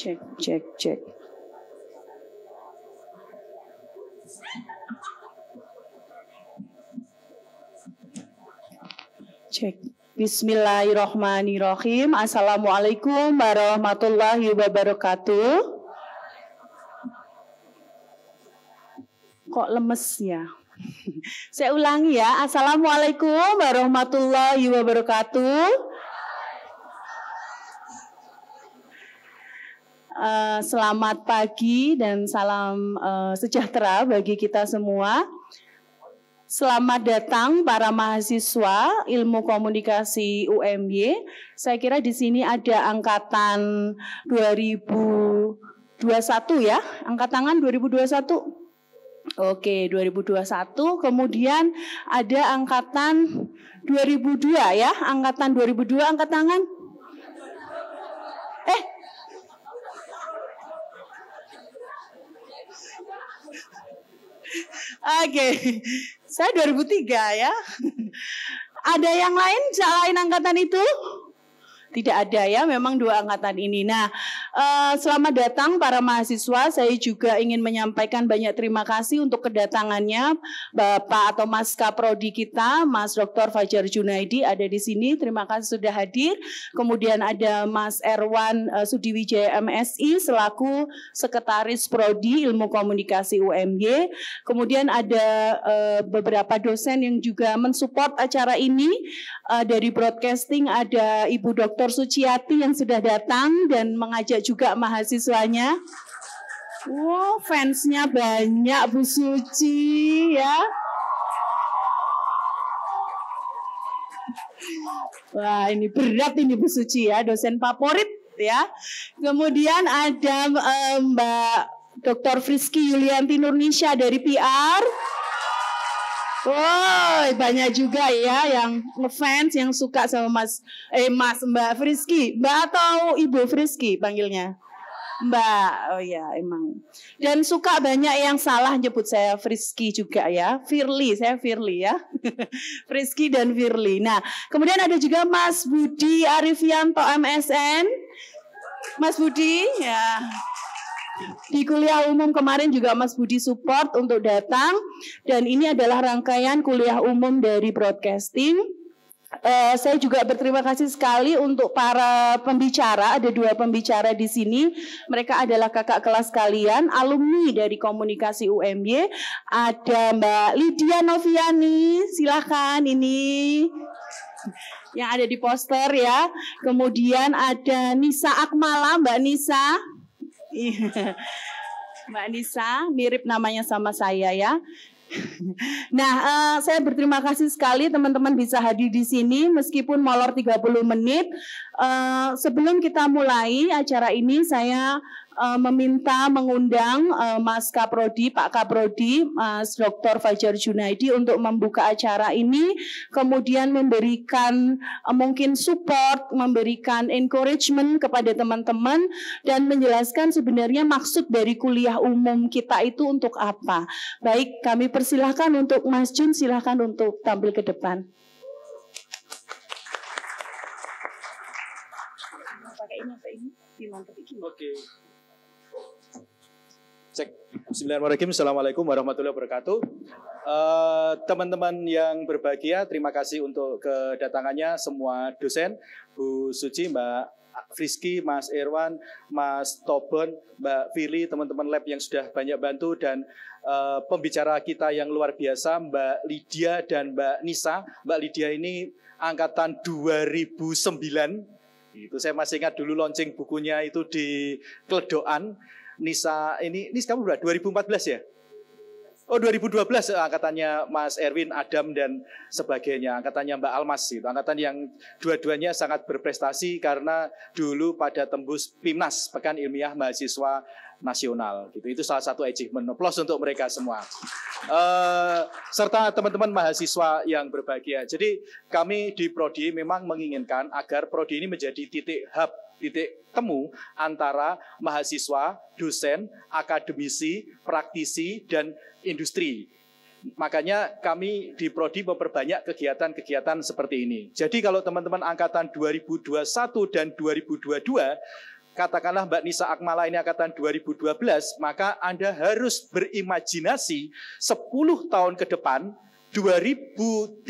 Cek, cek, cek. Cek. Bismillahirrahmanirrahim. Assalamualaikum warahmatullahi wabarakatuh. Kok lemes ya? Saya ulangi ya. Assalamualaikum warahmatullahi wabarakatuh. Uh, selamat pagi dan salam uh, sejahtera bagi kita semua. Selamat datang para mahasiswa Ilmu Komunikasi UMY. Saya kira di sini ada angkatan 2021 ya, angkat tangan 2021. Oke, 2021. Kemudian ada angkatan 2002 ya, angkatan 2002 angkat tangan. Eh, Oke, saya 2003 ya. Ada yang lain selain angkatan itu? Tidak ada ya, memang dua angkatan ini. Nah, uh, selamat datang para mahasiswa. Saya juga ingin menyampaikan banyak terima kasih untuk kedatangannya Bapak atau Mas Kaprodi kita, Mas Dr. Fajar Junaidi ada di sini. Terima kasih sudah hadir. Kemudian ada Mas Erwan uh, Sudiwijaya MSI selaku Sekretaris Prodi Ilmu Komunikasi UMY. Kemudian ada uh, beberapa dosen yang juga mensupport acara ini. Uh, dari broadcasting ada Ibu Dr. Suciati yang sudah datang dan mengajak juga mahasiswanya. Wow, fansnya banyak Bu Suci ya. Wah, ini berat ini Bu Suci ya, dosen favorit ya. Kemudian ada um, Mbak Dr. Friski Yulianti Nurnisha dari PR. Woi, banyak juga ya yang ngefans yang suka sama Mas eh Mas Mbak Friski. Mbak atau Ibu Friski panggilnya? Mbak, oh ya emang. Dan suka banyak yang salah nyebut saya Friski juga ya. Firly, saya Firly ya. Friski dan Firly. Nah, kemudian ada juga Mas Budi Arifianto MSN. Mas Budi, ya. Di kuliah umum kemarin juga Mas Budi support untuk datang dan ini adalah rangkaian kuliah umum dari broadcasting. Uh, saya juga berterima kasih sekali untuk para pembicara. Ada dua pembicara di sini. Mereka adalah kakak kelas kalian, alumni dari Komunikasi UMY. Ada Mbak Lydia Noviani, silahkan ini yang ada di poster ya. Kemudian ada Nisa Akmala, Mbak Nisa. Iya. Mbak Nisa, mirip namanya sama saya ya. Nah, uh, saya berterima kasih sekali teman-teman bisa hadir di sini meskipun molor 30 menit. Uh, sebelum kita mulai acara ini saya uh, meminta mengundang uh, Mas Kaprodi, Pak Kaprodi, Mas Dr. Fajar Junaidi untuk membuka acara ini, kemudian memberikan uh, mungkin support, memberikan encouragement kepada teman-teman dan menjelaskan sebenarnya maksud dari kuliah umum kita itu untuk apa. Baik, kami persilahkan untuk Mas Jun, silahkan untuk tampil ke depan. Oke. Bismillahirrahmanirrahim. Assalamualaikum warahmatullahi wabarakatuh. Uh, teman-teman yang berbahagia, terima kasih untuk kedatangannya semua dosen, Bu Suci, Mbak Friski, Mas Irwan, Mas Tobon, Mbak Fili, teman-teman lab yang sudah banyak bantu dan uh, pembicara kita yang luar biasa, Mbak Lydia dan Mbak Nisa. Mbak Lydia ini angkatan 2009 itu saya masih ingat dulu launching bukunya itu di Kledoan Nisa ini ini kamu berapa? 2014 ya? Oh 2012 angkatannya Mas Erwin, Adam dan sebagainya. Angkatannya Mbak Almas itu. Angkatan yang dua-duanya sangat berprestasi karena dulu pada tembus PIMNAS Pekan Ilmiah Mahasiswa Nasional gitu. Itu salah satu achievement plus untuk mereka semua. Uh, serta teman-teman mahasiswa yang berbahagia. Jadi kami di Prodi memang menginginkan agar Prodi ini menjadi titik hub titik temu antara mahasiswa, dosen, akademisi, praktisi, dan industri. Makanya kami di Prodi memperbanyak kegiatan-kegiatan seperti ini. Jadi kalau teman-teman angkatan 2021 dan 2022 katakanlah Mbak Nisa Akmala ini angkatan 2012, maka Anda harus berimajinasi 10 tahun ke depan 2032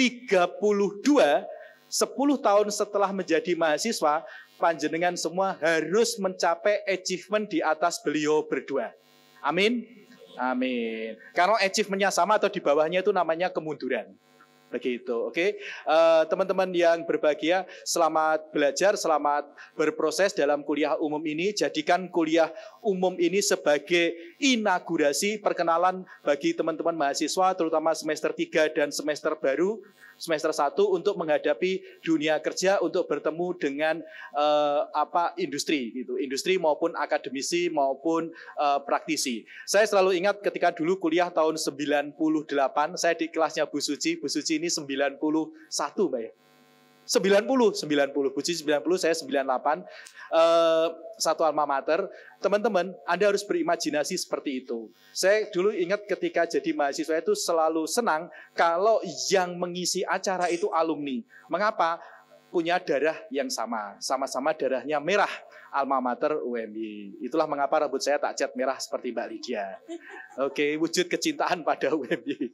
10 tahun setelah menjadi mahasiswa, panjenengan semua harus mencapai achievement di atas beliau berdua. Amin. Amin. Karena achievementnya sama atau di bawahnya itu namanya kemunduran. Begitu, oke. Okay? Eh, teman-teman yang berbahagia, selamat belajar, selamat berproses dalam kuliah umum ini. Jadikan kuliah umum ini sebagai inaugurasi perkenalan bagi teman-teman mahasiswa, terutama semester 3 dan semester baru semester 1 untuk menghadapi dunia kerja untuk bertemu dengan uh, apa industri gitu, industri maupun akademisi maupun uh, praktisi. Saya selalu ingat ketika dulu kuliah tahun 98, saya di kelasnya Bu Suci, Bu Suci ini 91 Mbak ya. 90, 90, Puji 90, saya 98. Uh, satu alma mater, teman-teman, Anda harus berimajinasi seperti itu. Saya dulu ingat ketika jadi mahasiswa itu selalu senang kalau yang mengisi acara itu alumni. Mengapa? Punya darah yang sama, sama-sama darahnya merah alma mater UMI. Itulah mengapa rambut saya tak cat merah seperti Mbak Lydia. Oke, wujud kecintaan pada UMI.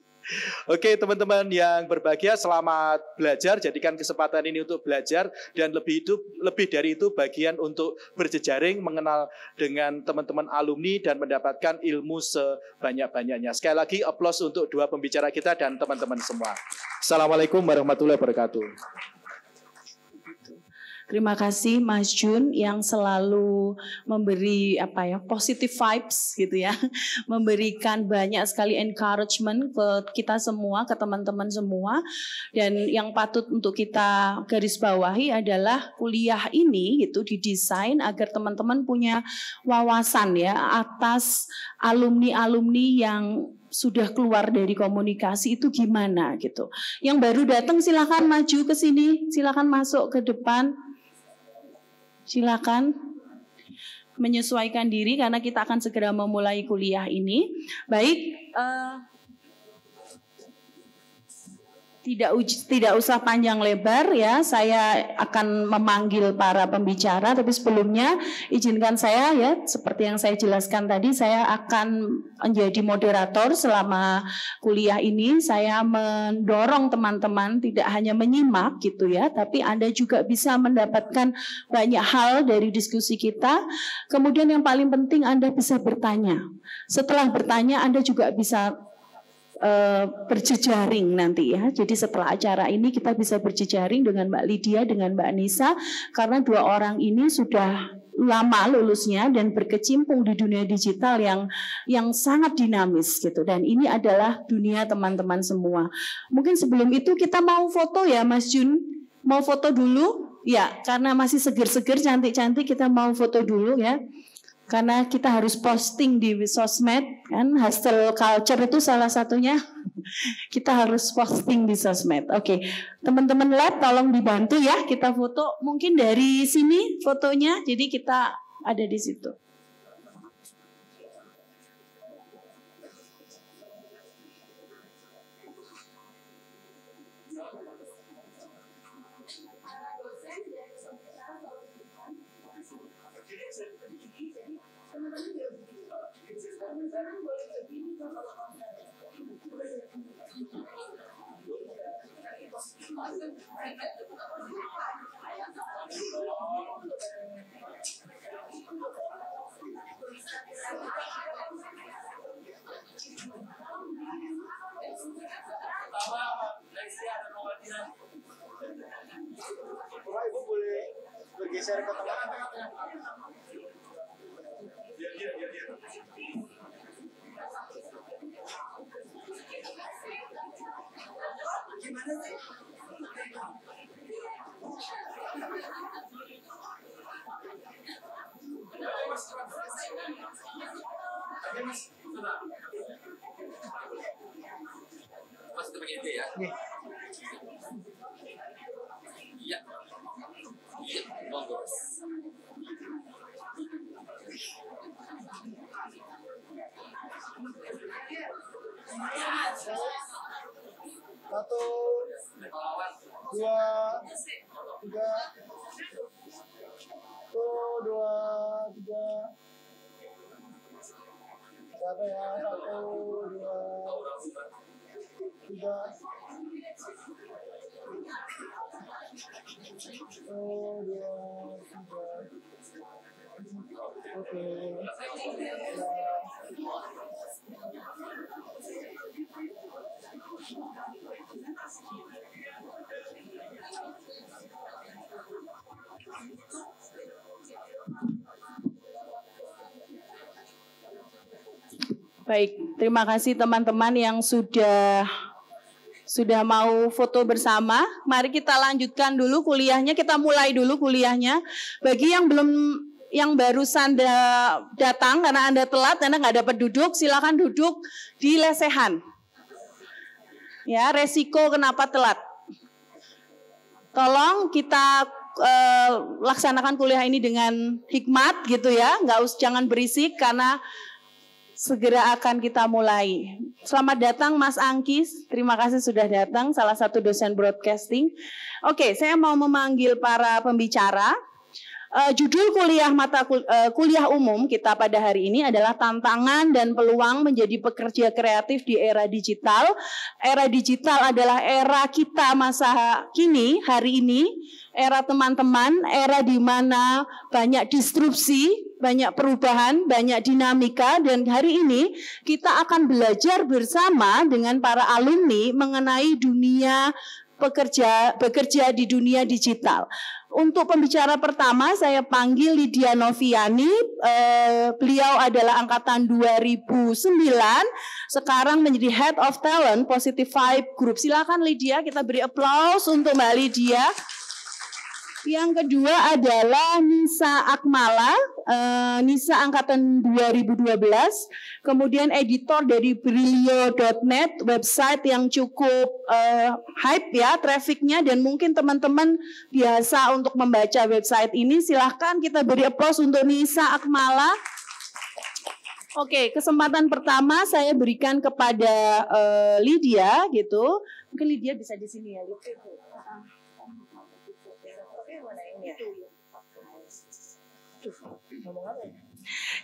Oke teman-teman yang berbahagia selamat belajar jadikan kesempatan ini untuk belajar dan lebih itu lebih dari itu bagian untuk berjejaring mengenal dengan teman-teman alumni dan mendapatkan ilmu sebanyak-banyaknya. Sekali lagi aplaus untuk dua pembicara kita dan teman-teman semua. Assalamualaikum warahmatullahi wabarakatuh. Terima kasih Mas Jun yang selalu memberi apa ya positive vibes gitu ya, memberikan banyak sekali encouragement ke kita semua, ke teman-teman semua. Dan yang patut untuk kita garis bawahi adalah kuliah ini gitu didesain agar teman-teman punya wawasan ya atas alumni-alumni yang sudah keluar dari komunikasi itu gimana gitu. Yang baru datang silahkan maju ke sini, silahkan masuk ke depan. Silakan menyesuaikan diri karena kita akan segera memulai kuliah ini. Baik, uh, tidak tidak usah panjang lebar ya. Saya akan memanggil para pembicara tapi sebelumnya izinkan saya ya seperti yang saya jelaskan tadi saya akan menjadi moderator selama kuliah ini. Saya mendorong teman-teman tidak hanya menyimak gitu ya, tapi Anda juga bisa mendapatkan banyak hal dari diskusi kita. Kemudian yang paling penting Anda bisa bertanya. Setelah bertanya Anda juga bisa uh, berjejaring nanti ya. Jadi setelah acara ini kita bisa berjejaring dengan Mbak Lydia, dengan Mbak Nisa, karena dua orang ini sudah lama lulusnya dan berkecimpung di dunia digital yang yang sangat dinamis gitu dan ini adalah dunia teman-teman semua. Mungkin sebelum itu kita mau foto ya Mas Jun. Mau foto dulu? Ya, karena masih seger-seger cantik-cantik kita mau foto dulu ya karena kita harus posting di sosmed kan hustle culture itu salah satunya kita harus posting di sosmed. Oke, teman-teman lab tolong dibantu ya kita foto mungkin dari sini fotonya jadi kita ada di situ. Ibu boleh bergeser ke tengah. Gimana sih? Mas itu begitu ya? Iya. Iya, monggo. Satu, dua, tiga satu dua tiga siapa ya satu dua tiga satu dua tiga oke okay. Baik, terima kasih teman-teman yang sudah sudah mau foto bersama. Mari kita lanjutkan dulu kuliahnya, kita mulai dulu kuliahnya. Bagi yang belum yang barusan da- datang karena Anda telat, Anda nggak dapat duduk, silakan duduk di lesehan. Ya, resiko kenapa telat. Tolong kita eh, laksanakan kuliah ini dengan hikmat gitu ya, nggak us jangan berisik karena segera akan kita mulai. Selamat datang Mas Angkis, terima kasih sudah datang, salah satu dosen broadcasting. Oke, saya mau memanggil para pembicara. Eh, judul kuliah mata kul- eh, kuliah umum kita pada hari ini adalah tantangan dan peluang menjadi pekerja kreatif di era digital. Era digital adalah era kita masa kini, hari ini, era teman-teman, era di mana banyak disrupsi, banyak perubahan, banyak dinamika dan hari ini kita akan belajar bersama dengan para alumni mengenai dunia pekerja bekerja di dunia digital. Untuk pembicara pertama saya panggil Lydia Noviani. Eh, beliau adalah angkatan 2009, sekarang menjadi Head of Talent Positive Vibe Group. Silakan Lydia, kita beri applause untuk Mbak Lydia. Yang kedua adalah Nisa Akmala, eh, Nisa angkatan 2012, kemudian editor dari Brilio.net, website yang cukup eh, hype ya trafficnya dan mungkin teman-teman biasa untuk membaca website ini. Silahkan kita beri applause untuk Nisa Akmala. Oke, kesempatan pertama saya berikan kepada eh, Lydia gitu. Mungkin Lydia bisa di sini ya. Lydia.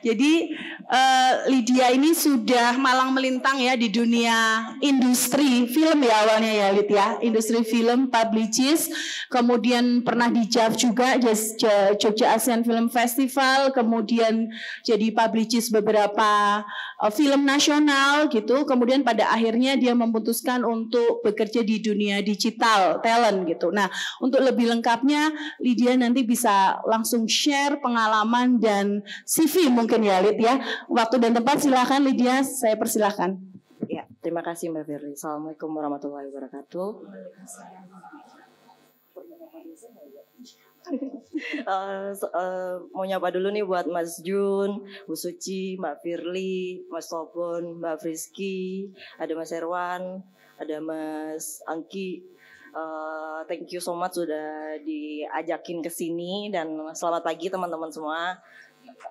Jadi eh, Lydia ini sudah malang melintang ya di dunia industri film ya awalnya ya Lid ya, industri film publicist, kemudian pernah di JAF juga Jogja Asian Film Festival, kemudian jadi publicist beberapa film nasional gitu, kemudian pada akhirnya dia memutuskan untuk bekerja di dunia digital talent gitu. Nah, untuk lebih lengkapnya Lydia nanti bisa langsung share pengalaman dan CV mungkin ya Lid ya. Waktu dan tempat silakan Lydia, saya persilahkan. Ya, terima kasih Mbak Firly. Assalamualaikum warahmatullahi wabarakatuh. So- eh, mau nyapa dulu nih buat Mas Jun, Bu Suci, Mbak Firly, Mas Tobon, Mbak Friski, ada Mas Herwan, ada Mas Angki. Eh, thank you so much sudah diajakin ke sini dan selamat pagi teman-teman semua.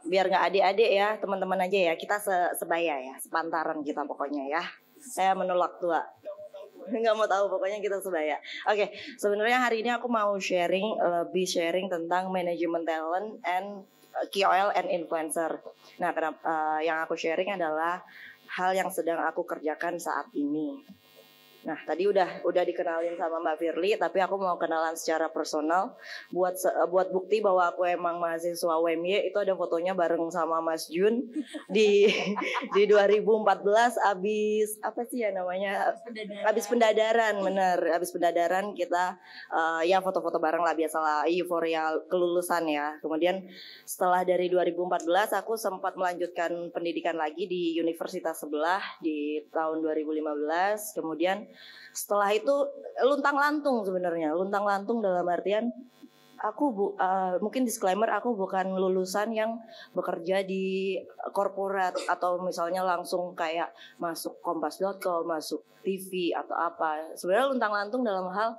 Biar nggak adik-adik ya, teman-teman aja ya. Kita se- sebaya ya, sepantaran kita pokoknya ya. Saya menolak tua. nggak mau tahu pokoknya kita sebaya. Oke, sebenarnya hari ini aku mau sharing lebih sharing tentang manajemen talent and uh, KOL and influencer. Nah, kenapa uh, yang aku sharing adalah hal yang sedang aku kerjakan saat ini. Nah, tadi udah udah dikenalin sama Mbak Firly, tapi aku mau kenalan secara personal. Buat se- buat bukti bahwa aku emang mahasiswa UMY itu ada fotonya bareng sama Mas Jun di di 2014 abis apa sih ya namanya? Habis pendadaran. Bener. Habis pendadaran kita eh, ya foto-foto bareng lah biasalah euforia kelulusan ya. Kemudian setelah dari 2014 aku sempat melanjutkan pendidikan lagi di universitas sebelah di tahun 2015 kemudian setelah itu luntang lantung sebenarnya luntang lantung dalam artian aku bu, eh, mungkin disclaimer aku bukan lulusan yang bekerja di korporat atau misalnya langsung kayak masuk kompas.com, masuk TV atau apa. Sebenarnya luntang lantung dalam hal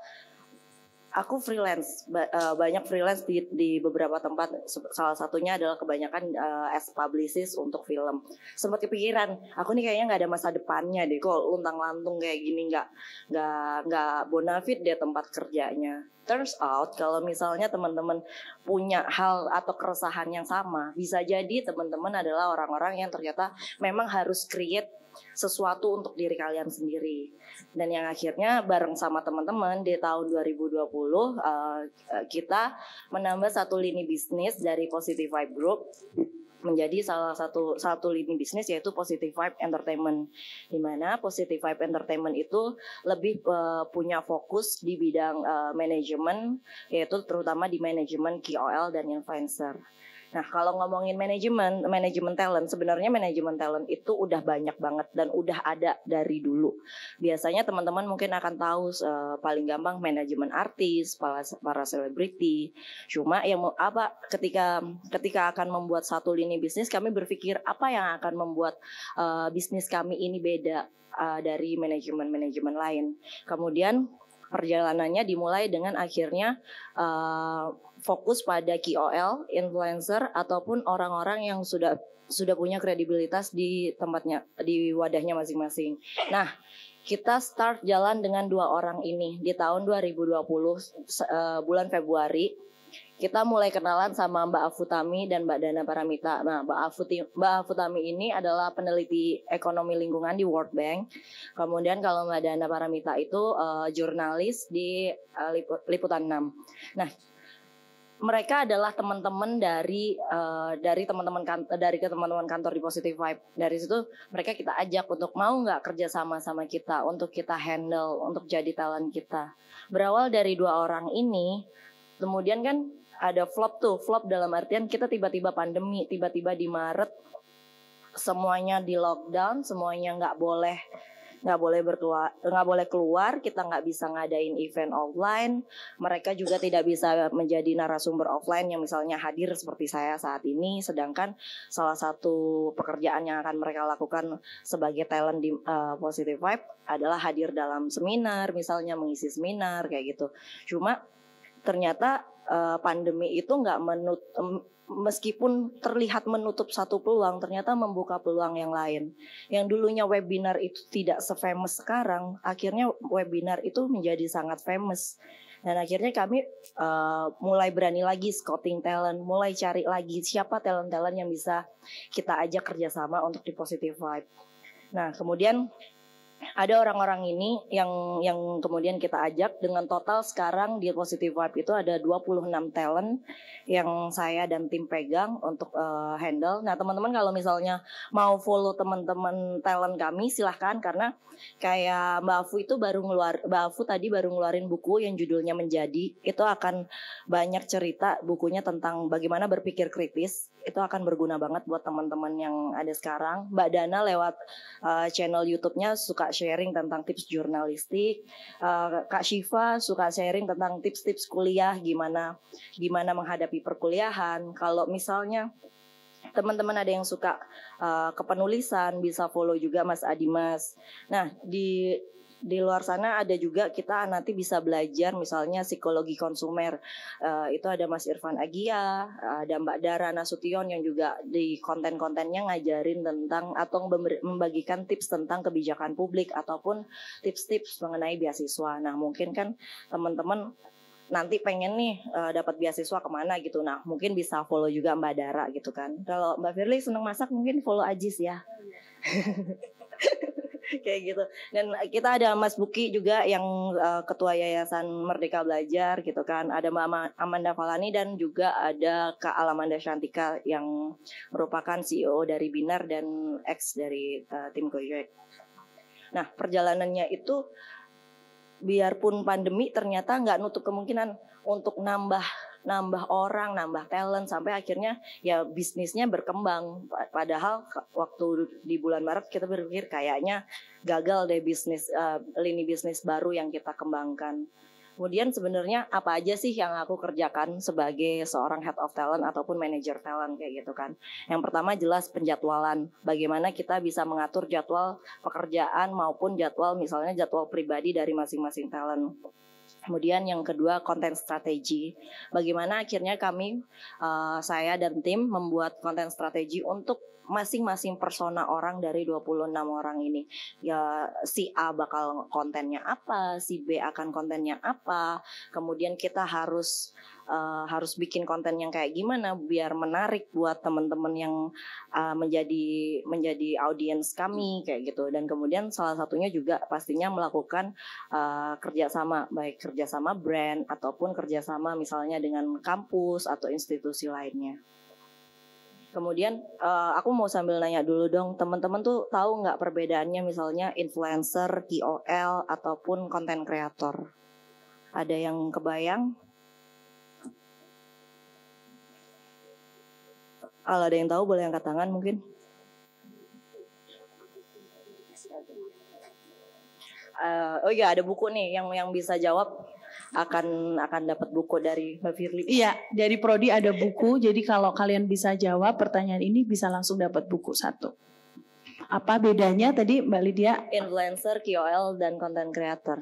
aku freelance ba- eh, banyak freelance di di beberapa tempat. Salah satunya adalah kebanyakan eh, as publicist untuk film. Sempat kepikiran aku nih kayaknya nggak ada masa depannya deh kok luntang lantung kayak gini nggak nggak nggak bonafit deh tempat kerjanya. Turns out kalau misalnya teman-teman punya hal atau keresahan yang sama bisa jadi teman-teman adalah orang-orang yang ternyata memang harus create sesuatu untuk diri kalian sendiri dan yang akhirnya bareng sama teman-teman di tahun 2020 uh, kita menambah satu lini bisnis dari Positive Vibe Group menjadi salah satu satu lini bisnis yaitu Positive Vibe Entertainment di mana Positive Vibe Entertainment itu lebih uh, punya fokus di bidang uh, manajemen yaitu terutama di manajemen KOL dan influencer. Nah, kalau ngomongin manajemen, manajemen talent, sebenarnya manajemen talent itu udah banyak banget dan udah ada dari dulu. Biasanya teman-teman mungkin akan tahu eh, paling gampang manajemen artis, para para selebriti. Cuma yang apa ketika ketika akan membuat satu lini bisnis, kami berpikir apa yang akan membuat eh, bisnis kami ini beda eh, dari manajemen-manajemen lain. Kemudian perjalanannya dimulai dengan akhirnya eh, fokus pada KOL, influencer ataupun orang-orang yang sudah sudah punya kredibilitas di tempatnya di wadahnya masing-masing. Nah, kita start jalan dengan dua orang ini di tahun 2020 se- eh, bulan Februari. Kita mulai kenalan sama Mbak Afutami dan Mbak Dana Paramita. Nah, Mbak Afuti, Mbak Afutami ini adalah peneliti ekonomi lingkungan di World Bank. Kemudian kalau Mbak Dana Paramita itu eh, jurnalis di eh, Lipu- Liputan 6. Nah, mereka adalah teman-teman dari eh, dari teman-teman kan, dari ke teman-teman kantor di Positive Vibe. Dari situ mereka kita ajak untuk mau nggak kerja sama sama kita untuk kita handle untuk jadi talent kita. Berawal dari dua orang ini, kemudian kan ada flop tuh, flop dalam artian kita tiba-tiba pandemi, tiba-tiba di Maret semuanya di lockdown, semuanya nggak boleh nggak boleh berkeluar nggak boleh keluar kita nggak bisa ngadain event offline mereka juga tidak bisa menjadi narasumber offline yang misalnya hadir seperti saya saat ini sedangkan salah satu pekerjaan yang akan mereka lakukan sebagai talent di uh, Positive Vibe adalah hadir dalam seminar misalnya mengisi seminar kayak gitu. Cuma ternyata uh, pandemi itu nggak menut meskipun terlihat menutup satu peluang ternyata membuka peluang yang lain. Yang dulunya webinar itu tidak se-famous sekarang akhirnya webinar itu menjadi sangat famous. Dan akhirnya kami uh, mulai berani lagi scouting talent mulai cari lagi siapa talent-talent yang bisa kita ajak kerjasama untuk di Positive Vibe. Nah kemudian ada orang-orang ini yang yang kemudian kita ajak dengan total sekarang di Positive Vibe itu ada 26 talent yang saya dan tim pegang untuk uh, handle. Nah, teman-teman kalau misalnya mau follow teman-teman talent kami silahkan karena kayak Mbak Afu itu baru ngeluar Mbak Afu tadi baru ngeluarin buku yang judulnya Menjadi. Itu akan banyak cerita bukunya tentang bagaimana berpikir kritis. Itu akan berguna banget buat teman-teman yang ada sekarang. Mbak Dana lewat uh, channel YouTube-nya suka sharing tentang tips jurnalistik. Uh, Kak Shiva suka sharing tentang tips-tips kuliah gimana gimana menghadapi perkuliahan. Kalau misalnya teman-teman ada yang suka uh, kepenulisan bisa follow juga Mas Adimas. Nah, di di luar sana ada juga kita nanti bisa belajar misalnya psikologi konsumer. Uh, itu ada Mas Irfan Agia ada Mbak Dara Nasution yang juga di konten-kontennya ngajarin tentang atau membagikan tips tentang kebijakan publik ataupun tips-tips mengenai beasiswa. Nah mungkin kan teman-teman nanti pengen nih uh, dapat beasiswa ke mana gitu. Nah mungkin bisa follow juga Mbak Dara gitu kan. Kalau Mbak Firly seneng masak mungkin follow Ajis ya kayak gitu. Dan kita ada Mas Buki juga yang uh, ketua Yayasan Merdeka Belajar gitu kan. Ada Mbak Amanda Falani dan juga ada Kak Alamanda Shantika yang merupakan CEO dari Binar dan ex dari uh, tim Gojek. Nah perjalanannya itu biarpun pandemi ternyata nggak nutup kemungkinan untuk nambah nambah orang, nambah talent sampai akhirnya ya bisnisnya berkembang. Padahal waktu di bulan Maret kita berpikir kayaknya gagal deh bisnis uh, lini bisnis baru yang kita kembangkan. Kemudian sebenarnya apa aja sih yang aku kerjakan sebagai seorang head of talent ataupun manager talent kayak gitu kan. Yang pertama jelas penjadwalan. Bagaimana kita bisa mengatur jadwal pekerjaan maupun jadwal misalnya jadwal pribadi dari masing-masing talent. Kemudian yang kedua konten strategi. Bagaimana akhirnya kami uh, saya dan tim membuat konten strategi untuk masing-masing persona orang dari 26 orang ini. Ya si A bakal kontennya apa, si B akan kontennya apa. Kemudian kita harus uh, harus bikin konten yang kayak gimana biar menarik buat teman-teman yang uh, menjadi menjadi audiens kami kayak gitu dan kemudian salah satunya juga pastinya melakukan uh, kerjasama baik kerjasama brand ataupun kerjasama misalnya dengan kampus atau institusi lainnya. Kemudian uh, aku mau sambil nanya dulu dong, teman-teman tuh tahu nggak perbedaannya misalnya influencer, KOL ataupun konten kreator? Ada yang kebayang? Kalau ada yang tahu boleh angkat tangan mungkin. Uh, oh iya ada buku nih yang yang bisa jawab akan akan dapat buku dari Mbak Firly. Iya, dari prodi ada buku. jadi kalau kalian bisa jawab pertanyaan ini bisa langsung dapat buku satu. Apa bedanya tadi Mbak Lydia? Influencer, KOL dan content creator.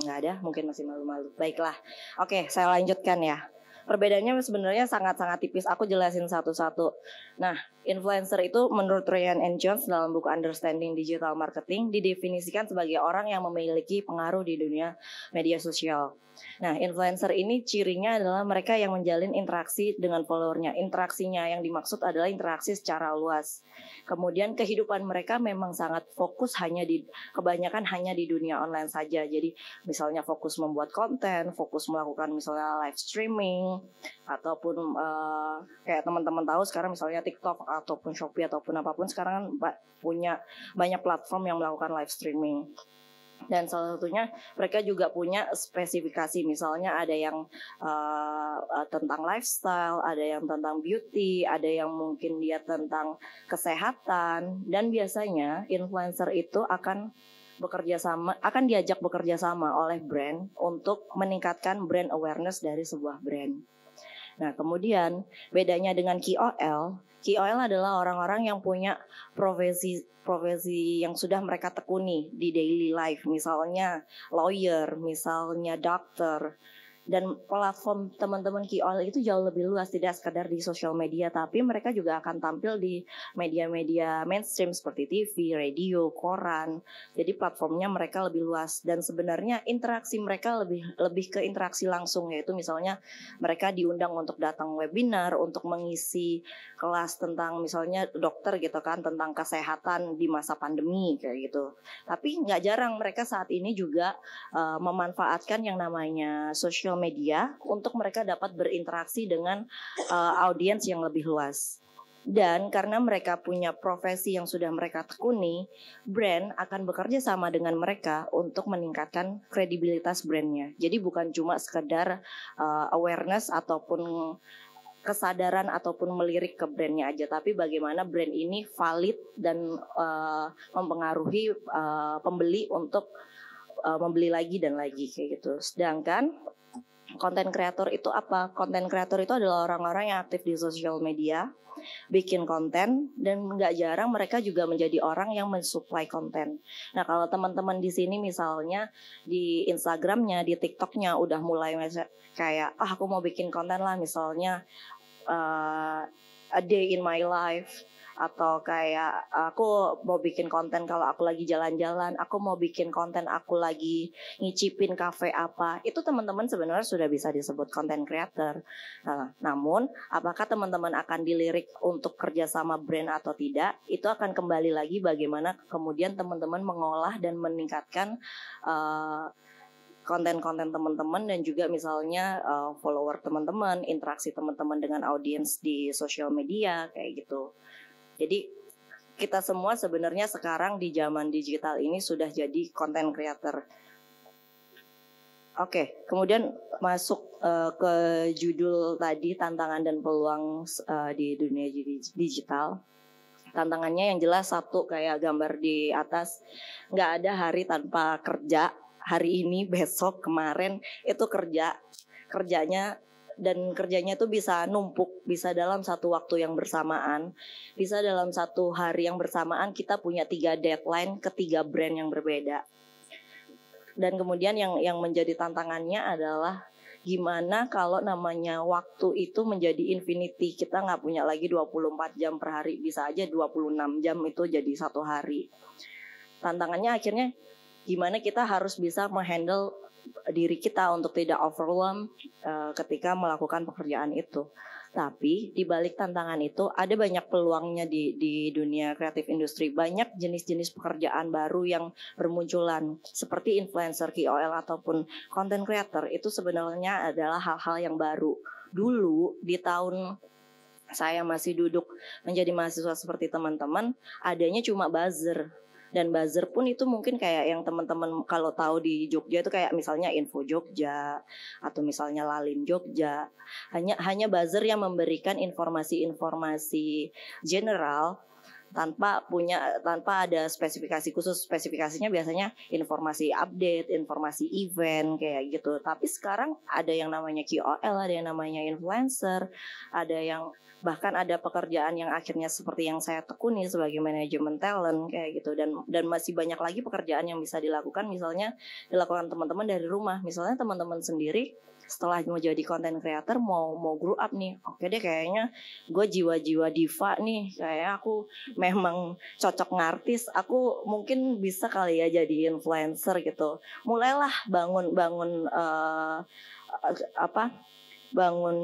Nggak ada, mungkin masih malu-malu. Baiklah. Oke, saya lanjutkan ya. Perbedaannya sebenarnya sangat-sangat tipis. Aku jelasin satu-satu. Nah, influencer itu menurut Ryan and Jones dalam buku Understanding Digital Marketing didefinisikan sebagai orang yang memiliki pengaruh di dunia media sosial. Nah, influencer ini cirinya adalah mereka yang menjalin interaksi dengan followernya. Interaksinya yang dimaksud adalah interaksi secara luas. Kemudian kehidupan mereka memang sangat fokus hanya di kebanyakan hanya di dunia online saja. Jadi misalnya fokus membuat konten, fokus melakukan misalnya live streaming ataupun uh, kayak teman-teman tahu sekarang misalnya TikTok ataupun Shopee ataupun apa pun sekarang kan punya banyak platform yang melakukan live streaming dan salah satunya mereka juga punya spesifikasi misalnya ada yang uh, tentang lifestyle, ada yang tentang beauty, ada yang mungkin dia tentang kesehatan dan biasanya influencer itu akan bekerja sama akan diajak bekerja sama oleh brand untuk meningkatkan brand awareness dari sebuah brand. Nah, kemudian bedanya dengan KOL, KOL adalah orang-orang yang punya profesi profesi yang sudah mereka tekuni di daily life, misalnya lawyer, misalnya dokter, dan platform teman-teman KOL itu jauh lebih luas tidak sekedar di sosial media tapi mereka juga akan tampil di media-media mainstream seperti TV, radio, koran. Jadi platformnya mereka lebih luas dan sebenarnya interaksi mereka lebih lebih ke interaksi langsung yaitu misalnya mereka diundang untuk datang webinar untuk mengisi kelas tentang misalnya dokter gitu kan tentang kesehatan di masa pandemi kayak gitu. Tapi nggak jarang mereka saat ini juga uh, memanfaatkan yang namanya social media untuk mereka dapat berinteraksi dengan uh, audiens yang lebih luas. Dan karena mereka punya profesi yang sudah mereka tekuni, brand akan bekerja sama dengan mereka untuk meningkatkan kredibilitas brandnya. Jadi bukan cuma sekedar uh, awareness ataupun kesadaran ataupun melirik ke brandnya aja, tapi bagaimana brand ini valid dan uh, mempengaruhi uh, pembeli untuk uh, membeli lagi dan lagi kayak gitu. Sedangkan konten kreator itu apa? Konten kreator itu adalah orang-orang yang aktif di sosial media, bikin konten dan nggak jarang mereka juga menjadi orang yang mensuplai konten. Nah kalau teman-teman di sini misalnya di Instagramnya, di TikToknya udah mulai kayak ah aku mau bikin konten lah misalnya uh, a day in my life atau kayak aku mau bikin konten kalau aku lagi jalan-jalan, aku mau bikin konten aku lagi ngicipin kafe apa, itu teman-teman sebenarnya sudah bisa disebut konten creator. Nah, namun apakah teman-teman akan dilirik untuk kerjasama brand atau tidak, itu akan kembali lagi bagaimana kemudian teman-teman mengolah dan meningkatkan uh, konten-konten teman-teman dan juga misalnya uh, follower teman-teman, interaksi teman-teman dengan audiens di sosial media kayak gitu. Jadi kita semua sebenarnya sekarang di zaman digital ini sudah jadi content creator. Oke, kemudian masuk uh, ke judul tadi tantangan dan peluang uh, di dunia digital. Tantangannya yang jelas satu kayak gambar di atas, nggak ada hari tanpa kerja. Hari ini, besok, kemarin itu kerja, kerjanya dan kerjanya tuh bisa numpuk, bisa dalam satu waktu yang bersamaan, bisa dalam satu hari yang bersamaan kita punya tiga deadline ke tiga brand yang berbeda. Dan kemudian yang yang menjadi tantangannya adalah gimana kalau namanya waktu itu menjadi infinity. Kita nggak punya lagi 24 jam per hari bisa aja 26 jam itu jadi satu hari. Tantangannya akhirnya gimana kita harus bisa menghandle diri kita untuk tidak overwhelm uh, ketika melakukan pekerjaan itu. Tapi di balik tantangan itu ada banyak peluangnya di di dunia kreatif industri. Banyak jenis-jenis pekerjaan baru yang bermunculan seperti influencer, KOL ataupun content creator itu sebenarnya adalah hal-hal yang baru. Dulu di tahun saya masih duduk menjadi mahasiswa seperti teman-teman, adanya cuma buzzer dan buzzer pun itu mungkin kayak yang teman-teman kalau tahu di Jogja itu kayak misalnya info Jogja atau misalnya Lalin Jogja. Hanya hanya buzzer yang memberikan informasi-informasi general tanpa punya tanpa ada spesifikasi khusus. Spesifikasinya biasanya informasi update informasi event kayak gitu. Tapi sekarang ada yang namanya KOL ada yang namanya influencer ada yang bahkan ada pekerjaan yang akhirnya seperti yang saya tekuni sebagai manajemen talent kayak gitu. Dan dan masih banyak lagi pekerjaan yang bisa dilakukan. Misalnya dilakukan teman-teman dari rumah. Misalnya teman-teman sendiri setelah mau jadi content creator mau mau grow up nih. Oke deh kayaknya gue jiwa-jiwa diva nih. Kayak aku memang cocok ngartis. Aku mungkin bisa kali ya jadi influencer gitu. Mulailah bangun bangun uh, apa bangun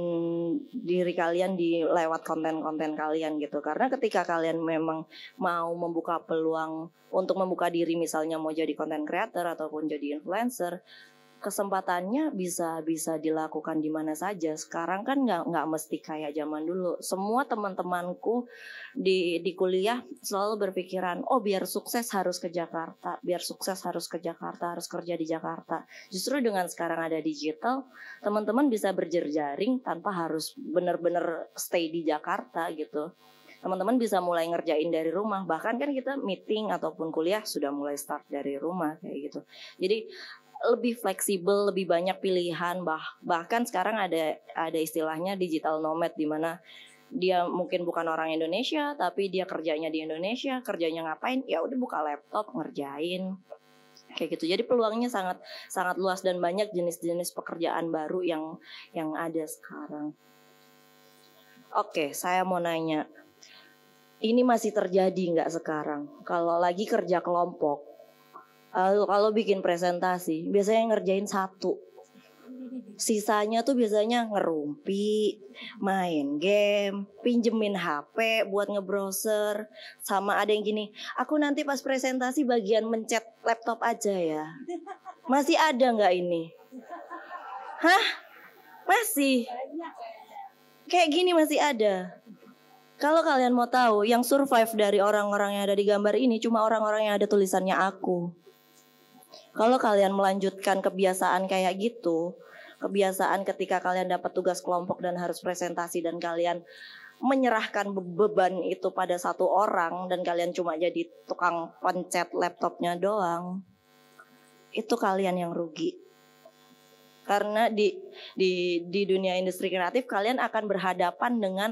diri kalian di lewat konten-konten kalian gitu. Karena ketika kalian memang mau membuka peluang untuk membuka diri misalnya mau jadi konten creator ataupun jadi influencer kesempatannya bisa bisa dilakukan di mana saja. Sekarang kan nggak nggak mesti kayak zaman dulu. Semua teman-temanku di di kuliah selalu berpikiran, oh biar sukses harus ke Jakarta, biar sukses harus ke Jakarta, harus kerja di Jakarta. Justru dengan sekarang ada digital, teman-teman bisa berjerjaring tanpa harus benar-benar stay di Jakarta gitu teman-teman bisa mulai ngerjain dari rumah bahkan kan kita meeting ataupun kuliah sudah mulai start dari rumah kayak gitu jadi lebih fleksibel, lebih banyak pilihan. Bah bahkan sekarang ada ada istilahnya digital nomad di mana dia mungkin bukan orang Indonesia tapi dia kerjanya di Indonesia, kerjanya ngapain? Ya udah buka laptop ngerjain kayak gitu. Jadi peluangnya sangat sangat luas dan banyak jenis-jenis pekerjaan baru yang yang ada sekarang. Oke, saya mau nanya. Ini masih terjadi nggak sekarang? Kalau lagi kerja kelompok, Lalu kalau bikin presentasi, biasanya ngerjain satu. Sisanya tuh biasanya ngerumpi, main game, pinjemin HP buat ngebrowser, sama ada yang gini, aku nanti pas presentasi bagian mencet laptop aja ya. Masih ada nggak ini? Hah? Masih? Kayak gini masih ada. Kalau kalian mau tahu, yang survive dari orang-orang yang ada di gambar ini cuma orang-orang yang ada tulisannya aku. Kalau kalian melanjutkan kebiasaan kayak gitu, kebiasaan ketika kalian dapat tugas kelompok dan harus presentasi dan kalian menyerahkan beban itu pada satu orang dan kalian cuma jadi tukang pencet laptopnya doang, itu kalian yang rugi. Karena di di di dunia industri kreatif kalian akan berhadapan dengan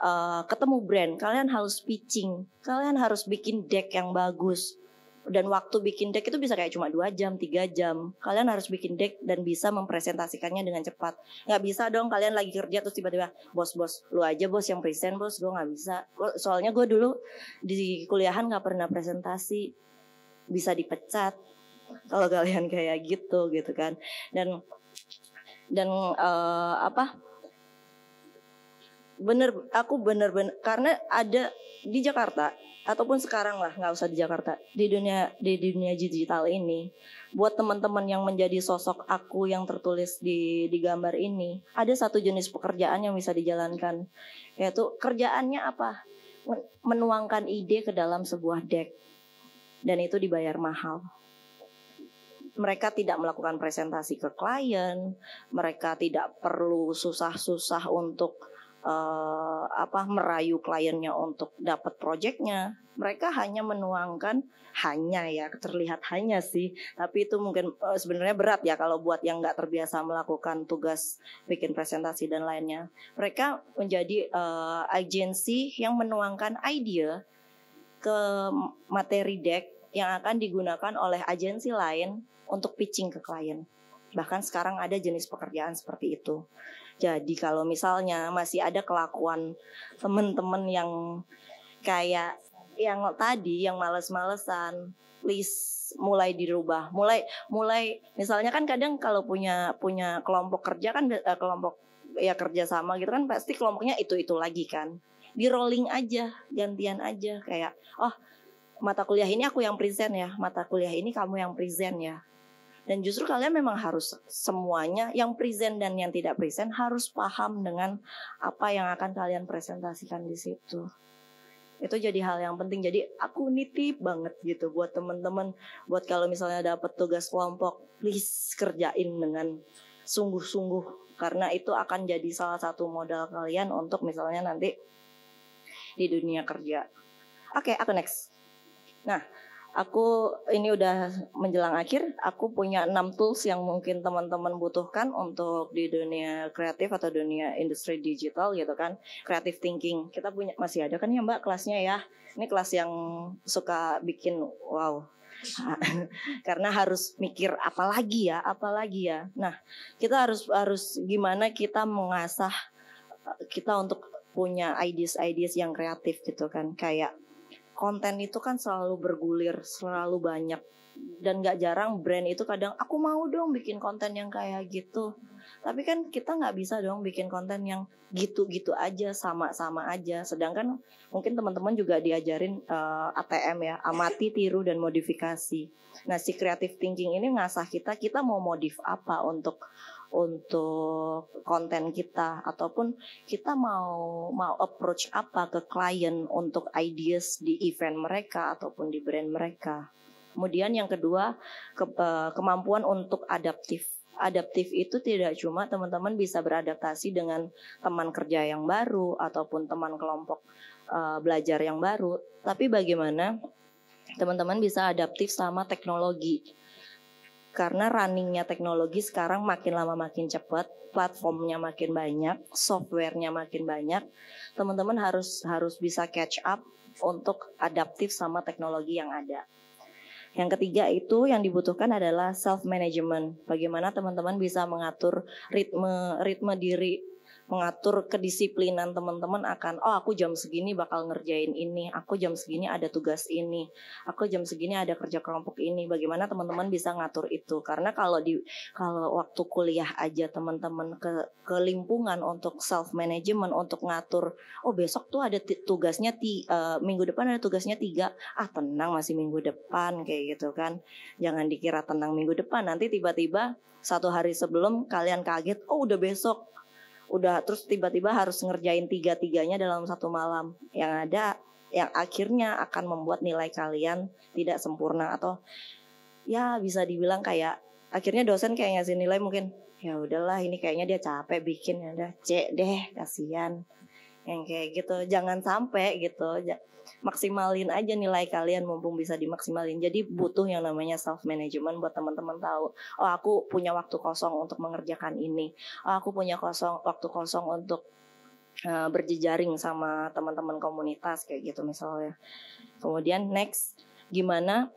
uh, ketemu brand, kalian harus pitching, kalian harus bikin deck yang bagus dan waktu bikin deck itu bisa kayak cuma dua jam tiga jam. Kalian harus bikin deck dan bisa mempresentasikannya dengan cepat. Nggak bisa dong kalian lagi kerja terus tiba-tiba bos bos lu aja bos yang present bos gue nggak bisa. Soalnya gue dulu di kuliahan nggak pernah presentasi. Bisa dipecat kalau kalian kayak gitu gitu kan. Dan dan uh, apa? Bener aku bener-bener karena ada di Jakarta ataupun sekarang lah nggak usah di Jakarta di dunia di dunia digital ini buat teman-teman yang menjadi sosok aku yang tertulis di di gambar ini ada satu jenis pekerjaan yang bisa dijalankan yaitu kerjaannya apa? Menuangkan ide ke dalam sebuah deck dan itu dibayar mahal. Mereka tidak melakukan presentasi ke klien, mereka tidak perlu susah-susah untuk uh, apa merayu kliennya untuk dapat proyeknya. Mereka hanya menuangkan hanya ya terlihat hanya sih, tapi itu mungkin uh, sebenarnya berat ya kalau buat yang nggak terbiasa melakukan tugas bikin presentasi dan lainnya. Mereka menjadi uh, agensi yang menuangkan ide ke materi deck yang akan digunakan oleh agensi lain untuk pitching ke klien. Bahkan sekarang ada jenis pekerjaan seperti itu. Jadi kalau misalnya masih ada kelakuan teman-teman yang kayak yang tadi yang males-malesan, please mulai dirubah. Mulai mulai misalnya kan kadang kalau punya punya kelompok kerja kan eh, kelompok ya kerja sama gitu kan pasti kelompoknya itu-itu lagi kan. Di rolling aja, gantian aja kayak oh mata kuliah ini aku yang present ya, mata kuliah ini kamu yang present ya dan justru kalian memang harus semuanya yang present dan yang tidak present harus paham dengan apa yang akan kalian presentasikan di situ. Itu jadi hal yang penting. Jadi aku nitip banget gitu buat teman-teman buat kalau misalnya dapat tugas kelompok, please kerjain dengan sungguh-sungguh karena itu akan jadi salah satu modal kalian untuk misalnya nanti di dunia kerja. Oke, okay, aku next. Nah, Aku ini udah menjelang akhir, aku punya enam tools yang mungkin teman-teman butuhkan untuk di dunia kreatif atau dunia industri digital gitu kan. Creative thinking. Kita punya masih ada kan ya Mbak kelasnya ya. Ini kelas yang suka bikin wow, karena harus mikir apa lagi ya, apa lagi ya. Nah, kita harus harus gimana kita mengasah kita untuk punya ideas-ideas yang kreatif gitu kan. Kayak konten itu kan selalu bergulir, selalu banyak. Dan gak jarang brand itu kadang aku mau dong bikin konten yang kayak gitu. Tapi kan kita nggak bisa dong bikin konten yang gitu-gitu aja sama-sama aja. Sedangkan mungkin teman-teman juga diajarin uh, eh, ATM ya amati tiru dan modifikasi. Nah si creative thinking ini ngasah kita kita mau modif apa untuk untuk konten kita ataupun kita mau mau approach apa ke klien untuk ideas di event mereka ataupun di brand mereka. Kemudian yang kedua ke, uh, kemampuan untuk adaptif. Adaptif itu tidak cuma teman-teman bisa beradaptasi dengan teman kerja yang baru ataupun teman kelompok uh, belajar yang baru, tapi bagaimana teman-teman bisa adaptif sama teknologi karena runningnya teknologi sekarang makin lama makin cepat, platformnya makin banyak, softwarenya makin banyak, teman-teman harus harus bisa catch up untuk adaptif sama teknologi yang ada. Yang ketiga itu yang dibutuhkan adalah self management. Bagaimana teman-teman bisa mengatur ritme ritme diri mengatur kedisiplinan teman-teman akan oh aku jam segini bakal ngerjain ini, aku jam segini ada tugas ini, aku jam segini ada kerja kelompok ini. Bagaimana teman-teman bisa ngatur itu? Karena kalau di kalau waktu kuliah aja teman-teman ke ke lingkungan untuk self management untuk ngatur oh besok tuh ada tugasnya ti, uh, minggu depan ada tugasnya tiga ah tenang masih minggu depan kayak gitu kan jangan dikira tenang minggu depan nanti tiba-tiba satu hari sebelum kalian kaget oh udah besok udah terus tiba-tiba harus ngerjain tiga-tiganya dalam satu malam. Yang ada yang akhirnya akan membuat nilai kalian tidak sempurna. Atau ya bisa dibilang kayak akhirnya dosen kayak ngasih nilai mungkin ya udahlah ini kayaknya dia capek bikin ya udah cek deh kasihan yang kayak gitu jangan sampai gitu maksimalin aja nilai kalian mumpung bisa dimaksimalin. Jadi butuh yang namanya self management buat teman-teman tahu. Oh aku punya waktu kosong untuk mengerjakan ini. Oh aku punya kosong waktu kosong untuk uh, berjejaring sama teman-teman komunitas kayak gitu misalnya. Kemudian next gimana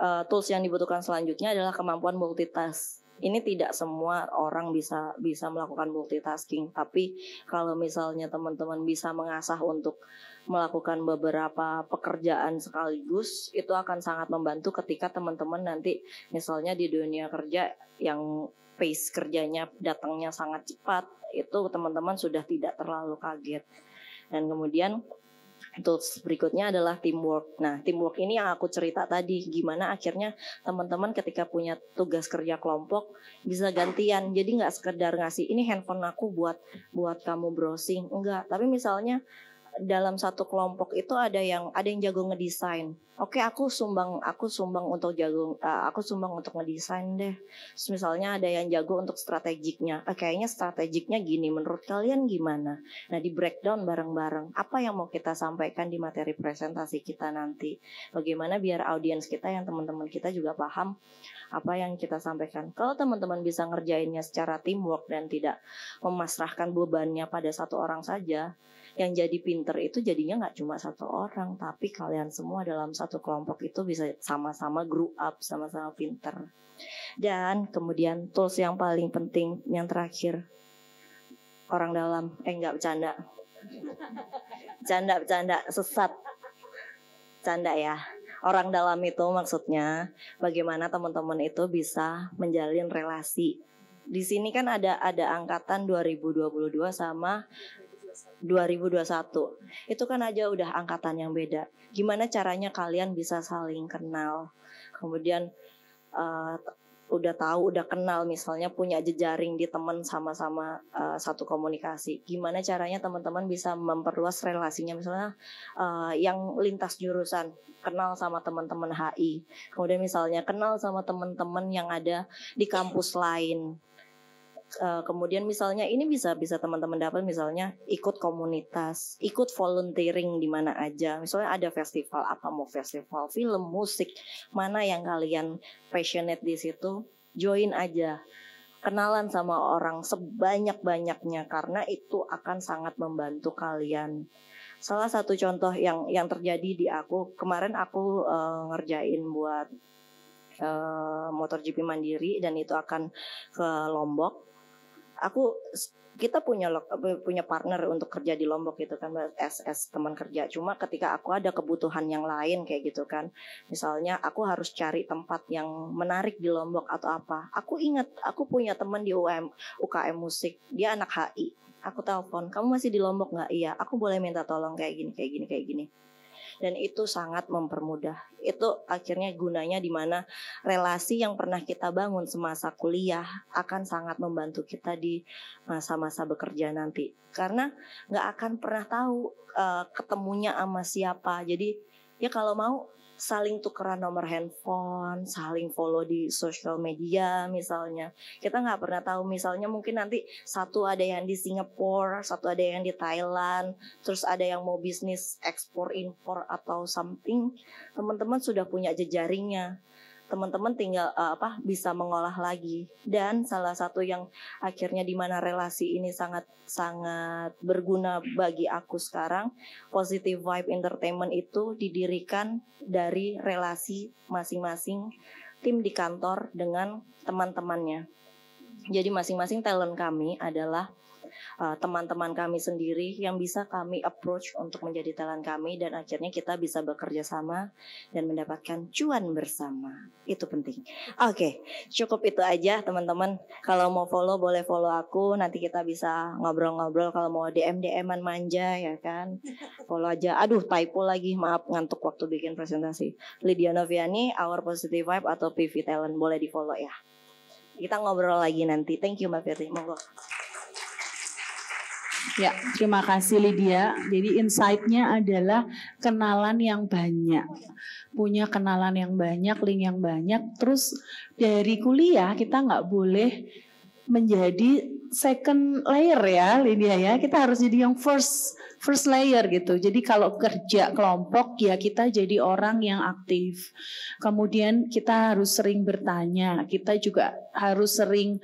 uh, tools yang dibutuhkan selanjutnya adalah kemampuan multitask ini tidak semua orang bisa bisa melakukan multitasking. Tapi kalau misalnya teman-teman bisa mengasah untuk melakukan beberapa pekerjaan sekaligus itu akan sangat membantu ketika teman-teman nanti misalnya di dunia kerja yang pace kerjanya datangnya sangat cepat itu teman-teman sudah tidak terlalu kaget. Dan kemudian Tools berikutnya adalah teamwork. Nah, teamwork ini yang aku cerita tadi, gimana akhirnya teman-teman ketika punya tugas kerja kelompok bisa gantian. Jadi nggak sekedar ngasih ini handphone aku buat buat kamu browsing, enggak. Tapi misalnya dalam satu kelompok itu ada yang ada yang jago ngedesain. Oke, aku sumbang aku sumbang untuk jago uh, aku sumbang untuk ngedesain deh. Misalnya ada yang jago untuk strategiknya. Eh, kayaknya strategiknya gini menurut kalian gimana? Nah, di breakdown bareng-bareng. Apa yang mau kita sampaikan di materi presentasi kita nanti? Bagaimana biar audiens kita yang teman-teman kita juga paham apa yang kita sampaikan. Kalau teman-teman bisa ngerjainnya secara teamwork dan tidak memasrahkan bebannya pada satu orang saja, yang jadi pinter itu jadinya nggak cuma satu orang tapi kalian semua dalam satu kelompok itu bisa sama-sama grow up sama-sama pinter. Dan kemudian tools yang paling penting yang terakhir orang dalam. Eh nggak bercanda. Bercanda bercanda sesat. Canda ya. Orang dalam itu maksudnya bagaimana teman-teman itu bisa menjalin relasi. Di sini kan ada ada angkatan 2022 sama 2021 itu kan aja udah angkatan yang beda. Gimana caranya kalian bisa saling kenal? Kemudian uh, udah tahu udah kenal misalnya punya jejaring di teman sama-sama uh, satu komunikasi. Gimana caranya teman-teman bisa memperluas relasinya? Misalnya uh, yang lintas jurusan kenal sama teman-teman HI kemudian misalnya kenal sama teman-teman yang ada di kampus lain uh, kemudian misalnya ini bisa bisa teman-teman dapat misalnya ikut komunitas, ikut volunteering di mana aja. Misalnya ada festival apa mau festival film, musik, mana yang kalian passionate di situ, join aja. Kenalan sama orang sebanyak-banyaknya karena itu akan sangat membantu kalian. Salah satu contoh yang yang terjadi di aku kemarin aku uh, ngerjain buat uh, motor GP mandiri dan itu akan ke Lombok aku kita punya punya partner untuk kerja di Lombok gitu kan SS teman kerja. Cuma ketika aku ada kebutuhan yang lain kayak gitu kan misalnya aku harus cari tempat yang menarik di Lombok atau apa. Aku ingat aku punya teman di UM UKM musik dia anak HI aku telepon kamu masih di Lombok nggak? Iya. Aku boleh minta tolong kayak gini kayak gini kayak gini dan itu sangat mempermudah. Itu akhirnya gunanya di mana relasi yang pernah kita bangun semasa kuliah akan sangat membantu kita di masa-masa bekerja nanti. Karena nggak akan pernah tahu uh, ketemunya sama siapa. Jadi ya kalau mau saling tukeran nomor handphone, saling follow di sosial media misalnya. Kita nggak pernah tahu misalnya mungkin nanti satu ada yang di Singapura, satu ada yang di Thailand, terus ada yang mau bisnis ekspor impor atau something. Teman-teman sudah punya jejaringnya teman-teman tinggal uh, apa bisa mengolah lagi. Dan salah satu yang akhirnya di mana relasi ini sangat sangat berguna bagi aku sekarang positive vibe entertainment itu didirikan dari relasi masing-masing tim di kantor dengan teman-temannya. Jadi masing-masing talent kami adalah uh, teman-teman kami sendiri yang bisa kami approach untuk menjadi talent kami dan akhirnya kita bisa bekerja sama dan mendapatkan cuan bersama. Itu penting. Oke, okay, cukup itu aja teman-teman. Kalau mau follow boleh follow aku, nanti kita bisa ngobrol-ngobrol kalau mau DM DM-an manja ya kan. Follow aja. Aduh, typo lagi. Maaf ngantuk waktu bikin presentasi. Lydia Noviani, Our Positive Vibe atau PV Talent boleh di-follow ya. Kita ngobrol lagi nanti. Thank you Mbak Firly. Monggo. Ya, terima kasih Lydia. Jadi insight-nya adalah kenalan yang banyak. Punya kenalan yang banyak, link yang banyak. Terus dari kuliah kita nggak boleh menjadi second layer ya Lydia ya. Kita harus jadi yang first first layer gitu. Jadi kalau kerja kelompok ya kita jadi orang yang aktif. Kemudian kita harus sering bertanya. Kita juga harus sering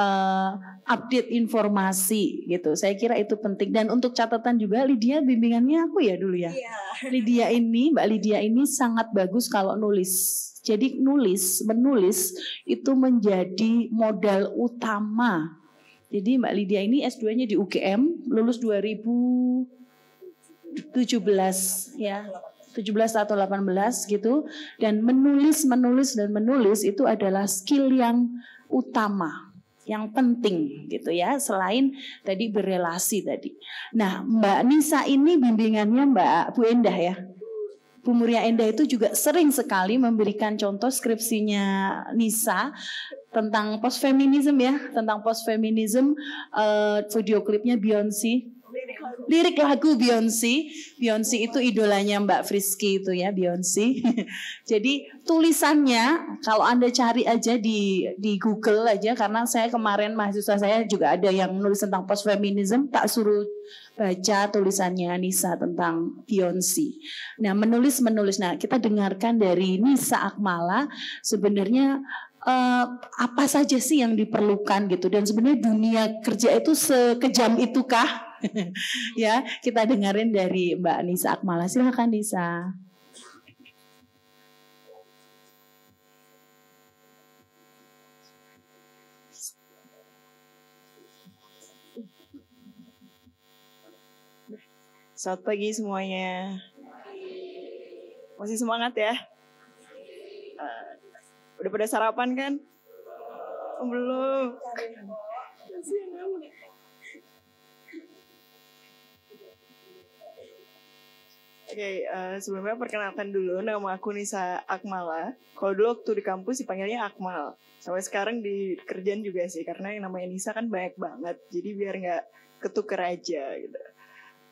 uh, update informasi gitu. Saya kira itu penting dan untuk catatan juga Lydia bimbingannya aku ya dulu ya. Yeah. Lydia ini Mbak Lydia ini sangat bagus kalau nulis. Jadi nulis, menulis itu menjadi modal utama. Jadi Mbak Lydia ini S2-nya di UGM, lulus 2017 ya. 17 atau 18 gitu dan menulis menulis dan menulis itu adalah skill yang utama yang penting gitu ya selain tadi berelasi tadi. Nah Mbak Nisa ini bimbingannya Mbak Bu Endah ya. Bu Muria Endah itu juga sering sekali memberikan contoh skripsinya Nisa tentang post feminism ya, tentang post feminism uh, video klipnya Beyonce lirik lagu Beyonce. Beyonce itu idolanya Mbak Frisky itu ya Beyonce. Jadi tulisannya kalau anda cari aja di di Google aja karena saya kemarin mahasiswa saya juga ada yang nulis tentang post feminism tak suruh baca tulisannya Nisa tentang Beyonce. Nah menulis menulis. Nah kita dengarkan dari Nisa Akmala sebenarnya uh, apa saja sih yang diperlukan gitu dan sebenarnya dunia kerja itu sekejam itukah ya kita dengerin dari Mbak Nisa Akmala silakan Nisa Selamat pagi semuanya. Masih semangat ya? Uh, udah pada sarapan kan? Oh, belum. Okay, uh, eh, sebelumnya perkenalkan dulu nama aku Nisa Akmala. Kalau dulu waktu di kampus dipanggilnya Akmal. Sampai sekarang di kerjaan juga sih, karena yang namanya Nisa kan banyak banget. Jadi biar nggak ketuker aja gitu.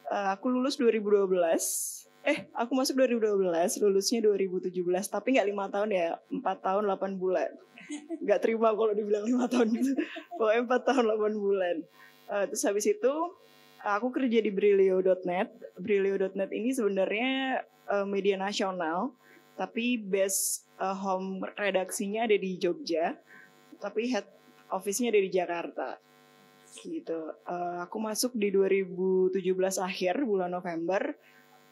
Uh, aku lulus 2012. Eh, aku masuk 2012, lulusnya 2017. Tapi nggak lima tahun ya, 4 tahun 8 bulan. Nggak terima kalau dibilang lima tahun gitu. Pokoknya 4 tahun 8 bulan. Uh, terus habis itu aku kerja di Brilio.net. Brilio.net ini sebenarnya uh, media nasional, tapi base uh, home redaksinya ada di Jogja, tapi head office-nya ada di Jakarta. Gitu. Uh, aku masuk di 2017 akhir bulan November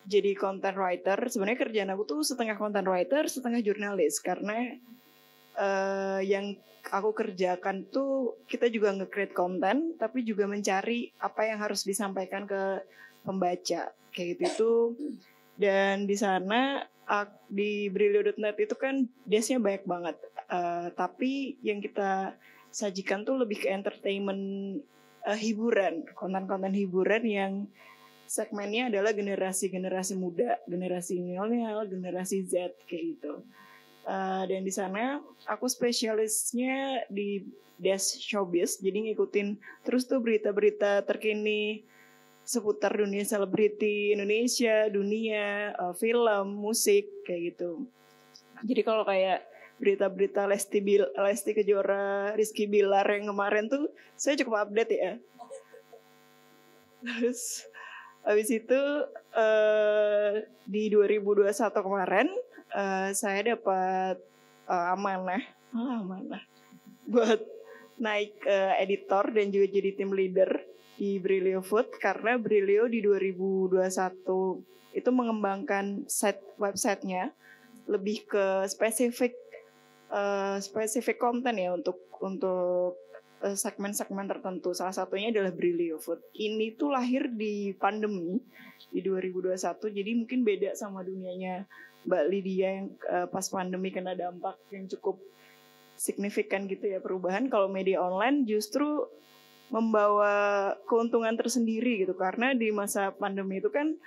jadi content writer. Sebenarnya kerjaan aku tuh setengah content writer, setengah jurnalis karena uh, yang aku kerjakan tuh kita juga nge-create konten tapi juga mencari apa yang harus disampaikan ke pembaca kayak gitu itu. Dan di sana di Brilio.net itu kan desknya banyak banget. Uh, tapi yang kita sajikan tuh lebih ke entertainment uh, hiburan konten-konten hiburan yang segmennya adalah generasi-generasi muda generasi milenial generasi Z kayak gitu Uh, dan di sana aku spesialisnya di desk showbiz, jadi ngikutin terus tuh berita-berita terkini seputar dunia selebriti Indonesia, dunia uh, film, musik kayak gitu. Jadi kalau kayak berita-berita Lesti Bil Lesti Kejora, Rizky Bilar yang kemarin tuh saya cukup update ya. Terus habis itu uh, di 2021 kemarin uh, saya dapat uh, amanah, oh, amanah buat naik uh, editor dan juga jadi tim leader di Brilio Food karena Brilio di 2021 itu mengembangkan set websitenya lebih ke spesifik uh, spesifik konten ya untuk untuk segmen-segmen tertentu. Salah satunya adalah Brilio Food. Ini tuh lahir di pandemi di 2021, jadi mungkin beda sama dunianya Mbak Lydia yang uh, pas pandemi kena dampak yang cukup signifikan gitu ya perubahan kalau media online justru membawa keuntungan tersendiri gitu. Karena di masa pandemi itu kan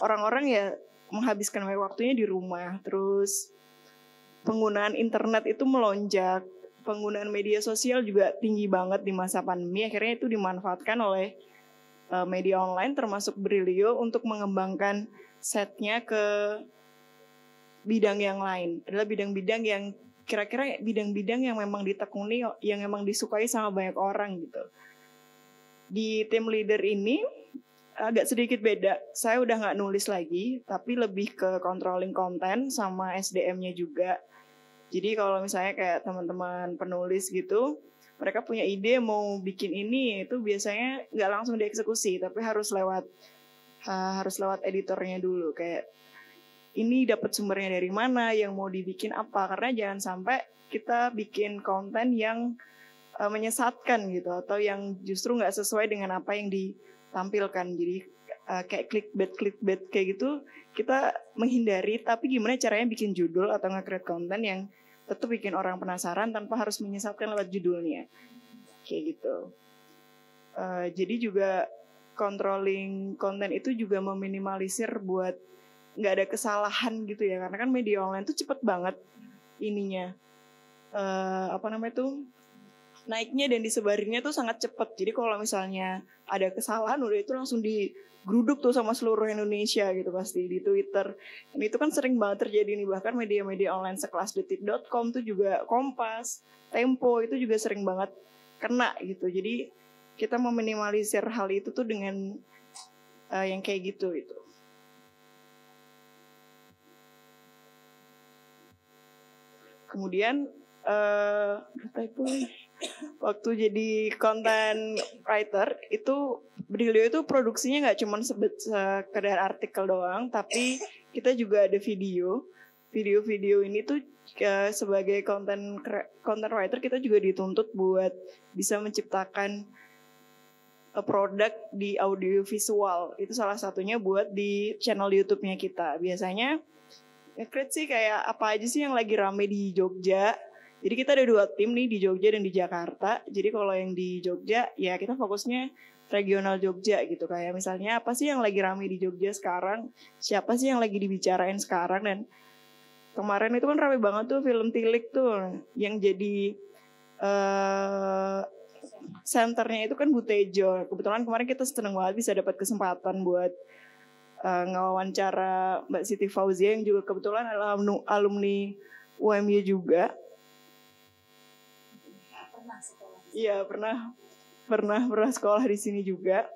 orang-orang ya menghabiskan waktunya di rumah. Terus penggunaan internet itu melonjak penggunaan media sosial juga tinggi banget di masa pandemi. Akhirnya itu dimanfaatkan oleh uh, media online termasuk Brilio untuk mengembangkan setnya ke bidang yang lain. Adalah bidang-bidang yang kira-kira bidang-bidang yang memang ditekuni yang memang disukai sama banyak orang gitu. Di tim leader ini agak sedikit beda. Saya udah nggak nulis lagi tapi lebih ke controlling konten sama SDM-nya juga. Jadi kalau misalnya kayak teman-teman penulis gitu mereka punya ide mau bikin ini itu biasanya nggak langsung dieksekusi tapi harus lewat harus lewat editornya dulu. Kayak ini dapat sumbernya dari mana, yang mau dibikin apa. Karena jangan sampai kita bikin konten yang uh, menyesatkan gitu atau yang justru nggak sesuai dengan apa yang ditampilkan. Jadi uh, kayak clickbait clickbait kayak gitu kita menghindari. Tapi gimana caranya bikin judul atau nge-create konten yang tetap bikin orang penasaran tanpa harus menyesatkan lewat judulnya. Kayak gitu. Uh, jadi juga controlling konten itu juga meminimalisir buat nggak ada kesalahan gitu ya karena kan media online tuh cepet banget ininya uh, apa namanya tuh naiknya dan disebarinnya tuh sangat cepat. Jadi kalau misalnya ada kesalahan udah itu langsung digeruduk tuh sama seluruh Indonesia gitu pasti di Twitter. Dan itu kan sering banget terjadi nih bahkan media-media online sekelas detik.com tuh juga Kompas, Tempo itu juga sering banget kena gitu. Jadi kita meminimalisir hal itu tuh dengan uh, yang kayak gitu itu. Kemudian uh, typo waktu jadi content writer itu Brilio itu produksinya nggak cuma sekedar artikel doang, tapi kita juga ada video. Video-video ini tuh uh, sebagai content content writer kita juga dituntut buat bisa menciptakan uh, produk di audio visual. Itu salah satunya buat di channel YouTube-nya kita. Biasanya ya sih kayak apa aja sih yang lagi rame di Jogja. Jadi kita ada dua tim nih di Jogja dan di Jakarta. Jadi kalau yang di Jogja ya kita fokusnya regional Jogja gitu. Kayak misalnya apa sih yang lagi ramai di Jogja sekarang, siapa sih yang lagi dibicarain sekarang? Dan kemarin itu kan ramai banget tuh film Tilik tuh. Yang jadi uh, senternya itu kan Butejo. Kebetulan kemarin kita seneng banget bisa dapat kesempatan buat uh, ngawancara Mbak Siti Fauzia yang juga kebetulan adalah alumni UMY juga Iya pernah pernah pernah sekolah di sini juga.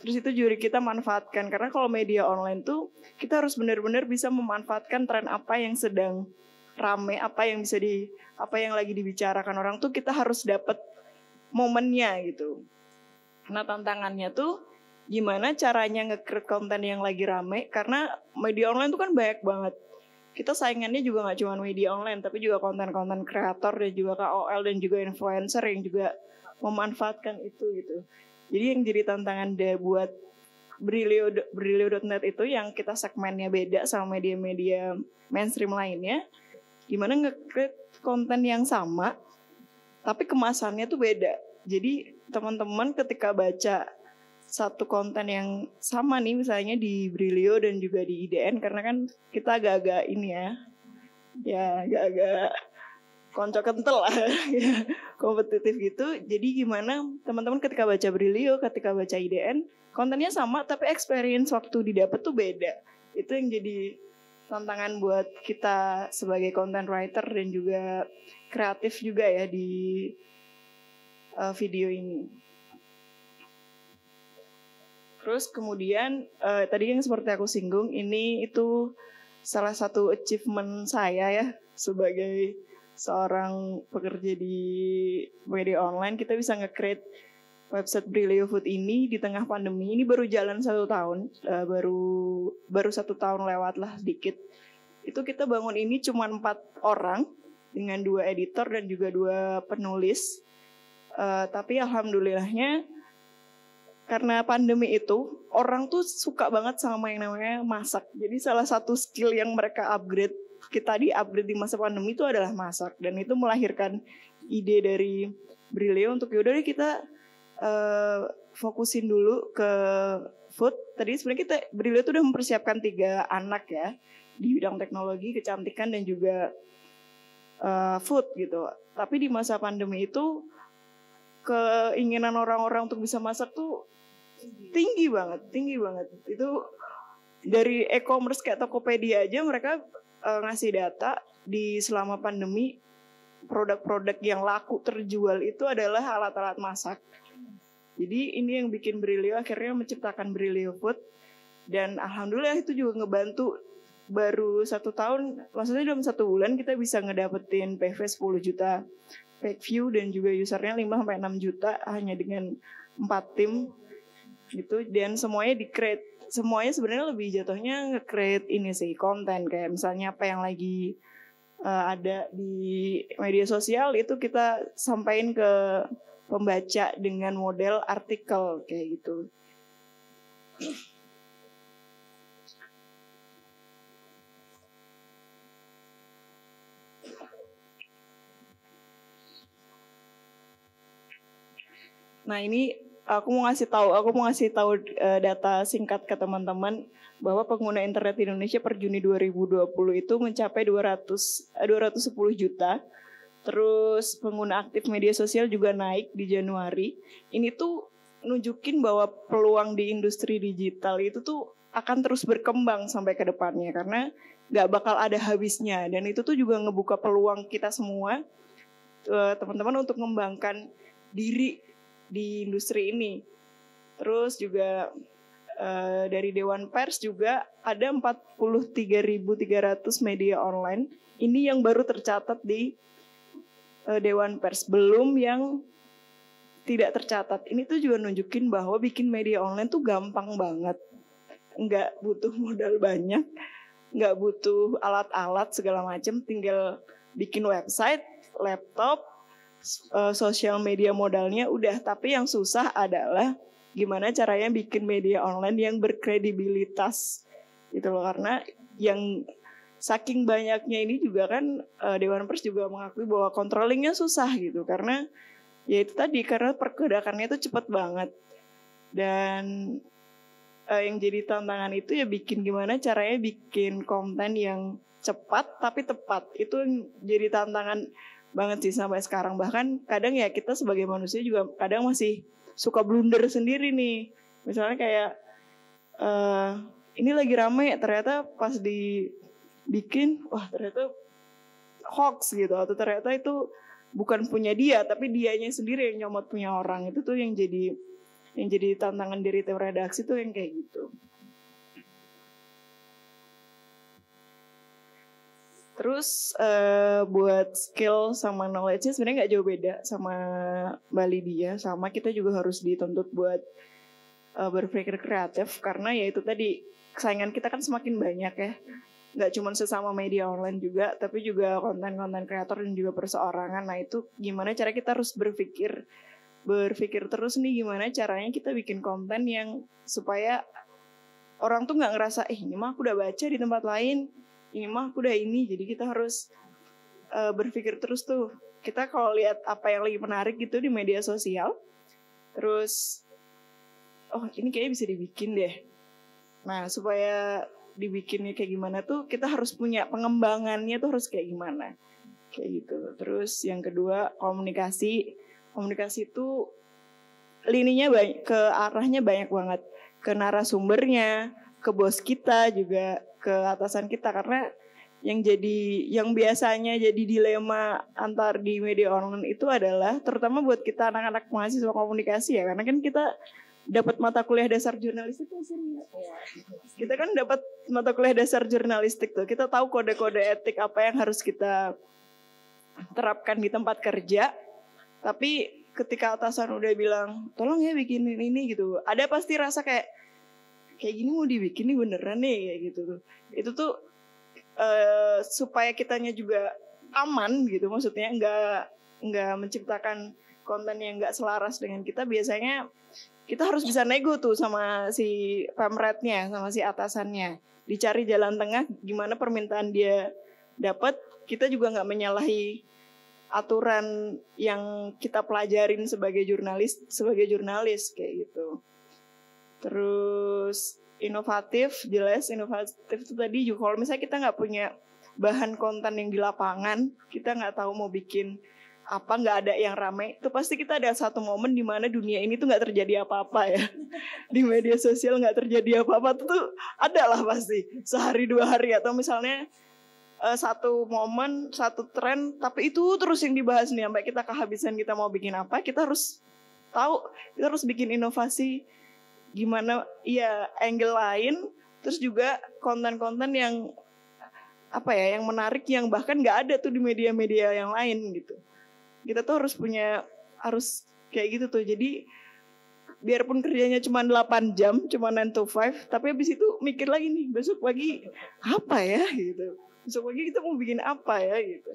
Terus itu juri kita manfaatkan karena kalau media online tuh kita harus benar-benar bisa memanfaatkan tren apa yang sedang rame, apa yang bisa di apa yang lagi dibicarakan orang tuh kita harus dapat momennya gitu. Nah tantangannya tuh gimana caranya nge-create konten yang lagi rame karena media online tuh kan banyak banget kita saingannya juga nggak cuma media online tapi juga konten-konten kreator dan juga KOL dan juga influencer yang juga memanfaatkan itu gitu. Jadi yang jadi tantangan deh buat Brilio Brilio.net itu yang kita segmennya beda sama media-media mainstream lainnya. Gimana nge-create konten yang sama tapi kemasannya tuh beda. Jadi teman-teman ketika baca satu konten yang sama nih misalnya di Brilio dan juga di IDN karena kan kita agak-agak ini ya ya agak-agak konco kental lah kompetitif gitu. Jadi gimana teman-teman ketika baca Brilio ketika baca IDN kontennya sama tapi experience waktu didapat tuh beda. Itu yang jadi tantangan buat kita sebagai content writer dan juga kreatif juga ya di uh, video ini Terus kemudian uh, tadi yang seperti aku singgung ini itu salah satu achievement saya ya sebagai seorang pekerja di media online. Kita bisa nge-create website Brilio Food ini di tengah pandemi. Ini baru jalan satu tahun uh, baru baru satu tahun lewat lah sedikit itu kita bangun ini cuma empat orang dengan dua editor dan juga dua penulis. Uh, tapi alhamdulillahnya karena pandemi itu orang tuh suka banget sama yang namanya masak. Jadi salah satu skill yang mereka upgrade kita di upgrade di masa pandemi itu adalah masak dan itu melahirkan ide dari Brilio untuk yaudah deh kita uh, fokusin dulu ke food. Tadi sebenarnya kita Brilio itu udah mempersiapkan tiga anak ya di bidang teknologi, kecantikan dan juga uh, food gitu. Tapi di masa pandemi itu keinginan orang-orang untuk bisa masak tuh tinggi banget, tinggi banget. Itu dari e-commerce kayak Tokopedia aja mereka uh, ngasih data di selama pandemi produk-produk yang laku terjual itu adalah alat-alat masak. Jadi ini yang bikin Brilio akhirnya menciptakan Brilio Food dan alhamdulillah itu juga ngebantu baru satu tahun, maksudnya dalam satu bulan kita bisa ngedapetin PV 10 juta page view dan juga usernya 5 sampai 6 juta hanya dengan empat tim gitu dan semuanya di create semuanya sebenarnya lebih jatuhnya nge-create ini sih konten kayak misalnya apa yang lagi uh, ada di media sosial itu kita sampaikan ke pembaca dengan model artikel kayak gitu. Nah ini aku mau ngasih tahu, aku mau ngasih tahu uh, data singkat ke teman-teman bahwa pengguna internet di Indonesia per Juni 2020 itu mencapai 200 uh, 210 juta Terus pengguna aktif media sosial juga naik di Januari. Ini tuh nunjukin bahwa peluang di industri digital itu tuh akan terus berkembang sampai ke depannya karena nggak bakal ada habisnya dan itu tuh juga ngebuka peluang kita semua eh, teman-teman untuk mengembangkan diri di industri ini. Terus juga eh, dari Dewan Pers juga ada 43.300 media online. Ini yang baru tercatat di eh, Dewan Pers, belum yang tidak tercatat. Ini tuh juga nunjukin bahwa bikin media online tuh gampang banget. Nggak butuh modal banyak, nggak butuh alat-alat segala macam, tinggal bikin website, laptop, eh, sosial media modalnya udah. Tapi yang susah adalah gimana caranya bikin media online yang berkredibilitas gitu loh. Karena yang saking banyaknya ini juga kan eh, Dewan Pers juga mengakui bahwa controllingnya susah gitu. Karena ya itu tadi karena pergerakannya itu cepat banget. Dan eh, yang jadi tantangan itu ya bikin gimana caranya bikin konten yang cepat tapi tepat. Itu yang jadi tantangan banget sih sampai sekarang. Bahkan kadang ya kita sebagai manusia juga kadang masih suka blunder sendiri nih. Misalnya kayak eh ini lagi rame ternyata pas dibikin wah ternyata hoax gitu. Atau ternyata itu bukan punya dia tapi dianya sendiri yang nyomot punya orang. Itu tuh yang jadi yang jadi tantangan dari tim redaksi tuh yang kayak gitu terus eh, buat skill sama knowledge-nya sebenarnya nggak jauh beda sama Bali dia sama kita juga harus dituntut buat eh, berpikir kreatif karena ya itu tadi saingan kita kan semakin banyak ya. Nggak cuma sesama media online juga tapi juga konten-konten kreator dan juga perseorangan. Nah itu gimana cara kita harus berpikir berpikir terus nih? Gimana caranya kita bikin konten yang supaya orang tuh nggak ngerasa eh ini mah aku udah baca di tempat lain ini mah aku udah ini. Jadi kita harus uh, berpikir terus tuh. Kita kalau lihat apa yang lagi menarik gitu di media sosial terus oh ini kayaknya bisa dibikin deh. Nah supaya dibikinnya kayak gimana tuh kita harus punya pengembangannya tuh harus kayak gimana. Kayak gitu. Terus yang kedua komunikasi. Komunikasi itu lininya banyak ke arahnya banyak banget. Ke narasumbernya ke bos kita juga ke atasan kita karena yang jadi yang biasanya jadi dilema antar di media online itu adalah terutama buat kita anak-anak mahasiswa komunikasi ya karena kan kita dapat mata kuliah dasar jurnalistik tuh kita kan dapat mata kuliah dasar jurnalistik tuh kita tahu kode-kode etik apa yang harus kita terapkan di tempat kerja tapi ketika atasan udah bilang tolong ya bikinin ini gitu ada pasti rasa kayak kayak gini mau dibikin nih beneran nih kayak gitu tuh. Itu tuh uh, supaya kitanya juga aman gitu maksudnya nggak nggak menciptakan konten yang nggak selaras dengan kita biasanya kita harus bisa nego tuh sama si pemretnya sama si atasannya. Dicari jalan tengah gimana permintaan dia dapat kita juga nggak menyalahi aturan yang kita pelajarin sebagai jurnalis sebagai jurnalis kayak gitu terus inovatif jelas inovatif itu tadi juga kalau misalnya kita nggak punya bahan konten yang di lapangan kita nggak tahu mau bikin apa nggak ada yang rame itu pasti kita ada satu momen di mana dunia ini tuh nggak terjadi apa-apa ya. Di media sosial nggak terjadi apa-apa tuh ada lah pasti sehari dua hari atau misalnya uh, satu momen satu tren tapi itu terus yang dibahas nih sampai kita kehabisan kita mau bikin apa kita harus tahu kita harus bikin inovasi gimana ya angle lain terus juga konten-konten yang apa ya yang menarik yang bahkan nggak ada tuh di media-media yang lain gitu. Kita tuh harus punya harus kayak gitu tuh. Jadi biarpun kerjanya cuma 8 jam cuma 9 to 5 tapi habis itu mikir lagi nih besok pagi apa ya gitu. Besok pagi kita mau bikin apa ya gitu.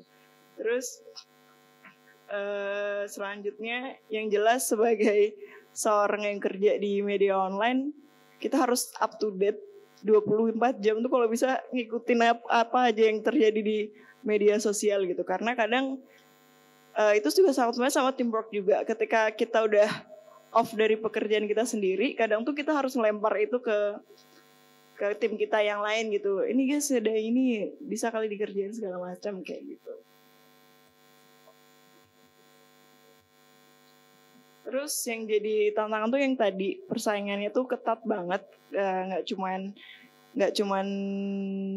Terus uh, selanjutnya yang jelas sebagai seorang yang kerja di media online kita harus up to date 24 jam tuh kalau bisa ngikutin apa, aja yang terjadi di media sosial gitu. Karena kadang uh, itu juga sangat sebenarnya sama teamwork juga. Ketika kita udah off dari pekerjaan kita sendiri kadang tuh kita harus melempar itu ke ke tim kita yang lain gitu. Ini guys ada ini bisa kali dikerjain segala macam kayak gitu Terus yang jadi tantangan tuh yang tadi persaingannya tuh ketat banget, Eh, nggak cuman nggak cuman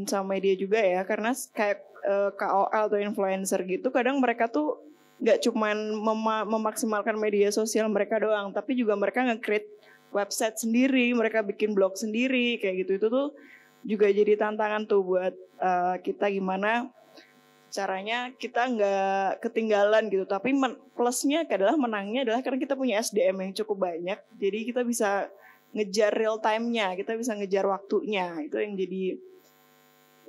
sama media juga ya, karena kayak eh, KOL atau influencer gitu, kadang mereka tuh nggak cuman mema- memaksimalkan media sosial mereka doang, tapi juga mereka nge-create website sendiri, mereka bikin blog sendiri, kayak gitu. Itu tuh juga jadi tantangan tuh buat eh, kita gimana caranya kita nggak ketinggalan gitu. Tapi men- plusnya adalah menangnya adalah karena kita punya SDM yang cukup banyak. Jadi kita bisa ngejar real time-nya kita bisa ngejar waktunya. Itu yang jadi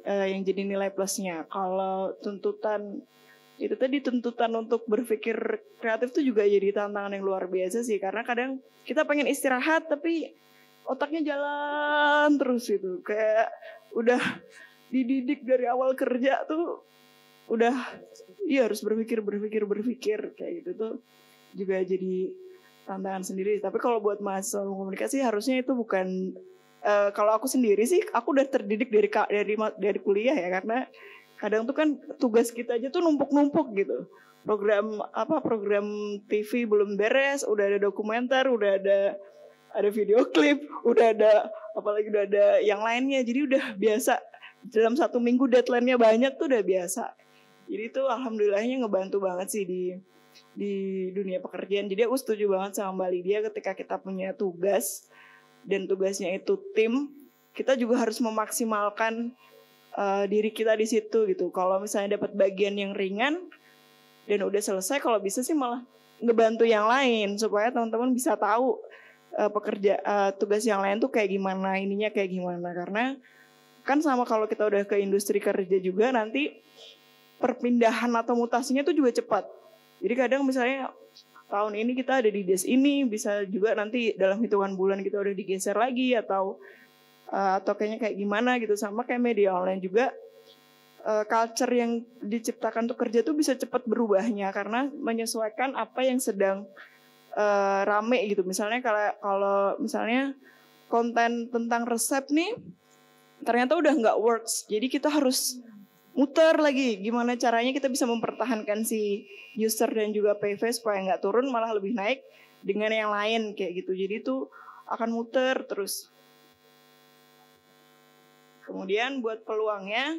eh, yang jadi nilai plusnya. Kalau tuntutan itu tadi tuntutan untuk berpikir kreatif tuh juga jadi tantangan yang luar biasa sih. Karena kadang kita pengen istirahat tapi otaknya jalan terus itu kayak udah dididik dari awal kerja tuh udah iya harus berpikir berpikir berpikir kayak gitu tuh juga jadi tantangan sendiri. Tapi kalau buat mahasiswa komunikasi harusnya itu bukan eh, kalau aku sendiri sih aku udah terdidik dari dari dari kuliah ya karena kadang tuh kan tugas kita aja tuh numpuk-numpuk gitu. Program apa program TV belum beres udah ada dokumenter udah ada ada video klip udah ada apalagi udah ada yang lainnya. Jadi udah biasa dalam satu minggu deadline-nya banyak tuh udah biasa jadi itu alhamdulillahnya ngebantu banget sih di di dunia pekerjaan. Jadi aku setuju banget sama Mbak Lydia ketika kita punya tugas dan tugasnya itu tim, kita juga harus memaksimalkan uh, diri kita di situ gitu. Kalau misalnya dapat bagian yang ringan dan udah selesai, kalau bisa sih malah ngebantu yang lain supaya teman-teman bisa tahu uh, pekerja uh, tugas yang lain tuh kayak gimana, ininya kayak gimana. Karena kan sama kalau kita udah ke industri kerja juga nanti perpindahan atau mutasinya tuh juga cepat. Jadi kadang misalnya tahun ini kita ada di des ini, bisa juga nanti dalam hitungan bulan kita udah digeser lagi atau uh, atau kayaknya kayak gimana gitu sama kayak media online juga uh, culture yang diciptakan untuk kerja tuh bisa cepat berubahnya karena menyesuaikan apa yang sedang uh, rame gitu. Misalnya kalau kalau misalnya konten tentang resep nih ternyata udah nggak works. Jadi kita harus muter lagi. Gimana caranya kita bisa mempertahankan si user dan juga PV supaya nggak turun malah lebih naik dengan yang lain kayak gitu. Jadi itu akan muter terus. Kemudian buat peluangnya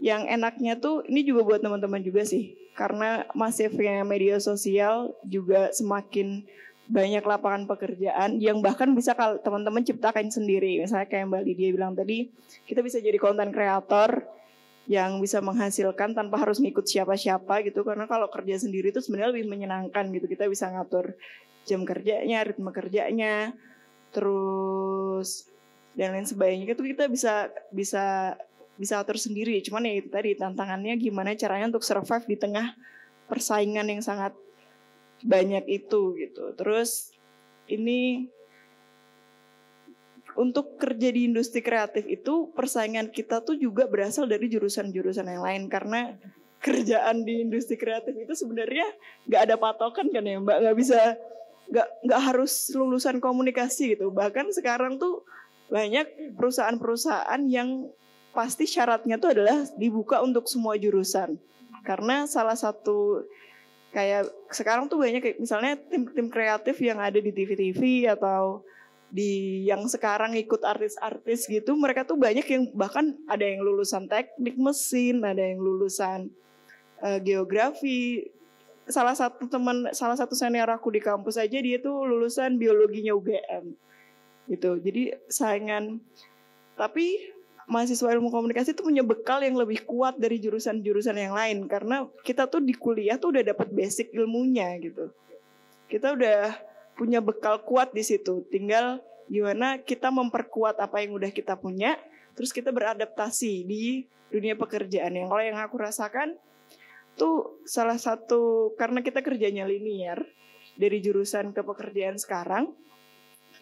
yang enaknya tuh ini juga buat teman-teman juga sih. Karena masifnya media sosial juga semakin banyak lapangan pekerjaan yang bahkan bisa kalau teman-teman ciptakan sendiri. Misalnya kayak Mbak Lydia bilang tadi kita bisa jadi konten kreator yang bisa menghasilkan tanpa harus ngikut siapa-siapa gitu. Karena kalau kerja sendiri itu sebenarnya lebih menyenangkan gitu. Kita bisa ngatur jam kerjanya ritme kerjanya terus dan lain sebagainya itu kita bisa bisa bisa atur sendiri. Cuman ya itu tadi tantangannya gimana caranya untuk survive di tengah persaingan yang sangat banyak itu gitu. Terus ini untuk kerja di industri kreatif itu persaingan kita tuh juga berasal dari jurusan-jurusan yang lain. Karena kerjaan di industri kreatif itu sebenarnya nggak ada patokan kan ya mbak? Nggak bisa nggak nggak harus lulusan komunikasi gitu. Bahkan sekarang tuh banyak perusahaan-perusahaan yang pasti syaratnya tuh adalah dibuka untuk semua jurusan. Karena salah satu kayak sekarang tuh banyak kayak misalnya tim-tim kreatif yang ada di TV-TV atau di yang sekarang ikut artis-artis gitu mereka tuh banyak yang bahkan ada yang lulusan teknik mesin ada yang lulusan uh, geografi. Salah satu teman salah satu senior aku di kampus aja dia tuh lulusan biologinya UGM gitu. Jadi saingan. Tapi mahasiswa ilmu komunikasi tuh punya bekal yang lebih kuat dari jurusan-jurusan yang lain karena kita tuh di kuliah tuh udah dapat basic ilmunya gitu. Kita udah punya bekal kuat di situ. Tinggal gimana kita memperkuat apa yang udah kita punya, terus kita beradaptasi di dunia pekerjaan. Yang kalau yang aku rasakan tuh salah satu karena kita kerjanya linear dari jurusan ke pekerjaan sekarang,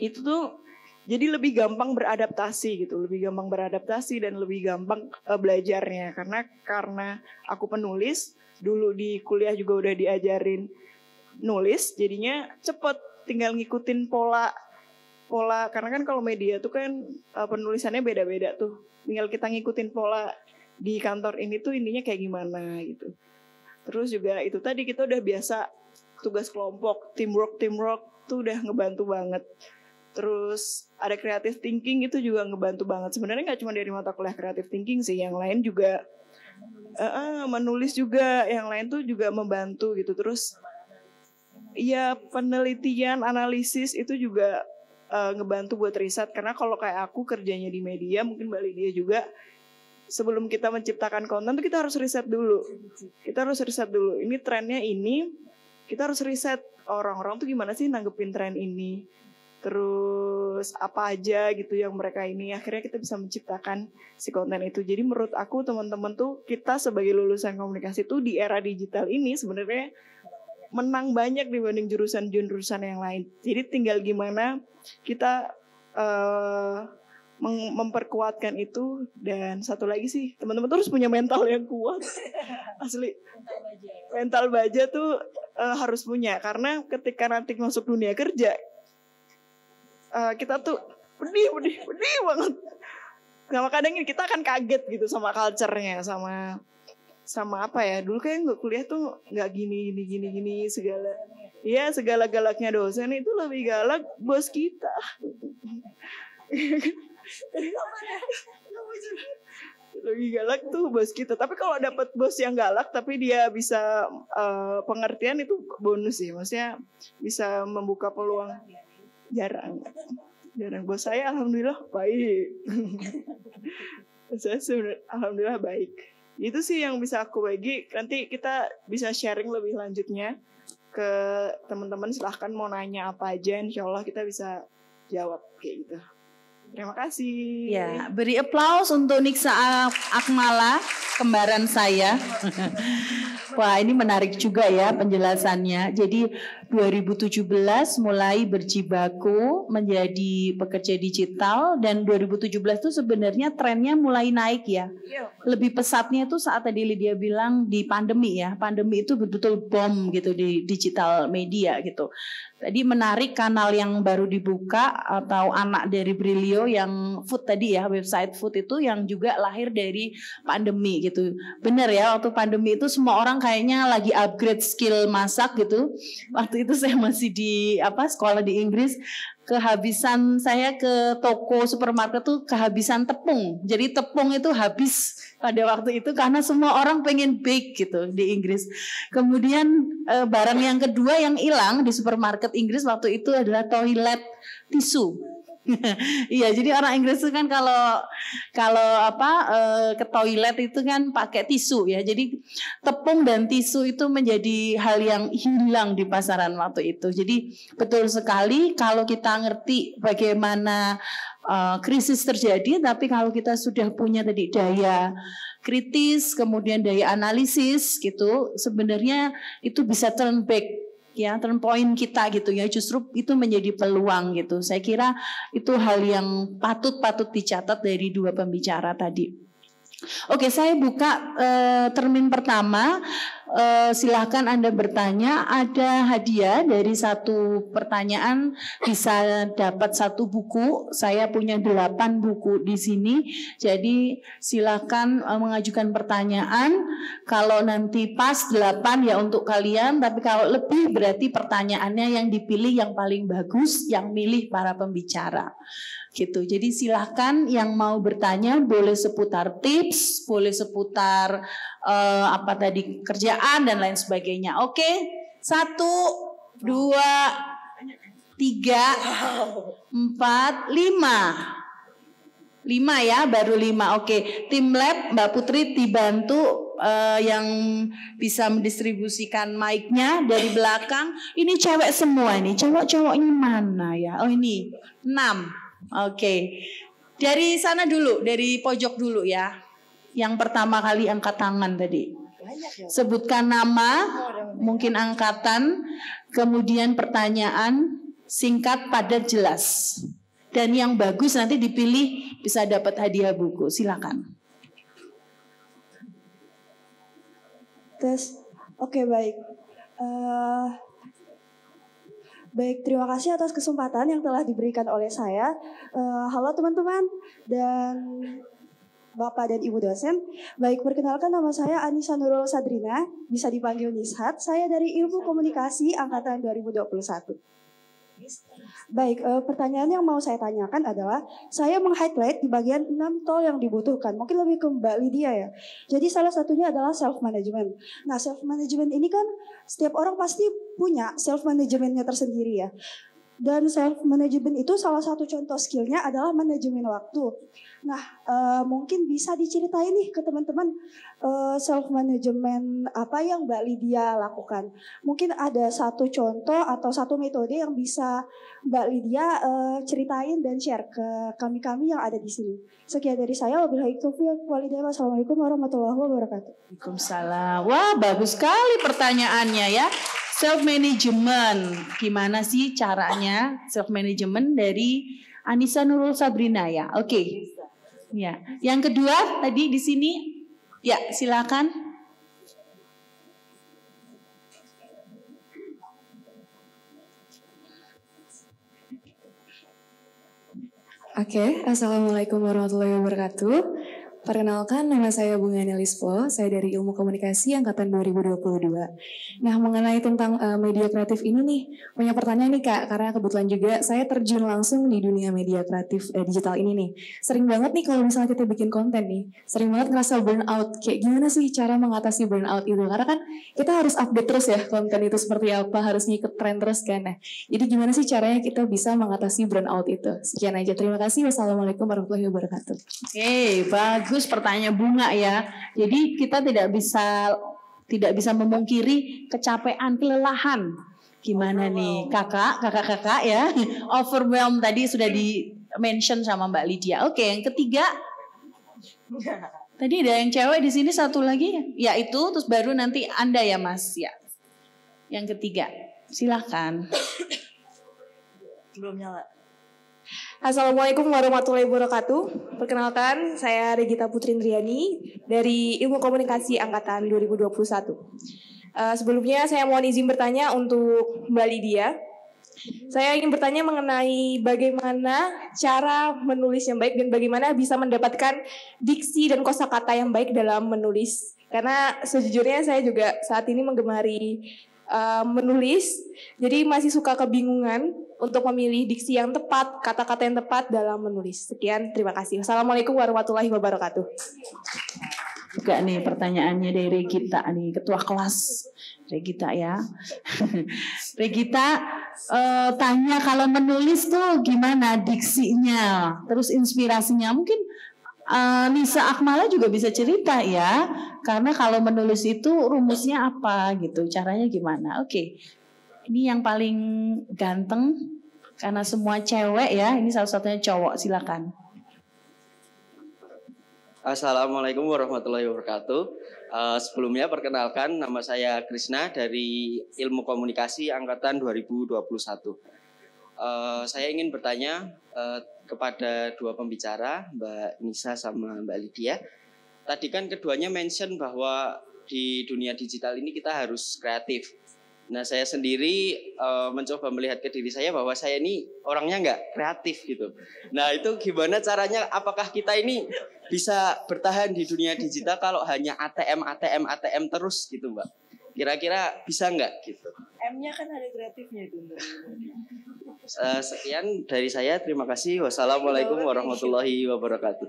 itu tuh jadi lebih gampang beradaptasi gitu, lebih gampang beradaptasi dan lebih gampang uh, belajarnya karena karena aku penulis dulu di kuliah juga udah diajarin nulis jadinya cepet tinggal ngikutin pola pola karena kan kalau media tuh kan uh, penulisannya beda-beda tuh tinggal kita ngikutin pola di kantor ini tuh intinya kayak gimana gitu terus juga itu tadi kita udah biasa tugas kelompok, teamwork, teamwork tuh udah ngebantu banget. Terus ada creative thinking itu juga ngebantu banget. Sebenarnya nggak cuma dari mata kuliah creative thinking sih, yang lain juga eh, eh, menulis juga, yang lain tuh juga membantu gitu. Terus ya penelitian, analisis itu juga eh, ngebantu buat riset. Karena kalau kayak aku kerjanya di media, mungkin Mbak Lydia juga sebelum kita menciptakan konten tuh kita harus riset dulu. Kita harus riset dulu. Ini trennya ini, kita harus riset orang-orang tuh gimana sih nanggepin tren ini. Terus apa aja gitu yang mereka ini akhirnya kita bisa menciptakan si konten itu. Jadi menurut aku teman-teman tuh kita sebagai lulusan komunikasi tuh di era digital ini sebenarnya menang banyak dibanding jurusan-jurusan yang lain. Jadi tinggal gimana kita uh, memperkuatkan itu. Dan satu lagi sih teman-teman tuh harus punya mental yang kuat. Asli. Mental baja tuh uh, harus punya. Karena ketika nanti masuk dunia kerja uh, kita tuh pedih pedih pedih banget. Sama kadang kita akan kaget gitu sama culture-nya sama sama apa ya dulu kayak nggak kuliah tuh nggak gini gini gini gini segala Iya segala galaknya dosen itu lebih galak bos kita lebih galak tuh bos kita. Tapi kalau dapat bos yang galak tapi dia bisa uh, pengertian itu bonus sih. Maksudnya bisa membuka peluang jarang. Jarang bos saya alhamdulillah baik. saya sebenarnya alhamdulillah baik. Itu sih yang bisa aku bagi. Nanti kita bisa sharing lebih lanjutnya ke teman-teman silahkan mau nanya apa aja insya Allah kita bisa jawab kayak gitu. Terima kasih. Ya, beri aplaus untuk Niksa Akmala, kembaran saya. Wah, ini menarik juga ya penjelasannya. Jadi 2017 mulai berjibaku menjadi pekerja digital dan 2017 itu sebenarnya trennya mulai naik ya. Lebih pesatnya itu saat tadi Lydia bilang di pandemi ya. Pandemi itu betul-betul bom gitu di digital media gitu. Tadi menarik kanal yang baru dibuka atau anak dari Brilio yang food tadi ya website food itu yang juga lahir dari pandemi gitu. Bener ya waktu pandemi itu semua orang kayaknya lagi upgrade skill masak gitu. Waktu itu saya masih di apa sekolah di Inggris kehabisan saya ke toko supermarket tuh kehabisan tepung. Jadi tepung itu habis pada waktu itu karena semua orang pengen bake gitu di Inggris. Kemudian eh, barang yang kedua yang hilang di supermarket Inggris waktu itu adalah toilet tisu. Iya, jadi orang Inggris itu kan kalau kalau apa eh, ke toilet itu kan pakai tisu ya. Jadi tepung dan tisu itu menjadi hal yang hilang di pasaran waktu itu. Jadi betul sekali kalau kita ngerti bagaimana uh, krisis terjadi, tapi kalau kita sudah punya tadi daya kritis, kemudian daya analisis gitu, sebenarnya itu bisa turn back ya turn point kita gitu ya justru itu menjadi peluang gitu saya kira itu hal yang patut patut dicatat dari dua pembicara tadi Oke, saya buka uh, termin pertama. Uh, silahkan Anda bertanya. Ada hadiah dari satu pertanyaan bisa dapat satu buku. Saya punya delapan buku di sini. Jadi silahkan uh, mengajukan pertanyaan. Kalau nanti pas delapan ya untuk kalian. Tapi kalau lebih berarti pertanyaannya yang dipilih yang paling bagus, yang milih para pembicara gitu. Jadi silahkan yang mau bertanya boleh seputar tips, boleh seputar uh, apa tadi kerjaan dan lain sebagainya. Oke, satu, dua, tiga, empat, lima. Lima ya, baru lima. Oke, tim lab Mbak Putri dibantu uh, yang bisa mendistribusikan mic-nya dari belakang. Ini cewek semua nih, cowok-cowoknya mana ya? Oh ini, enam. Oke. Dari sana dulu, dari pojok dulu ya. Yang pertama kali angkat tangan tadi. Sebutkan nama, mungkin angkatan, kemudian pertanyaan singkat padat jelas. Dan yang bagus nanti dipilih bisa dapat hadiah buku. Silakan. Tes. Oke, baik. Uh, Baik, terima kasih atas kesempatan yang telah diberikan oleh saya. Uh, halo teman-teman, dan Bapak dan Ibu dosen. Baik, perkenalkan nama saya Anissa Nurul Sadrina, bisa dipanggil Nishat. Saya dari Ilmu Komunikasi angkatan 2021. Baik, eh, pertanyaan yang mau saya tanyakan adalah saya meng-highlight di bagian 6 tol yang dibutuhkan. Mungkin lebih ke Mbak Lydia ya. Jadi salah satunya adalah self management. Nah, self management ini kan setiap orang pasti punya self managementnya tersendiri ya. Dan self management itu salah satu contoh skillnya adalah manajemen waktu. Nah, uh, mungkin bisa diceritain nih ke teman-teman uh, self management apa yang Mbak Lydia lakukan. Mungkin ada satu contoh atau satu metode yang bisa Mbak Lydia uh, ceritain dan share ke kami-kami yang ada di sini. Sekian dari saya. Wabillahi taufiq. Wassalamualaikum warahmatullahi wabarakatuh. Waalaikumsalam. Wah, bagus sekali pertanyaannya ya. Self management. Gimana sih caranya self management dari Anissa Nurul Sabrina ya? Oke. Okay. Ya, yang kedua tadi di sini, ya silakan. Oke, okay. assalamualaikum warahmatullahi wabarakatuh. Perkenalkan, nama saya Bunga Nelispo, saya dari Ilmu Komunikasi Angkatan 2022. Nah, mengenai tentang uh, media kreatif ini nih, punya pertanyaan nih Kak, karena kebetulan juga saya terjun langsung di dunia media kreatif uh, digital ini nih. Sering banget nih kalau misalnya kita bikin konten nih, sering banget ngerasa burnout. Kayak gimana sih cara mengatasi burnout itu? Karena kan kita harus update terus ya konten itu seperti apa, harus ngikut tren terus kan. Nah, jadi gimana sih caranya kita bisa mengatasi burnout itu? Sekian aja, terima kasih. Wassalamualaikum warahmatullahi wabarakatuh. Oke, okay, bagus bagus pertanyaan bunga ya. Jadi kita tidak bisa tidak bisa memungkiri kecapean, kelelahan. Gimana nih kakak, kakak-kakak ya. Overwhelm tadi sudah di mention sama Mbak Lydia. Oke, yang ketiga. Tadi ada yang cewek di sini satu lagi ya itu terus baru nanti Anda ya Mas ya. Yang ketiga. Silahkan. Belum nyala. Assalamualaikum warahmatullahi wabarakatuh. Perkenalkan, saya Regita Putri Indriani dari Ilmu Komunikasi Angkatan 2021. Uh, sebelumnya saya mohon izin bertanya untuk Mbak Lydia. Saya ingin bertanya mengenai bagaimana cara menulis yang baik dan bagaimana bisa mendapatkan diksi dan kosakata yang baik dalam menulis. Karena sejujurnya saya juga saat ini menggemari uh, menulis, jadi masih suka kebingungan untuk memilih diksi yang tepat, kata-kata yang tepat dalam menulis. Sekian, terima kasih. Wassalamualaikum warahmatullahi wabarakatuh. Juga nih pertanyaannya dari Regita nih, ketua kelas Regita ya. Regita uh, tanya kalau menulis tuh gimana diksinya, terus inspirasinya. Mungkin uh, Nisa Akmala juga bisa cerita ya, karena kalau menulis itu rumusnya apa gitu, caranya gimana. Oke, ini yang paling ganteng karena semua cewek ya. Ini salah satunya cowok. Silakan. Assalamualaikum warahmatullahi wabarakatuh. Uh, sebelumnya perkenalkan nama saya Krisna dari Ilmu Komunikasi angkatan 2021. Uh, eh, saya ingin bertanya uh, kepada dua pembicara, Mbak Nisa sama Mbak Lydia. Tadi kan keduanya mention bahwa di dunia digital ini kita harus kreatif. Nah saya sendiri uh, mencoba melihat ke diri saya bahwa saya ini orangnya nggak kreatif gitu. Nah itu gimana caranya? Apakah kita ini bisa bertahan di dunia digital kalau hanya ATM ATM ATM terus gitu mbak? Kira-kira bisa nggak gitu? M-nya kan ada kreatifnya itu. Uh, sekian dari saya. Terima kasih. Wassalamualaikum warahmatullahi wabarakatuh.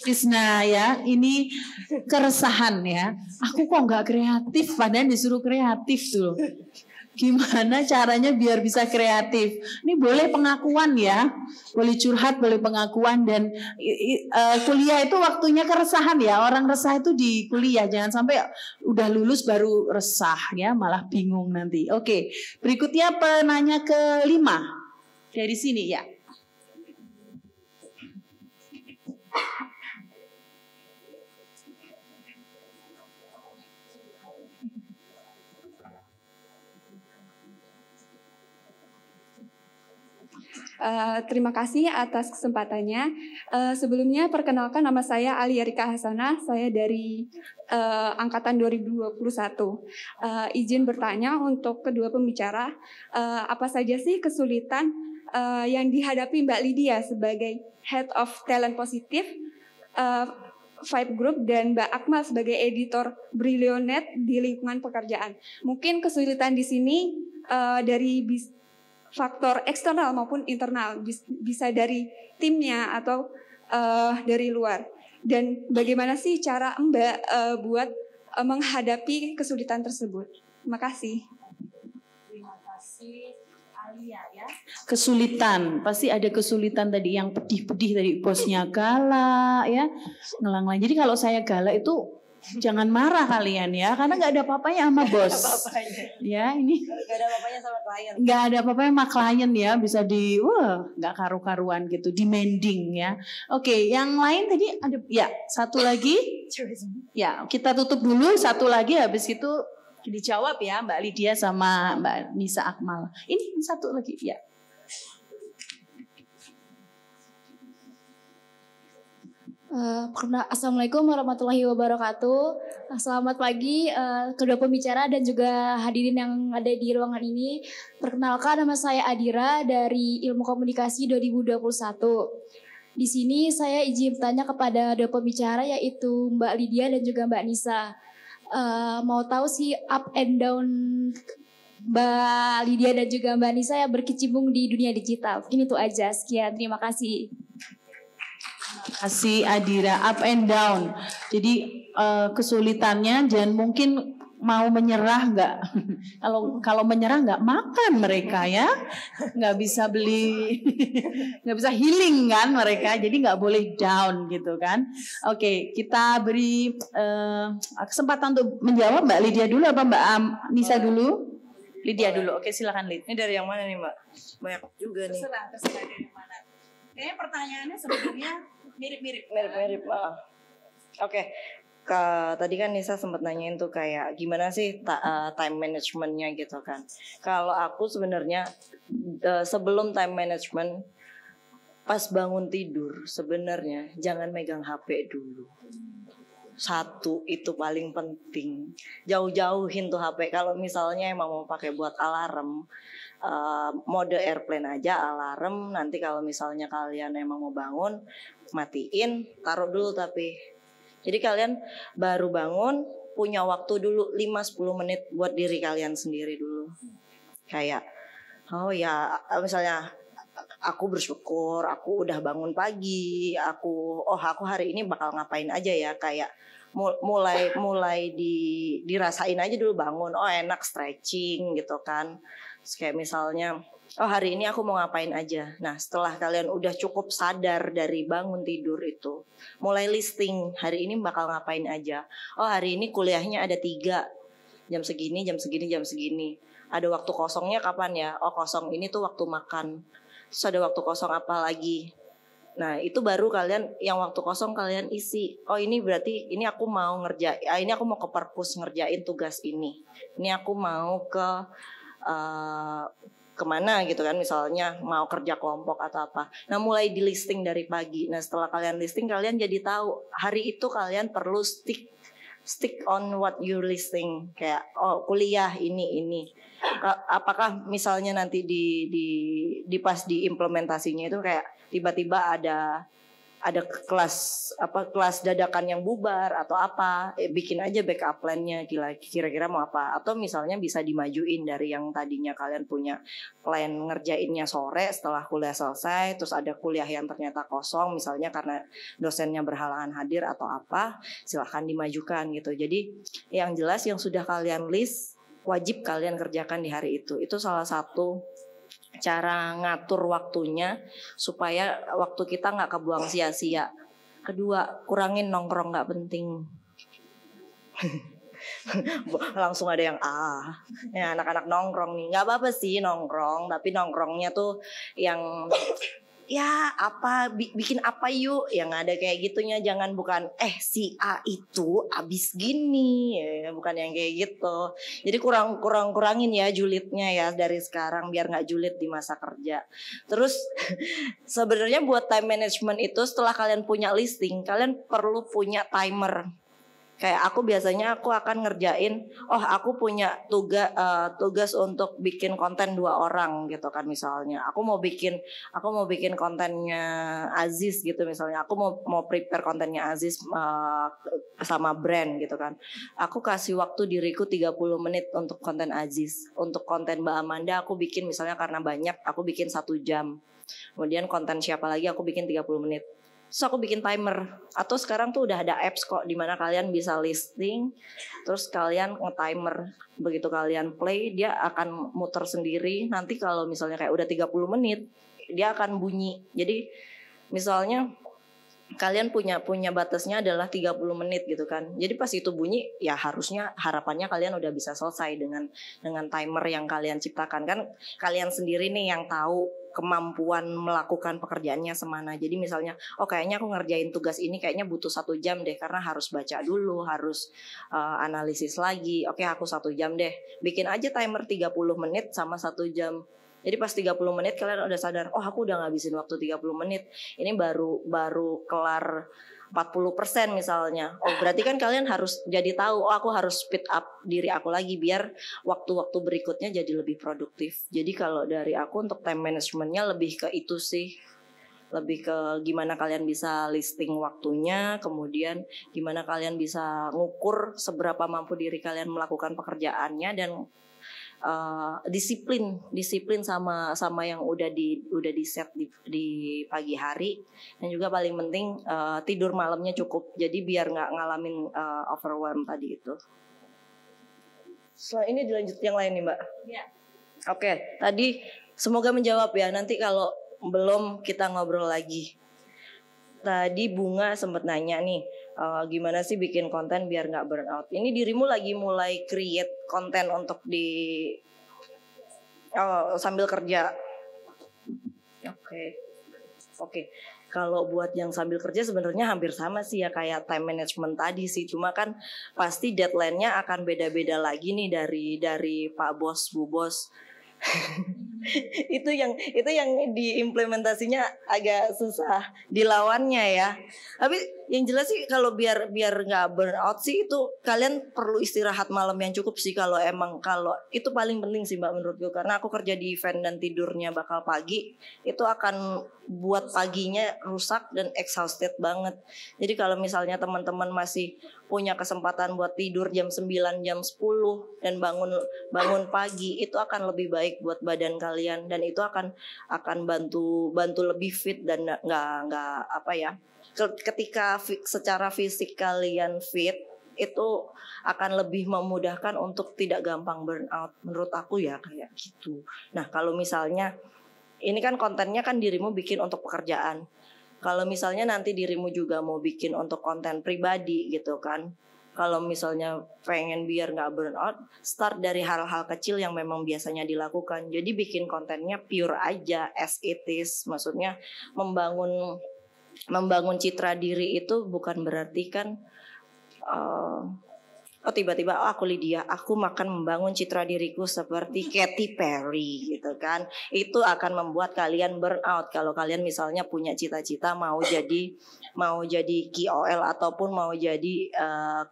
Krisna ya, ini keresahan ya. Aku kok nggak kreatif, padahal disuruh kreatif tuh. Gimana caranya biar bisa kreatif? Ini boleh pengakuan ya, boleh curhat, boleh pengakuan dan uh, kuliah itu waktunya keresahan ya. Orang resah itu di kuliah, jangan sampai udah lulus baru resah ya, malah bingung nanti. Oke, berikutnya penanya kelima dari sini ya. Uh, terima kasih atas kesempatannya. Uh, sebelumnya perkenalkan nama saya Ali Rika Hasanah, saya dari uh, angkatan 2021. Uh, izin bertanya untuk kedua pembicara, uh, apa saja sih kesulitan uh, yang dihadapi Mbak Lydia sebagai Head of Talent Positif uh, Vibe Group dan Mbak Akmal sebagai editor Brilionet di lingkungan pekerjaan. Mungkin kesulitan di sini uh, dari bis, faktor eksternal maupun internal, bis, bisa dari timnya atau uh, dari luar. Dan bagaimana sih cara Mbak uh, buat uh, menghadapi kesulitan tersebut? Terima kasih. Terima kasih. Alia ya. Kesulitan, pasti ada kesulitan tadi yang pedih-pedih dari bosnya galak ya, ngelang Jadi kalau saya galak itu jangan marah kalian ya, karena nggak ada apa-apanya sama bos. Ya ini. Nggak ada apa-apanya sama klien. Nggak ada apa-apanya sama klien ya, bisa di, wah nggak karu-karuan gitu, demanding ya. Oke, yang lain tadi ada, ya satu lagi. Ya kita tutup dulu, satu lagi habis itu dijawab ya Mbak Lydia sama Mbak Nisa Akmal. Ini satu lagi ya. Uh, Assalamualaikum warahmatullahi wabarakatuh. Selamat pagi uh, kedua pembicara dan juga hadirin yang ada di ruangan ini. Perkenalkan nama saya Adira dari Ilmu Komunikasi 2021. Di sini saya izin bertanya kepada dua pembicara yaitu Mbak Lydia dan juga Mbak Nisa uh, mau tahu sih up and down Mbak Lydia dan juga Mbak Nisa yang berkecimpung di dunia digital. Mungkin itu aja. Sekian, terima kasih. Kasih Adira, up and down. Jadi uh, kesulitannya jangan mungkin mau menyerah nggak? kalau kalau menyerah nggak makan mereka ya, nggak bisa beli, nggak bisa healing kan mereka. Jadi nggak boleh down gitu kan? Oke, kita beri uh, kesempatan untuk menjawab Mbak Lydia dulu apa Mbak Nisa dulu? Lydia dulu. Oke, silakan Lid. Ini dari yang mana nih Mbak? Banyak juga nih. Terserah, terserah dari mana. Kayaknya pertanyaannya sebenarnya mirip-mirip. Mirip-mirip. Oke, okay tadi kan Nisa sempat nanyain tuh kayak gimana sih ta, uh, time managementnya gitu kan. Kalau aku sebenarnya uh, sebelum time management pas bangun tidur sebenarnya jangan megang HP dulu. Satu itu paling penting. Jauh-jauhin tuh HP. Kalau misalnya emang mau pakai buat alarm, mode airplane aja alarm. Nanti kalau misalnya kalian emang mau bangun, matiin, taruh dulu tapi jadi kalian baru bangun punya waktu dulu 5-10 menit buat diri kalian sendiri dulu. Kayak oh ya misalnya aku bersyukur aku udah bangun pagi, aku oh aku hari ini bakal ngapain aja ya kayak mulai mulai di dirasain aja dulu bangun oh enak stretching gitu kan. Terus kayak misalnya oh hari ini aku mau ngapain aja. Nah setelah kalian udah cukup sadar dari bangun tidur itu, mulai listing hari ini bakal ngapain aja. Oh hari ini kuliahnya ada tiga, jam segini, jam segini, jam segini. Ada waktu kosongnya kapan ya? Oh kosong ini tuh waktu makan. Terus ada waktu kosong apa lagi? Nah itu baru kalian yang waktu kosong kalian isi. Oh ini berarti ini aku mau ngerjain. Ah, ini aku mau ke perpus ngerjain tugas ini. Ini aku mau ke uh, ke mana gitu kan misalnya mau kerja kelompok atau apa. Nah mulai di listing dari pagi. Nah setelah kalian listing kalian jadi tahu hari itu kalian perlu stick stick on what you listing kayak oh kuliah ini ini apakah misalnya nanti di di di pas di implementasinya itu kayak tiba-tiba ada ada kelas apa kelas dadakan yang bubar atau apa eh, bikin aja backup plan-nya kira-kira mau apa. Atau misalnya bisa dimajuin dari yang tadinya kalian punya plan ngerjainnya sore setelah kuliah selesai terus ada kuliah yang ternyata kosong misalnya karena dosennya berhalangan hadir atau apa silahkan dimajukan gitu. Jadi yang jelas yang sudah kalian list wajib kalian kerjakan di hari itu. Itu salah satu cara ngatur waktunya supaya waktu kita nggak kebuang sia-sia. Kedua, kurangin nongkrong nggak penting. langsung ada yang ah ya anak-anak nongkrong nih nggak apa-apa sih nongkrong tapi nongkrongnya tuh yang ya apa bikin apa yuk? Yang ada kayak gitunya jangan bukan eh si A itu abis gini. Ya bukan yang kayak gitu. Jadi kurang kurang kurangin ya julidnya ya dari sekarang biar nggak julid di masa kerja. Terus sebenarnya buat time management itu setelah kalian punya listing kalian perlu punya timer Kayak aku biasanya aku akan ngerjain, oh aku punya tugas uh, tugas untuk bikin konten dua orang gitu kan misalnya. Aku mau bikin aku mau bikin kontennya Aziz gitu misalnya. Aku mau mau prepare kontennya Aziz uh, sama brand gitu kan. Aku kasih waktu diriku 30 menit untuk konten Aziz. Untuk konten Mbak Amanda aku bikin misalnya karena banyak aku bikin satu jam. Kemudian konten siapa lagi aku bikin 30 menit Terus aku bikin timer. Atau sekarang tuh udah ada apps kok di mana kalian bisa listing, terus kalian nge-timer. Begitu kalian play, dia akan muter sendiri. Nanti kalau misalnya kayak udah 30 menit, dia akan bunyi. Jadi misalnya kalian punya punya batasnya adalah 30 menit gitu kan. Jadi pas itu bunyi ya harusnya harapannya kalian udah bisa selesai dengan dengan timer yang kalian ciptakan kan kalian sendiri nih yang tahu kemampuan melakukan pekerjaannya semana. Jadi misalnya, oh kayaknya aku ngerjain tugas ini kayaknya butuh satu jam deh karena harus baca dulu, harus uh, analisis lagi. Oke aku satu jam deh. Bikin aja timer 30 menit sama satu jam. Jadi pas 30 menit kalian udah sadar, oh aku udah ngabisin waktu 30 menit. Ini baru baru kelar 40% misalnya. Oh, berarti kan kalian harus jadi tahu, oh aku harus speed up diri aku lagi biar waktu-waktu berikutnya jadi lebih produktif. Jadi kalau dari aku untuk time managementnya lebih ke itu sih. Lebih ke gimana kalian bisa listing waktunya, kemudian gimana kalian bisa ngukur seberapa mampu diri kalian melakukan pekerjaannya dan uh, disiplin disiplin sama sama yang udah di udah di set di, di pagi hari. Dan juga paling penting uh, tidur malamnya cukup. Jadi biar nggak ngalamin uh, overwhelm tadi itu. Setelah ini dilanjut yang lain nih mbak? Ya. oke okay, tadi semoga menjawab ya. Nanti kalau belum kita ngobrol lagi. Tadi bunga sempat nanya nih uh, gimana sih bikin konten biar nggak burnout. Ini dirimu lagi mulai create konten untuk di uh, sambil kerja. Oke, okay. oke. Okay. Kalau buat yang sambil kerja sebenarnya hampir sama sih ya kayak time management tadi sih. Cuma kan pasti deadline-nya akan beda-beda lagi nih dari dari Pak Bos, Bu Bos itu yang itu yang diimplementasinya agak susah dilawannya ya. Tapi yang jelas sih kalau biar biar nggak burn out sih itu kalian perlu istirahat malam yang cukup sih kalau emang kalau itu paling penting sih mbak menurutku karena aku kerja di event dan tidurnya bakal pagi itu akan buat paginya rusak dan exhausted banget. Jadi kalau misalnya teman-teman masih punya kesempatan buat tidur jam 9 jam 10 dan bangun bangun pagi itu akan lebih baik buat badan kalian dan itu akan akan bantu bantu lebih fit dan nggak nggak apa ya ketika secara fisik kalian fit itu akan lebih memudahkan untuk tidak gampang burnout menurut aku ya kayak gitu. Nah, kalau misalnya ini kan kontennya kan dirimu bikin untuk pekerjaan. Kalau misalnya nanti dirimu juga mau bikin untuk konten pribadi gitu kan. Kalau misalnya pengen biar nggak burnout, start dari hal-hal kecil yang memang biasanya dilakukan. Jadi bikin kontennya pure aja, as it is. Maksudnya membangun membangun citra diri itu bukan berarti kan uh, oh tiba-tiba oh aku Lydia aku makan membangun citra diriku seperti Katy Perry gitu kan itu akan membuat kalian burn out kalau kalian misalnya punya cita-cita mau jadi mau jadi KOL ataupun mau jadi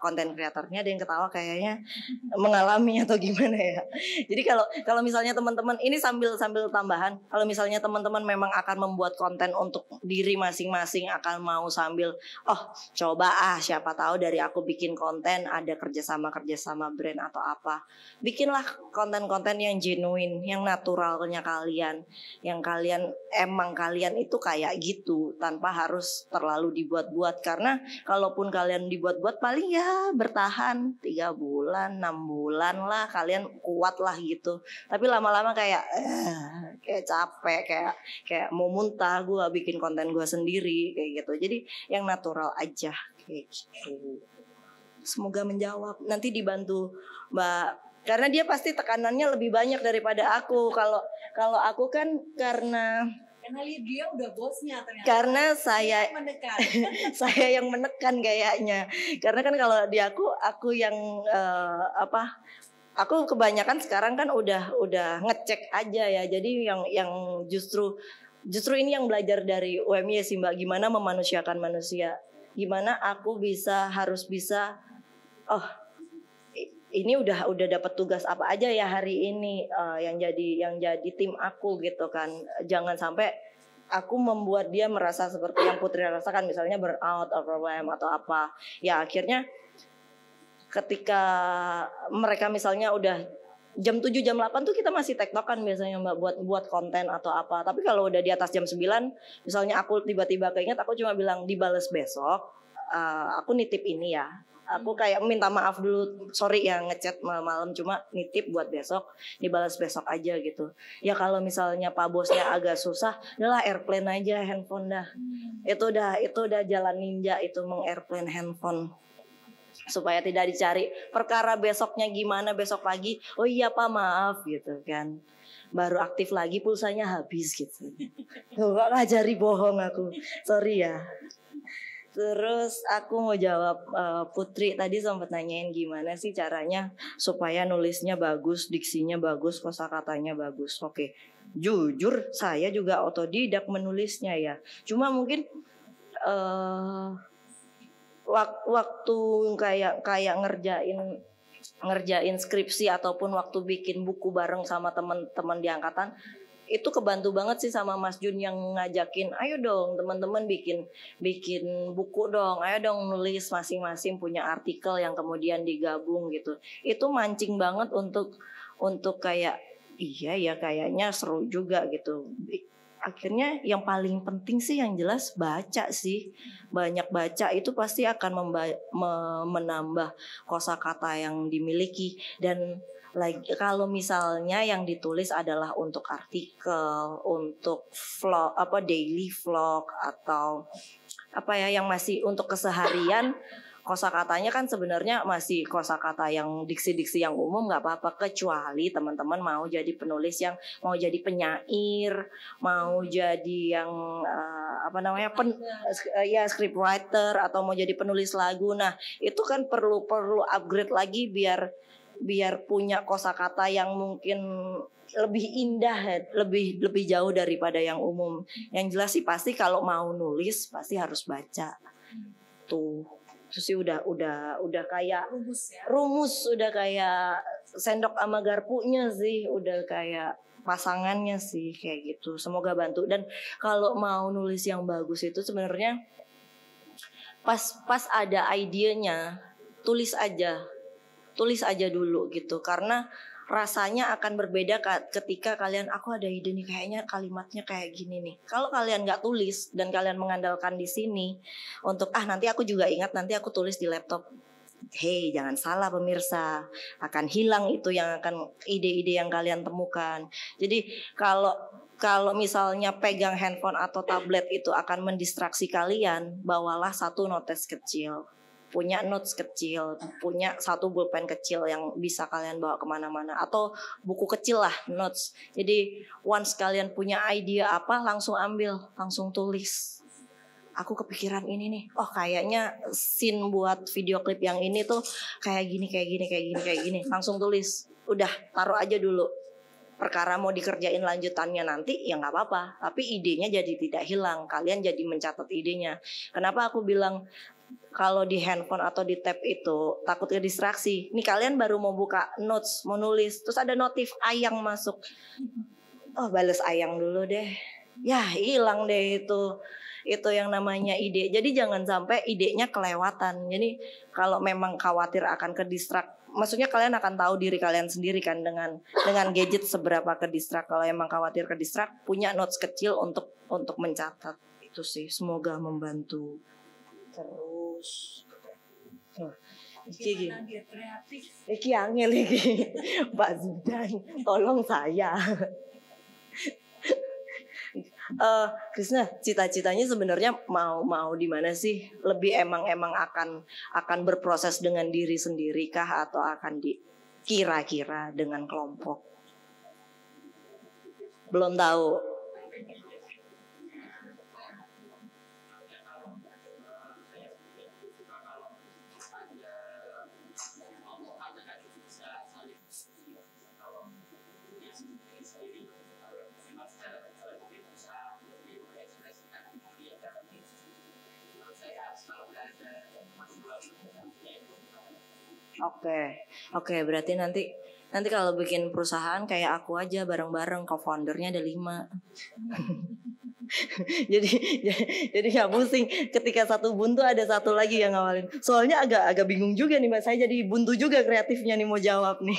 konten uh, kreatornya ada yang ketawa kayaknya mengalami atau gimana ya. Jadi kalau kalau misalnya teman-teman ini sambil sambil tambahan, kalau misalnya teman-teman memang akan membuat konten untuk diri masing-masing akan mau sambil oh coba ah siapa tahu dari aku bikin konten ada kerjasama kerjasama brand atau apa. Bikinlah konten-konten yang genuine, yang naturalnya kalian, yang kalian emang kalian itu kayak gitu tanpa harus terlalu terlalu dibuat-buat. Karena kalaupun kalian dibuat-buat paling ya bertahan tiga bulan enam bulan lah kalian kuat lah gitu. Tapi lama-lama kayak eh, kayak capek kayak kayak mau muntah gue bikin konten gue sendiri kayak gitu. Jadi yang natural aja kayak gitu semoga menjawab nanti dibantu mbak karena dia pasti tekanannya lebih banyak daripada aku kalau kalau aku kan karena karena dia udah bosnya ternyata. Karena saya yang menekan. saya yang menekan kayaknya. Karena kan kalau di aku aku yang uh, apa? Aku kebanyakan sekarang kan udah udah ngecek aja ya. Jadi yang yang justru justru ini yang belajar dari UMY sih Mbak gimana memanusiakan manusia. Gimana aku bisa harus bisa oh ini udah udah dapat tugas apa aja ya hari ini eh, yang jadi yang jadi tim aku gitu kan jangan sampai aku membuat dia merasa seperti yang Putri rasakan misalnya burnout overwhelm atau apa ya akhirnya ketika mereka misalnya udah jam 7 jam 8 tuh kita masih tektokan biasanya Mbak buat buat konten atau apa. Tapi kalau udah di atas jam 9 misalnya aku tiba-tiba keinget aku cuma bilang dibales besok. eh, aku nitip ini ya. Aku kayak minta maaf dulu, sorry ya ngechat malam-malam cuma nitip buat besok, dibalas besok aja gitu. Ya kalau misalnya Pak bosnya agak susah, udahlah airplane aja handphone dah. Itu udah itu udah jalan ninja itu mengairplane handphone. Supaya tidak dicari perkara besoknya gimana besok pagi oh iya pak maaf gitu kan. Baru aktif lagi pulsanya habis gitu. Tuh, gak ngajari bohong aku. Sorry ya terus aku mau jawab eh, Putri tadi sempat nanyain gimana sih caranya supaya nulisnya bagus diksinya bagus kosakatanya bagus. Oke jujur saya juga otodidak menulisnya ya. Cuma mungkin wak- waktu kayak kayak ngerjain ngerjain skripsi ataupun waktu bikin buku bareng sama teman-teman di angkatan itu kebantu banget sih sama Mas Jun yang ngajakin ayo dong teman-teman bikin bikin buku dong ayo dong nulis masing-masing punya artikel yang kemudian digabung gitu. Itu mancing banget untuk untuk kayak iya ya kayaknya seru juga gitu. Akhirnya yang paling penting sih yang jelas baca sih. Banyak baca itu pasti akan memba- me- menambah kosakata yang dimiliki. Dan lagi kalau misalnya yang ditulis adalah untuk artikel untuk vlog apa daily vlog atau apa ya yang masih untuk keseharian kosakatanya kan sebenarnya masih kosakata yang diksi-diksi yang umum nggak apa-apa kecuali teman-teman mau jadi penulis yang mau jadi penyair mau jadi yang eh, apa namanya pen, eh, ya script writer atau mau jadi penulis lagu. Nah itu kan perlu perlu upgrade lagi biar biar punya kosakata yang mungkin lebih indah lebih lebih jauh daripada yang umum. Yang jelas sih pasti kalau mau nulis pasti harus baca. Tuh. Terus sih udah udah udah kayak rumus ya? rumus udah kayak sendok sama garpunya sih udah kayak pasangannya sih kayak gitu. Semoga bantu. Dan kalau mau nulis yang bagus itu sebenarnya pas pas ada idenya tulis aja tulis aja dulu gitu. Karena rasanya akan berbeda ka- ketika kalian aku ada ide nih kayaknya kalimatnya kayak gini nih. Kalau kalian nggak tulis dan kalian mengandalkan di sini untuk ah nanti aku juga ingat nanti aku tulis di laptop. Hei, jangan salah pemirsa, akan hilang itu yang akan ide-ide yang kalian temukan. Jadi kalau kalau misalnya pegang handphone atau tablet itu akan mendistraksi kalian, bawalah satu notes kecil, punya notes kecil, punya satu pulpen kecil yang bisa kalian bawa ke mana-mana atau buku kecil lah notes. Jadi once kalian punya ide apa, langsung ambil, langsung tulis. Aku kepikiran ini nih oh kayaknya scene buat video klip yang ini tuh kayak gini kayak gini kayak gini kayak gini. Langsung tulis. Udah taruh aja dulu perkara mau dikerjain lanjutannya nanti ya nggak apa-apa. Tapi idenya jadi tidak hilang. Kalian jadi mencatat idenya. Kenapa aku bilang kalau di handphone atau di tab itu takut ke distraksi? Nih kalian baru mau buka notes mau nulis terus ada notif ayang masuk. Oh bales ayang dulu deh. Ya hilang deh itu. Itu yang namanya ide. Jadi jangan sampai idenya kelewatan. Jadi kalau memang khawatir akan ke distrak, maksudnya kalian akan tahu diri kalian sendiri kan dengan dengan gadget seberapa ke distrak. Kalau emang khawatir ke distrak, punya notes kecil untuk untuk mencatat. Itu sih semoga membantu. Terus Nah, Iki gini. dia kreatif Iki angel iki. Pak Zudan, tolong saya. Eh, Krisna, cita-citanya sebenarnya mau mau di mana sih? Lebih emang emang akan akan berproses dengan diri sendiri kah atau akan di kira-kira dengan kelompok? Belum tahu. Oke, oke berarti nanti nanti kalau bikin perusahaan kayak aku aja bareng-bareng co-foundernya ada lima. jadi jadi nggak pusing ketika satu buntu ada satu lagi yang ngawalin. Soalnya agak agak bingung juga nih mbak saya jadi buntu juga kreatifnya nih mau jawab nih.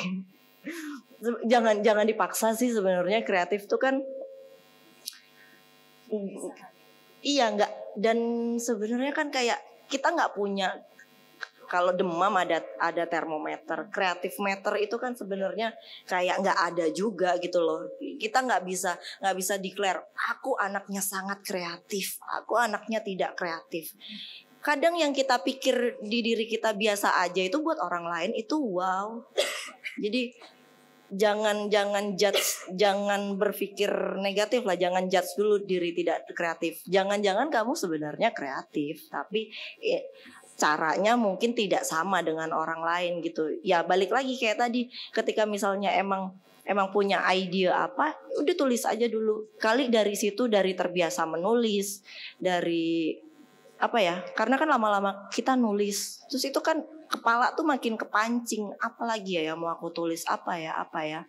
jangan jangan dipaksa sih sebenarnya kreatif tuh kan iya nggak dan sebenarnya kan kayak kita nggak punya kalau demam ada ada termometer. Kreatif meter itu kan sebenarnya kayak nggak ada juga gitu loh. Kita nggak bisa nggak bisa declare aku anaknya sangat kreatif aku anaknya tidak kreatif. Kadang yang kita pikir di diri kita biasa aja itu buat orang lain itu wow. Jadi jangan jangan judge jangan berpikir negatif lah jangan judge dulu diri tidak kreatif. Jangan-jangan kamu sebenarnya kreatif tapi eh, caranya mungkin tidak sama dengan orang lain gitu. Ya balik lagi kayak tadi ketika misalnya emang emang punya ide apa, udah tulis aja dulu. Kali dari situ dari terbiasa menulis, dari apa ya? Karena kan lama-lama kita nulis, terus itu kan kepala tuh makin kepancing. Apalagi ya yang mau aku tulis apa ya, apa ya?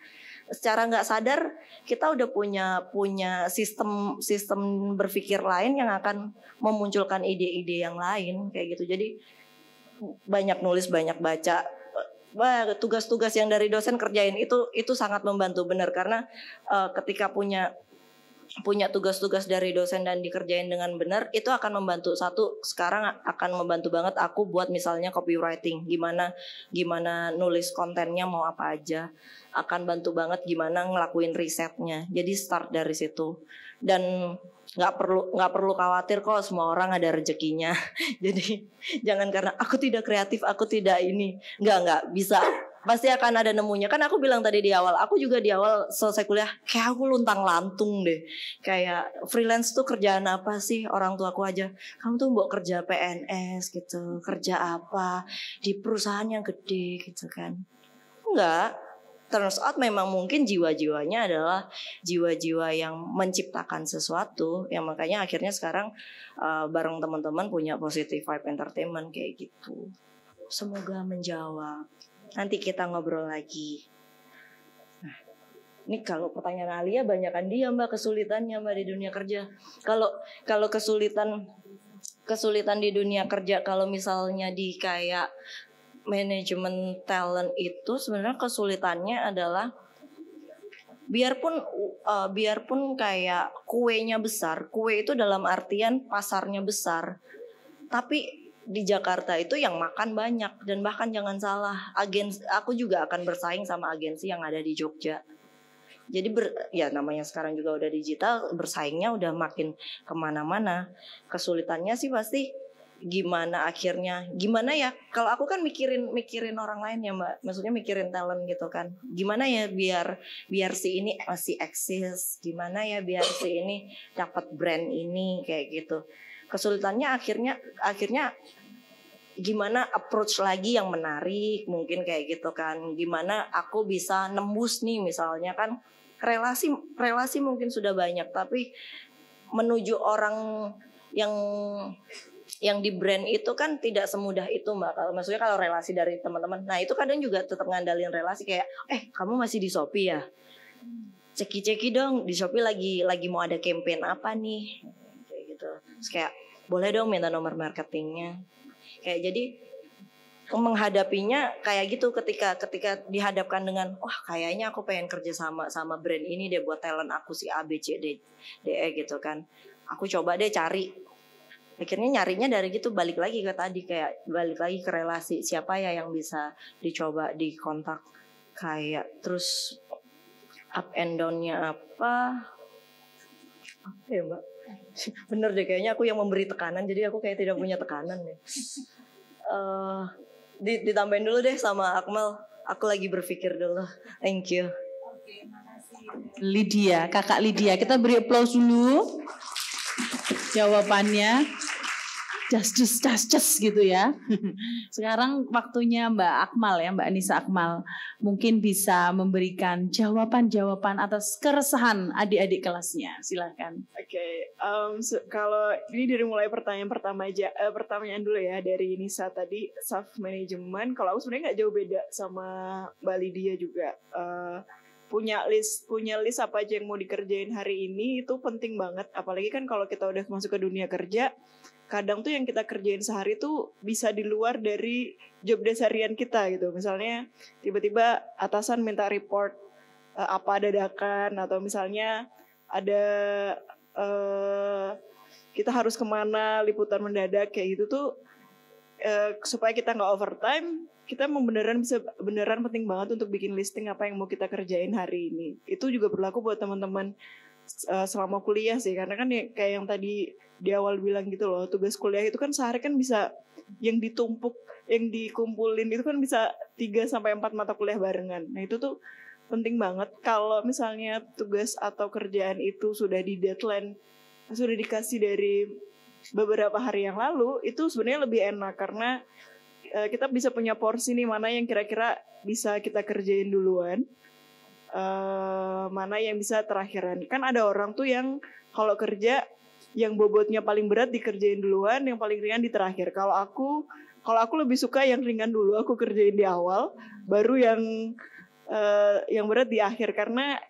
Secara nggak sadar kita udah punya punya sistem sistem berpikir lain yang akan memunculkan ide-ide yang lain kayak gitu. Jadi banyak nulis, banyak baca. Tugas-tugas yang dari dosen kerjain itu itu sangat membantu benar karena uh, ketika punya punya tugas-tugas dari dosen dan dikerjain dengan benar itu akan membantu. Satu sekarang akan membantu banget aku buat misalnya copywriting. Gimana gimana nulis kontennya mau apa aja. Akan bantu banget gimana ngelakuin risetnya. Jadi start dari situ. Dan nggak perlu nggak perlu khawatir kok semua orang ada rezekinya. Jadi jangan karena aku tidak kreatif aku tidak ini. Nggak nggak. Bisa pasti akan ada nemunya. Kan aku bilang tadi di awal aku juga di awal selesai kuliah kayak aku luntang lantung deh. Kayak freelance tuh kerjaan apa sih? Orang tua aku aja kamu tuh mau kerja PNS gitu kerja apa? Di perusahaan yang gede gitu kan. Enggak. Turns out memang mungkin jiwa-jiwanya adalah jiwa-jiwa yang menciptakan sesuatu yang makanya akhirnya sekarang uh, bareng teman-teman punya positive vibe entertainment kayak gitu. Semoga menjawab Nanti kita ngobrol lagi. Nah, ini kalau pertanyaan Alia banyak kan dia mbak kesulitannya mbak di dunia kerja. Kalau kalau kesulitan kesulitan di dunia kerja kalau misalnya di kayak manajemen talent itu sebenarnya kesulitannya adalah biarpun uh, biarpun kayak kuenya besar, kue itu dalam artian pasarnya besar. Tapi di Jakarta itu yang makan banyak dan bahkan jangan salah agen aku juga akan bersaing sama agensi yang ada di Jogja. Jadi ber, ya namanya sekarang juga udah digital bersaingnya udah makin ke mana-mana. Kesulitannya sih pasti gimana akhirnya gimana ya kalau aku kan mikirin mikirin orang lain ya mbak. Maksudnya mikirin talent gitu kan. Gimana ya biar biar si ini masih eksis? Gimana ya biar si ini dapat brand ini kayak gitu. Kesulitannya akhirnya akhirnya gimana approach lagi yang menarik mungkin kayak gitu kan. Gimana aku bisa nembus nih misalnya kan relasi relasi mungkin sudah banyak tapi menuju orang yang yang di brand itu kan tidak semudah itu mbak. Kalau maksudnya kalau relasi dari teman-teman. Nah itu kadang juga tetap ngandalin relasi kayak eh kamu masih di shopee ya? Ceki-ceki dong di shopee lagi lagi mau ada campaign apa nih? Kayak gitu. Terus kayak boleh dong minta nomor marketingnya kayak jadi menghadapinya kayak gitu ketika ketika dihadapkan dengan wah kayaknya aku pengen kerja sama sama brand ini deh buat talent aku si A B C D D E gitu kan. Aku coba deh cari. Akhirnya nyarinya dari gitu balik lagi ke tadi kayak balik lagi ke relasi siapa ya yang bisa dicoba di kontak kayak terus up and downnya apa? Apa ya mbak bener deh kayaknya aku yang memberi tekanan jadi aku kayak tidak punya tekanan deh. Uh, ditambahin dulu deh sama Akmal. Aku lagi berpikir dulu. Thank you. Lydia kakak Lydia. Kita beri applause dulu. Jawabannya just just just gitu ya. Sekarang waktunya Mbak Akmal ya, Mbak Anissa Akmal mungkin bisa memberikan jawaban-jawaban atas keresahan adik-adik kelasnya. Silakan. Oke, okay, um, so, kalau ini dari mulai pertanyaan pertama aja, uh, pertanyaan dulu ya dari Nisa tadi self management. Kalau aku sebenarnya nggak jauh beda sama Mbak Lydia juga. Uh, punya list punya list apa aja yang mau dikerjain hari ini itu penting banget apalagi kan kalau kita udah masuk ke dunia kerja kadang tuh yang kita kerjain sehari tuh bisa di luar dari job desk harian kita gitu misalnya tiba-tiba atasan minta report uh, apa dadakan atau misalnya ada uh, kita harus ke mana liputan mendadak kayak gitu tuh uh, supaya kita nggak overtime kita beneran bisa beneran penting banget untuk bikin listing apa yang mau kita kerjain hari ini. Itu juga berlaku buat teman-teman uh, selama kuliah sih karena kan ya, kayak yang tadi di awal bilang gitu loh, tugas kuliah itu kan sehari kan bisa yang ditumpuk, yang dikumpulin itu kan bisa 3 sampai 4 mata kuliah barengan. Nah, itu tuh penting banget kalau misalnya tugas atau kerjaan itu sudah di deadline sudah dikasih dari beberapa hari yang lalu itu sebenarnya lebih enak karena uh, kita bisa punya porsi nih mana yang kira-kira bisa kita kerjain duluan uh, mana yang bisa terakhiran kan ada orang tuh yang kalau kerja yang bobotnya paling berat dikerjain duluan yang paling ringan di terakhir. Kalau aku kalau aku lebih suka yang ringan dulu aku kerjain di awal baru yang uh, yang berat di akhir. Karena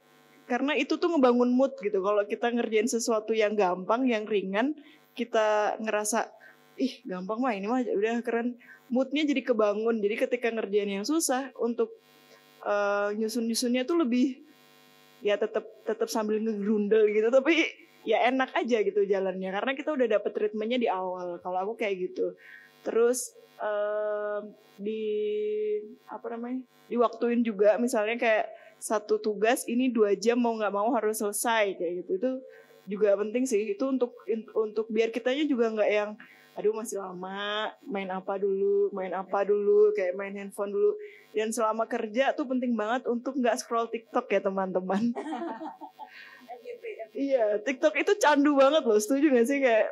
karena itu tuh ngebangun mood gitu. Kalau kita ngerjain sesuatu yang gampang yang ringan kita ngerasa ih gampang mah ini mah udah keren. Moodnya jadi kebangun. Jadi ketika ngerjain yang susah untuk uh, eh, nyusun nyusunnya tuh lebih ya tetap tetap sambil ngegrundel gitu. Tapi ya enak aja gitu jalannya karena kita udah dapet ritmenya di awal kalau aku kayak gitu. Terus uh, di apa namanya diwaktuin juga misalnya kayak satu tugas ini dua jam mau nggak mau harus selesai kayak gitu. Itu juga penting sih itu untuk untuk biar kitanya juga nggak yang aduh masih lama main apa dulu main apa dulu kayak main handphone dulu. Dan selama kerja tuh penting banget untuk nggak scroll TikTok ya teman-teman iya TikTok itu candu banget loh setuju gak sih? Kayak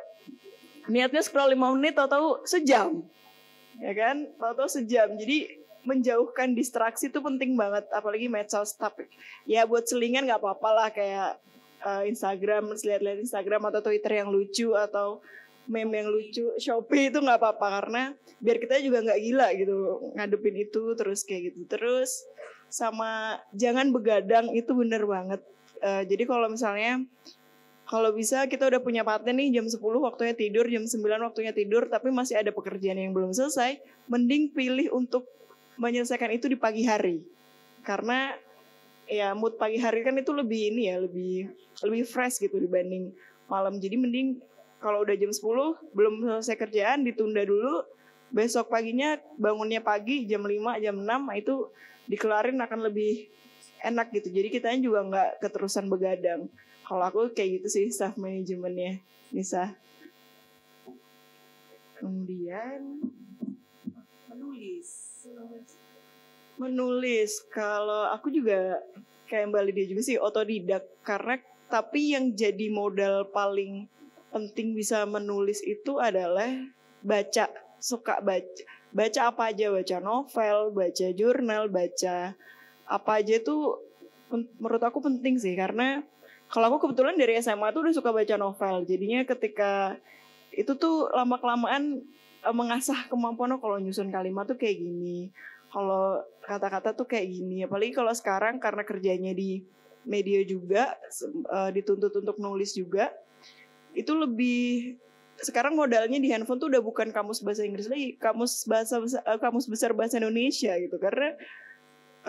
niatnya scroll 5 menit tahu-tahu sejam ya kan? Tahu-tahu sejam. Jadi menjauhkan distraksi itu penting banget apalagi medsos. Tapi ya buat selingan nggak apa-apa lah kayak uh, Instagram lihat-lihat Instagram atau Twitter yang lucu atau meme yang lucu. Shopee itu nggak apa-apa karena biar kita juga nggak gila gitu ngadepin itu terus kayak gitu. Terus sama jangan begadang itu bener banget uh, jadi kalau misalnya kalau bisa kita udah punya paten nih jam 10 waktunya tidur, jam 9 waktunya tidur, tapi masih ada pekerjaan yang belum selesai, mending pilih untuk menyelesaikan itu di pagi hari. Karena ya mood pagi hari kan itu lebih ini ya, lebih lebih fresh gitu dibanding malam. Jadi mending kalau udah jam 10 belum selesai kerjaan ditunda dulu besok paginya bangunnya pagi jam 5 jam 6 nah itu dikelarin akan lebih enak gitu. Jadi kita juga nggak keterusan begadang. Kalau aku kayak gitu sih staff manajemennya bisa kemudian menulis. Menulis. Kalau aku juga kayak Mbak Lydia juga sih otodidak. Karena tapi yang jadi modal paling penting bisa menulis itu adalah baca. Suka baca. Baca apa aja? Baca novel baca jurnal baca apa aja itu menurut aku penting sih karena kalau aku kebetulan dari SMA tuh udah suka baca novel jadinya ketika itu tuh lama kelamaan eh, mengasah kemampuan kalau nyusun kalimat tuh kayak gini kalau kata-kata tuh kayak gini apalagi kalau sekarang karena kerjanya di media juga uh, dituntut untuk nulis juga itu lebih sekarang modalnya di handphone tuh udah bukan kamus bahasa Inggris lagi, kamus bahasa uh, kamus besar bahasa Indonesia gitu. Karena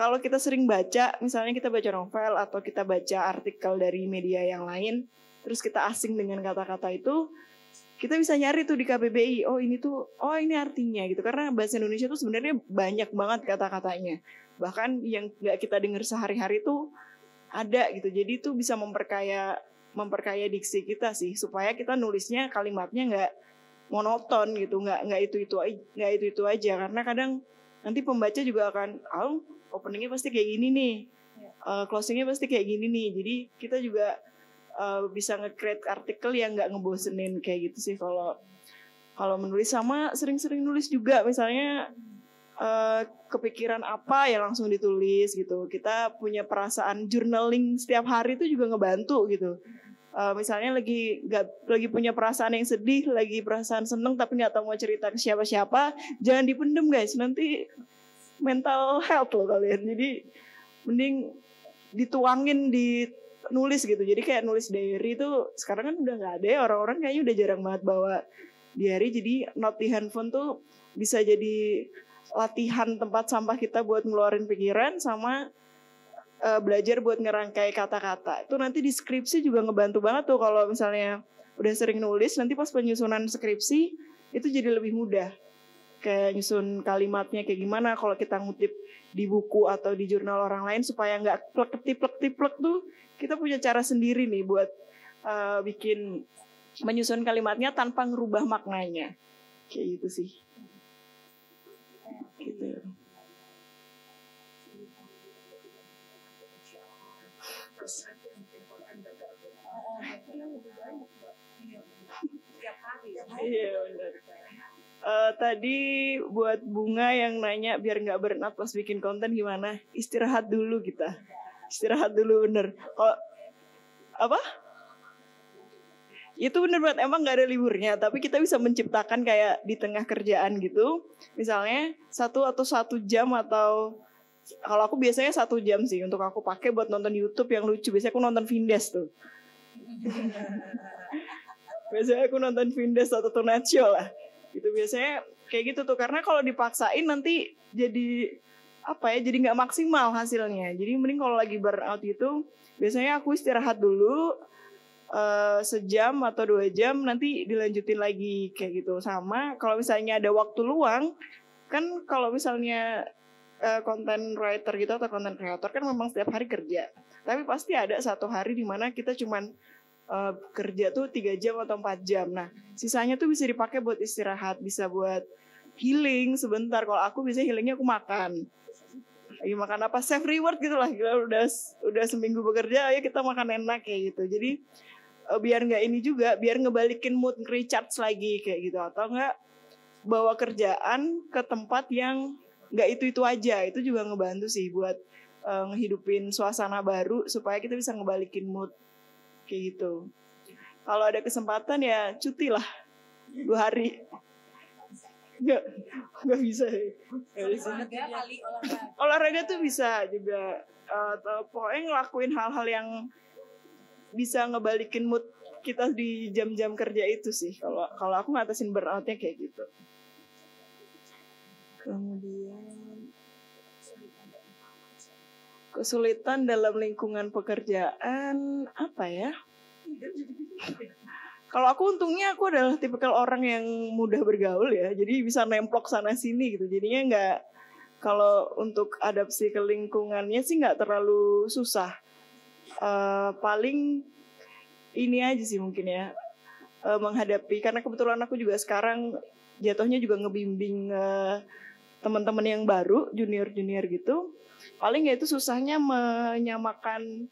kalau kita sering baca, misalnya kita baca novel atau kita baca artikel dari media yang lain, terus kita asing dengan kata-kata itu, kita bisa nyari tuh di KBBI, oh ini tuh, oh ini artinya gitu. Karena bahasa Indonesia tuh sebenarnya banyak banget kata-katanya. Bahkan yang nggak kita dengar sehari-hari tuh ada gitu. Jadi itu bisa memperkaya memperkaya diksi kita sih supaya kita nulisnya kalimatnya nggak monoton gitu nggak nggak itu itu nggak itu itu aja karena kadang nanti pembaca juga akan oh openingnya pasti kayak gini nih. Uh, closingnya pasti kayak gini nih. Jadi kita juga uh, bisa nge-create artikel yang nggak ngebosenin kayak gitu sih kalau kalau menulis. Sama sering-sering nulis juga. Misalnya eh, kepikiran apa ya langsung ditulis gitu. Kita punya perasaan journaling setiap hari itu juga ngebantu gitu. Eh, misalnya lagi nggak lagi punya perasaan yang sedih lagi perasaan seneng tapi nggak tahu mau cerita ke siapa-siapa jangan dipendem guys. Nanti mental health loh kalian. Jadi mending dituangin di nulis gitu. Jadi kayak nulis diary itu sekarang kan udah nggak ada ya. Orang-orang kayaknya udah jarang banget bawa diary. Jadi not di handphone tuh bisa jadi latihan tempat sampah kita buat ngeluarin pikiran sama eh, belajar buat ngerangkai kata-kata. Itu nanti di skripsi juga ngebantu banget tuh kalau misalnya udah sering nulis nanti pas penyusunan skripsi itu jadi lebih mudah kayak nyusun kalimatnya kayak gimana kalau kita ngutip di buku atau di jurnal orang lain supaya nggak plek tiplek tiplek tuh kita punya cara sendiri nih buat eh, bikin menyusun kalimatnya tanpa ngerubah maknanya. Kayak gitu sih. Gitu. Iya benar. Eh, tadi buat bunga yang nanya biar nggak burnout pas bikin konten gimana? Istirahat dulu kita. Istirahat dulu bener. Kalau apa? Itu bener banget emang nggak ada liburnya, tapi kita bisa menciptakan kayak di tengah kerjaan gitu. Misalnya satu atau satu jam atau kalau aku biasanya satu jam sih untuk aku pakai buat nonton YouTube yang lucu. Biasanya aku nonton Vindes tuh. biasanya aku nonton Vindes atau Tonight Show lah itu biasanya kayak gitu tuh. Karena kalau dipaksain nanti jadi apa ya jadi nggak maksimal hasilnya. Jadi mending kalau lagi burnout gitu biasanya aku istirahat dulu eh, sejam atau dua jam nanti dilanjutin lagi kayak gitu. Sama kalau misalnya ada waktu luang kan kalau misalnya eh, content writer gitu atau content creator kan memang setiap hari kerja. Tapi pasti ada satu hari di mana kita cuman eh, kerja tuh tiga jam atau empat jam. Nah, sisanya tuh bisa dipakai buat istirahat, bisa buat healing sebentar. Kalau aku bisa healingnya aku makan. Lagi makan apa? Self reward gitu lah. Gila, udah udah seminggu bekerja, ayo kita makan enak kayak gitu. Jadi eh, biar nggak ini juga, biar ngebalikin mood recharge lagi kayak gitu atau enggak bawa kerjaan ke tempat yang nggak itu itu aja itu juga ngebantu sih buat eh, ngehidupin suasana baru supaya kita bisa ngebalikin mood kayak gitu. Kalau ada kesempatan ya cuti lah dua hari. Nggak, nggak bisa. Nggak bisa. Olahraga tuh bisa juga. Eh, atau pokoknya ngelakuin hal-hal yang bisa ngebalikin mood kita di jam-jam kerja itu sih. Kalau kalau aku ngatasin burnoutnya kayak gitu. Kemudian kesulitan dalam lingkungan pekerjaan apa ya? Kalau aku untungnya aku adalah tipikal orang yang mudah bergaul ya, jadi bisa nemplok sana sini gitu. Jadinya nggak kalau untuk adaptasi ke lingkungannya sih nggak terlalu susah. Eh, paling ini aja sih mungkin ya eh, menghadapi karena kebetulan aku juga sekarang jatuhnya juga ngebimbing eh, teman-teman yang baru junior junior gitu paling ya itu susahnya menyamakan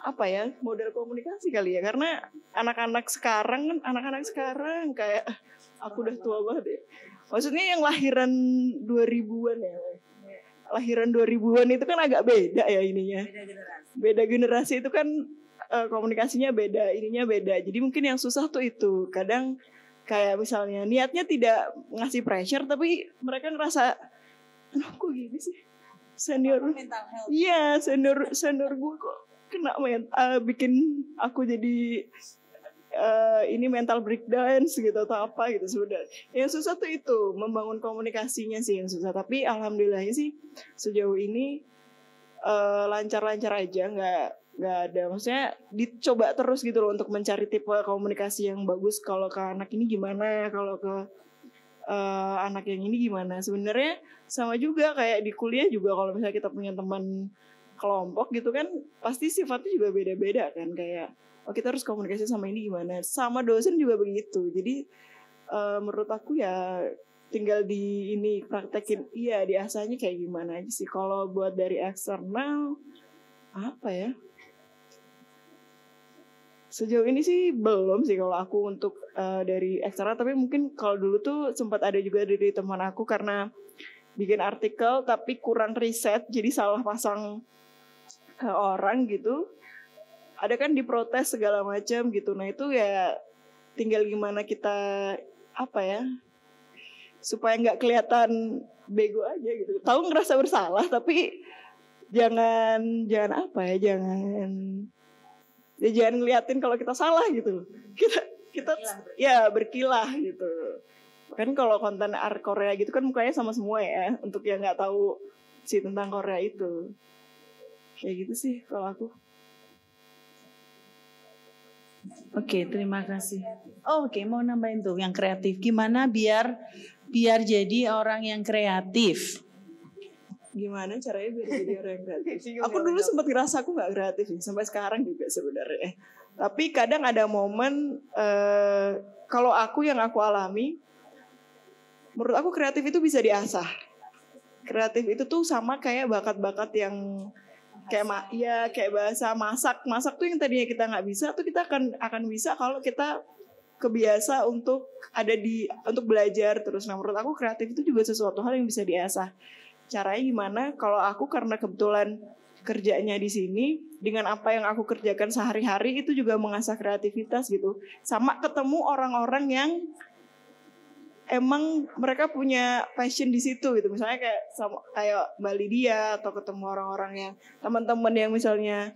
apa ya model komunikasi kali ya. Karena anak-anak sekarang kan anak-anak sekarang kayak aku udah tua banget ya. Maksudnya yang lahiran 2000-an ya lahiran 2000-an itu kan agak beda ya ininya. Beda generasi itu kan eh, komunikasinya beda ininya beda. Jadi mungkin yang susah tuh itu. Kadang kayak misalnya niatnya tidak ngasih pressure tapi mereka ngerasa aduh kok gini sih senior. Iya senior senior gue kok kena men eh, bikin aku jadi eh, ini mental breakdown gitu atau apa gitu sebenarnya yang susah tuh itu membangun komunikasinya sih yang susah. Tapi alhamdulillah sih sejauh ini eh, lancar-lancar aja nggak nggak ada. Maksudnya dicoba terus gitu loh untuk mencari tipe komunikasi yang bagus. Kalau ke anak ini gimana? Kalau ke eh, anak yang ini gimana. Sebenarnya sama juga kayak di kuliah juga kalau misalnya kita punya teman kelompok gitu kan pasti sifatnya juga beda-beda kan. Kayak oh kita harus komunikasi sama ini gimana. Sama dosen juga begitu. Jadi eh, menurut aku ya tinggal di ini praktekin. Iya diasahnya kayak gimana aja sih. Kalau buat dari eksternal apa ya Sejauh ini sih belum sih kalau aku untuk uh, dari ekstra, tapi mungkin kalau dulu tuh sempat ada juga dari teman aku karena bikin artikel tapi kurang riset, jadi salah pasang uh, orang gitu. Ada kan diprotes segala macam gitu. Nah itu ya tinggal gimana kita apa ya supaya nggak kelihatan bego aja gitu. Tahu ngerasa bersalah tapi jangan jangan apa ya jangan ya jangan ngeliatin kalau kita salah gitu kita kita ya berkilah gitu kan kalau konten art Korea gitu kan mukanya sama semua ya untuk yang nggak tahu sih tentang Korea itu kayak gitu sih kalau aku Oke, terima kasih. Oh, Oke, mau nambahin tuh yang kreatif. Gimana biar biar jadi orang yang kreatif? Gimana caranya biar jadi orang yang kreatif. aku dulu sempat ngerasa aku nggak kreatif sih, sampai sekarang juga sebenarnya. Tapi kadang ada momen uh, kalau aku yang aku alami, menurut aku kreatif itu bisa diasah. Kreatif itu tuh sama kayak bakat-bakat yang kayak ma ya kayak bahasa masak masak tuh yang tadinya kita nggak bisa tuh kita akan akan bisa kalau kita kebiasa untuk ada di untuk belajar terus nah menurut aku kreatif itu juga sesuatu hal yang bisa diasah caranya gimana? Kalau aku karena kebetulan kerjanya di sini dengan apa yang aku kerjakan sehari-hari itu juga mengasah kreativitas gitu. Sama ketemu orang-orang yang emang mereka punya passion di situ gitu. Misalnya kayak sama kayak Mbak Lydia atau ketemu orang-orang yang teman-teman yang misalnya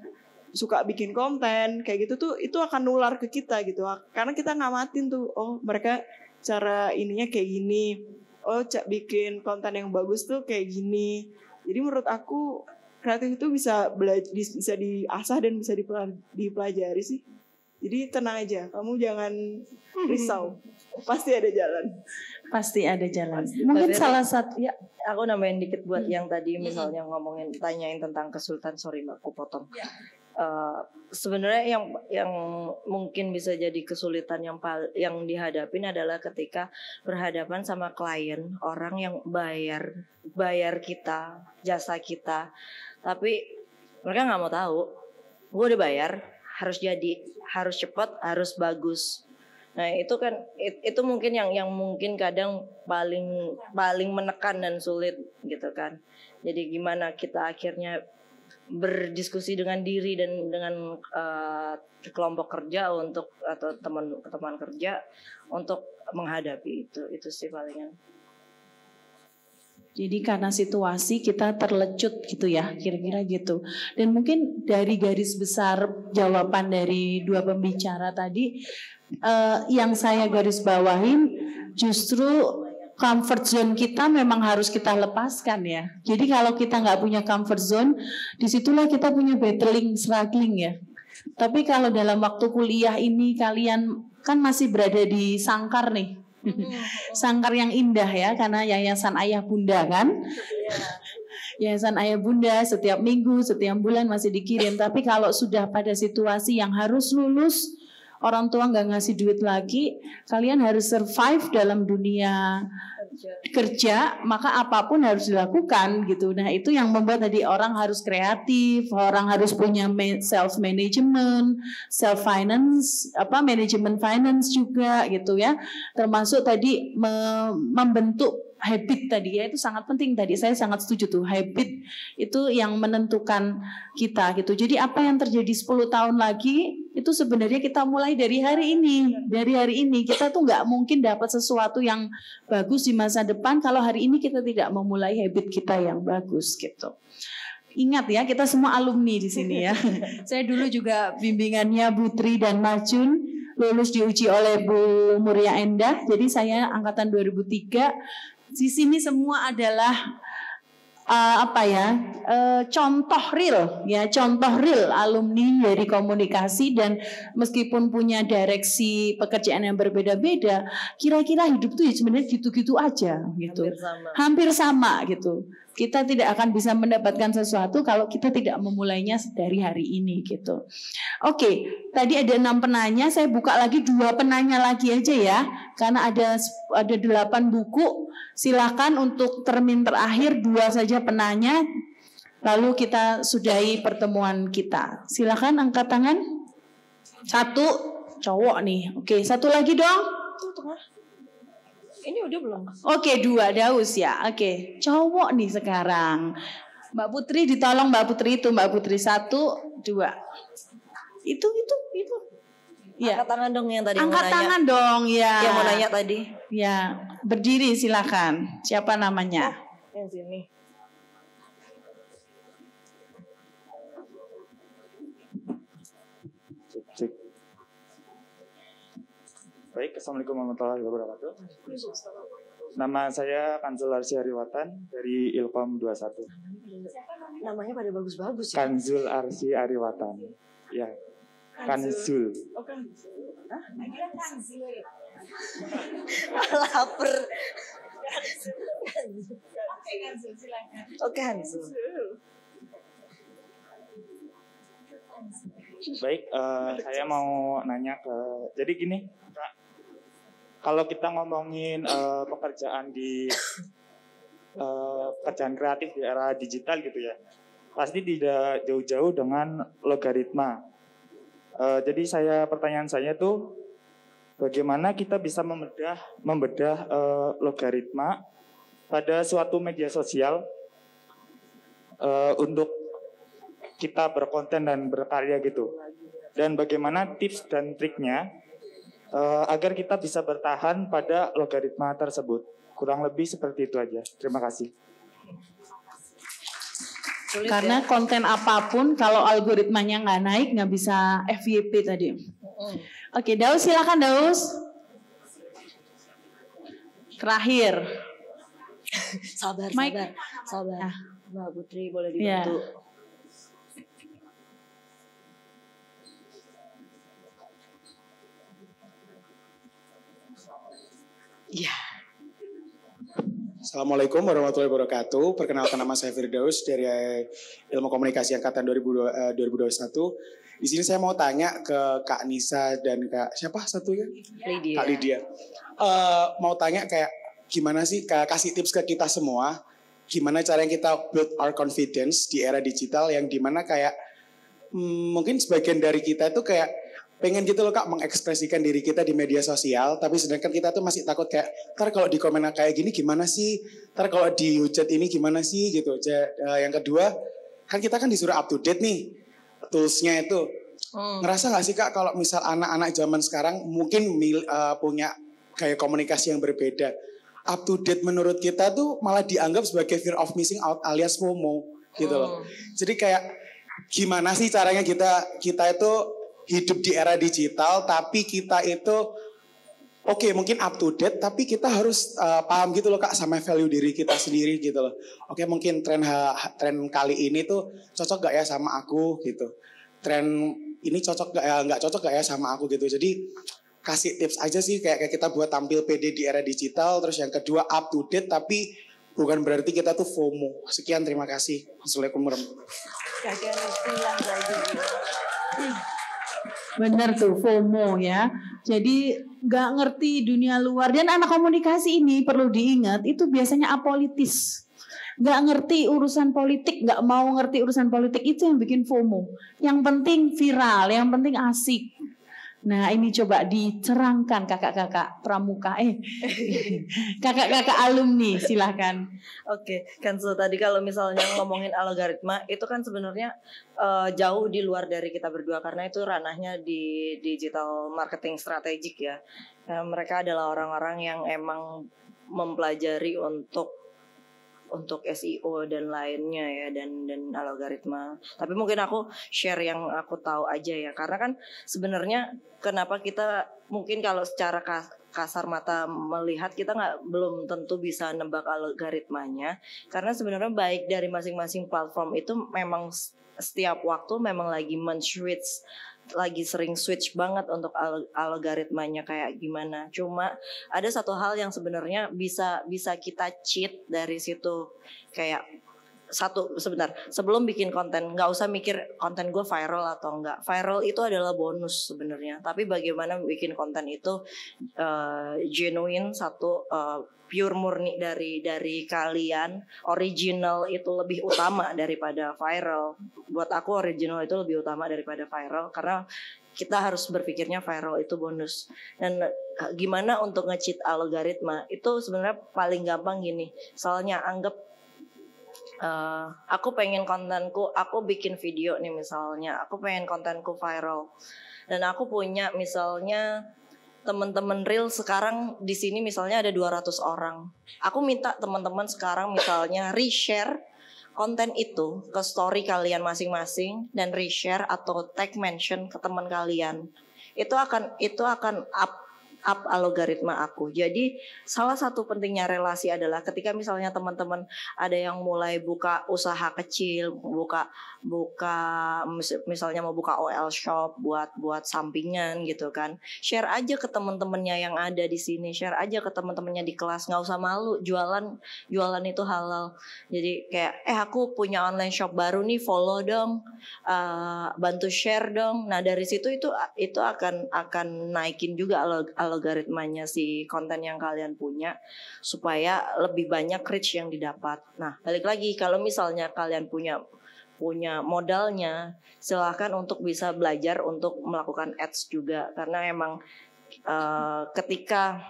suka bikin konten kayak gitu tuh itu akan nular ke kita gitu. Karena kita ngamatin tuh oh mereka cara ininya kayak gini oh cak bikin konten yang bagus tuh kayak gini. Jadi menurut aku kreatif itu bisa belajar bisa diasah dan bisa dipelajari sih. Jadi tenang aja kamu jangan risau. Pasti ada jalan. Pasti ada jalan. Mungkin Tapi salah satu ya aku nambahin dikit buat hmm. yang tadi misalnya ngomongin tanyain tentang kesulitan sorry mbak aku potong. Ya uh, sebenarnya yang yang mungkin bisa jadi kesulitan yang pal yang dihadapin adalah ketika berhadapan sama klien orang yang bayar bayar kita jasa kita. Tapi mereka nggak mau tahu gue udah bayar harus jadi harus cepat harus bagus. Nah itu kan itu mungkin yang yang mungkin kadang paling paling menekan dan sulit gitu kan. Jadi gimana kita akhirnya berdiskusi dengan diri dan dengan uh, kelompok kerja untuk atau teman-teman kerja untuk menghadapi itu itu sih palingan. Jadi karena situasi kita terlecut gitu ya, kira-kira gitu. Dan mungkin dari garis besar jawaban dari dua pembicara tadi, uh, yang saya garis bawahin justru comfort zone kita memang harus kita lepaskan ya. Jadi kalau kita nggak punya comfort zone, di situlah kita punya battling, struggling ya. Tapi kalau dalam waktu kuliah ini kalian kan masih berada di sangkar nih. sangkar yang indah ya, karena yayasan ayah bunda kan. Yayasan ayah bunda setiap minggu, setiap bulan masih dikirim. Tapi kalau sudah pada situasi yang harus lulus, orang tua nggak ngasih duit lagi, kalian harus survive dalam dunia kerja, maka apa pun harus dilakukan gitu. Nah itu yang membuat tadi orang harus kreatif, orang harus punya self management, self finance, apa manajemen finance juga gitu ya. Termasuk tadi membentuk habit tadi ya itu sangat penting tadi saya sangat setuju tuh habit itu yang menentukan kita gitu jadi apa yang terjadi 10 tahun lagi itu sebenarnya kita mulai dari hari ini dari hari ini kita tuh nggak mungkin dapat sesuatu yang bagus di masa depan kalau hari ini kita tidak memulai habit kita yang bagus gitu Ingat ya, kita semua alumni di sini ya. Saya dulu juga bimbingannya Putri dan Majun lulus diuji oleh Bu Muria Endah. Jadi saya angkatan 2003 di sini semua adalah uh, apa ya uh, contoh real ya contoh real alumni dari komunikasi dan meskipun punya direksi pekerjaan yang berbeda-beda kira-kira hidup tuh ya sebenarnya gitu-gitu aja gitu. Hampir sama, hampir sama gitu kita tidak akan bisa mendapatkan sesuatu kalau kita tidak memulainya dari hari ini gitu. Oke, tadi ada enam penanya, saya buka lagi dua penanya lagi aja ya, karena ada ada delapan buku. Silakan untuk termin terakhir dua saja penanya, lalu kita sudahi pertemuan kita. Silakan angkat tangan. Satu cowok nih. Oke, satu lagi dong. Ini udah belum? Oke, dua Daus ya. Oke, cowok nih sekarang. Mbak Putri ditolong Mbak Putri itu Mbak Putri satu dua. Itu itu itu. Ya. Angkat tangan dong yang tadi mau Angkat nanya. tangan dong ya. Yang mau nanya tadi. Ya, berdiri silakan. Siapa namanya? Yang sini. Baik, Assalamualaikum warahmatullahi wabarakatuh. Nama saya Kanzul Arsi Ariwatan dari Ilkom 21. Namanya pada bagus-bagus ya. Kanzul Arsi Ariwatan. Ya, Kanzul. Oh kan. Hah? Laper. Oke Hansul. Baik, eh, saya mau nanya ke, jadi gini, kalau kita ngomongin eh, pekerjaan di eh, pekerjaan kreatif di era digital gitu ya, pasti tidak jauh-jauh dengan logaritma. Eh, jadi saya pertanyaan saya tuh, bagaimana kita bisa membedah membedah eh, logaritma pada suatu media sosial eh, untuk kita berkonten dan berkarya gitu. Dan bagaimana tips dan triknya eh, agar kita bisa bertahan pada logaritma tersebut. Kurang lebih seperti itu aja. Terima kasih. Karena konten apa pun kalau algoritmanya nggak naik nggak bisa FYP tadi. Oke, Daus silakan Daus. Terakhir. sabar, Mike. sabar, sabar. Mbak Putri boleh Iya. dibantu. Ya. Assalamualaikum warahmatullahi wabarakatuh. Perkenalkan nama saya Firdaus dari Ilmu Komunikasi Angkatan 2002, eh, 2021. Di sini saya mau tanya ke Kak Nisa dan Kak siapa satunya? Lydia. Kak Lydia. Eh, mau tanya kayak gimana sih Kak, kasih tips ke kita semua gimana cara yang kita build our confidence di era digital yang di mana kayak hmm, mungkin sebagian dari kita itu kayak pengen gitu loh kak mengekspresikan diri kita di media sosial tapi sedangkan kita tuh masih takut kayak ntar kalau di komen kayak gini gimana sih? Ntar kalau di hujat ini gimana sih? Gitu. Eh, yang kedua kan kita kan disuruh up to date nih toolsnya itu. Ngerasa nggak sih kak kalau misal anak-anak zaman sekarang mungkin mil- eh, punya kayak komunikasi yang berbeda? Up to date menurut kita tuh malah dianggap sebagai fear of missing out alias FOMO gitu loh. Jadi kayak gimana sih caranya kita kita itu hidup di era digital tapi kita itu oke mungkin up to date tapi kita harus uh, paham gitu loh kak sama value diri kita sendiri gitu loh. Oke mungkin tren tren kali ini tuh cocok gak ya sama aku gitu. Tren ini cocok gak ya nggak cocok gak ya sama aku gitu. Jadi kasih tips aja sih kayak, kayak kita buat tampil pede di era digital terus yang kedua up to date tapi bukan berarti kita tuh FOMO. Sekian terima kasih. Assalamualaikum warahmatullahi lagi. Bener tuh FOMO ya. Jadi nggak ngerti dunia luar dan anak komunikasi ini perlu diingat itu biasanya apolitis. Nggak ngerti urusan politik, nggak mau ngerti urusan politik itu yang bikin FOMO. Yang penting viral, yang penting asik. Nah ini coba dicerangkan kakak-kakak pramuka, eh kakak-kakak alumni silahkan. Oke, kan so tadi kalau misalnya ngomongin algoritma itu kan sebenarnya eh, jauh di luar dari kita berdua karena itu ranahnya di digital marketing strategik ya. Nah, mereka adalah orang-orang yang emang mempelajari untuk untuk SEO dan lainnya ya dan dan algoritma. Tapi mungkin aku share yang aku tahu aja ya karena kan sebenarnya kenapa kita mungkin kalau secara kas- kasar mata melihat kita nggak belum tentu bisa nebak algoritmanya karena sebenarnya baik dari masing-masing platform itu memang setiap waktu memang lagi men-switch lagi sering switch banget untuk al- algoritmanya kayak gimana. Cuma ada satu hal yang sebenarnya bisa bisa kita cheat dari situ kayak satu sebentar. Sebelum bikin konten nggak usah mikir konten gue viral atau enggak viral itu adalah bonus sebenarnya. Tapi bagaimana bikin konten itu uh, genuine satu uh, pure murni dari dari kalian original itu lebih utama daripada viral. Buat aku original itu lebih utama daripada viral karena kita harus berpikirnya viral itu bonus. Dan uh, gimana untuk nge-cheat algoritma? Itu sebenarnya paling gampang gini. Soalnya anggap uh, aku pengen kontenku aku bikin video nih misalnya. Aku pengen kontenku viral. Dan aku punya misalnya teman-teman real sekarang di sini misalnya ada 200 orang. Aku minta teman-teman sekarang misalnya reshare konten itu ke story kalian masing-masing dan reshare atau tag mention ke teman kalian. Itu akan itu akan up up algoritma aku. Jadi salah satu pentingnya relasi adalah ketika misalnya teman-teman ada yang mulai buka usaha kecil, buka buka misalnya mau buka OL shop buat buat sampingan gitu kan. Share aja ke teman-temannya yang ada di sini, share aja ke teman-temannya di kelas, nggak usah malu jualan jualan itu halal. Jadi kayak eh aku punya online shop baru nih, follow dong. Uh, bantu share dong. Nah, dari situ itu itu akan akan naikin juga algoritmanya si konten yang kalian punya supaya lebih banyak reach yang didapat. Nah, balik lagi kalau misalnya kalian punya punya modalnya, silahkan untuk bisa belajar untuk melakukan ads juga karena emang uh, ketika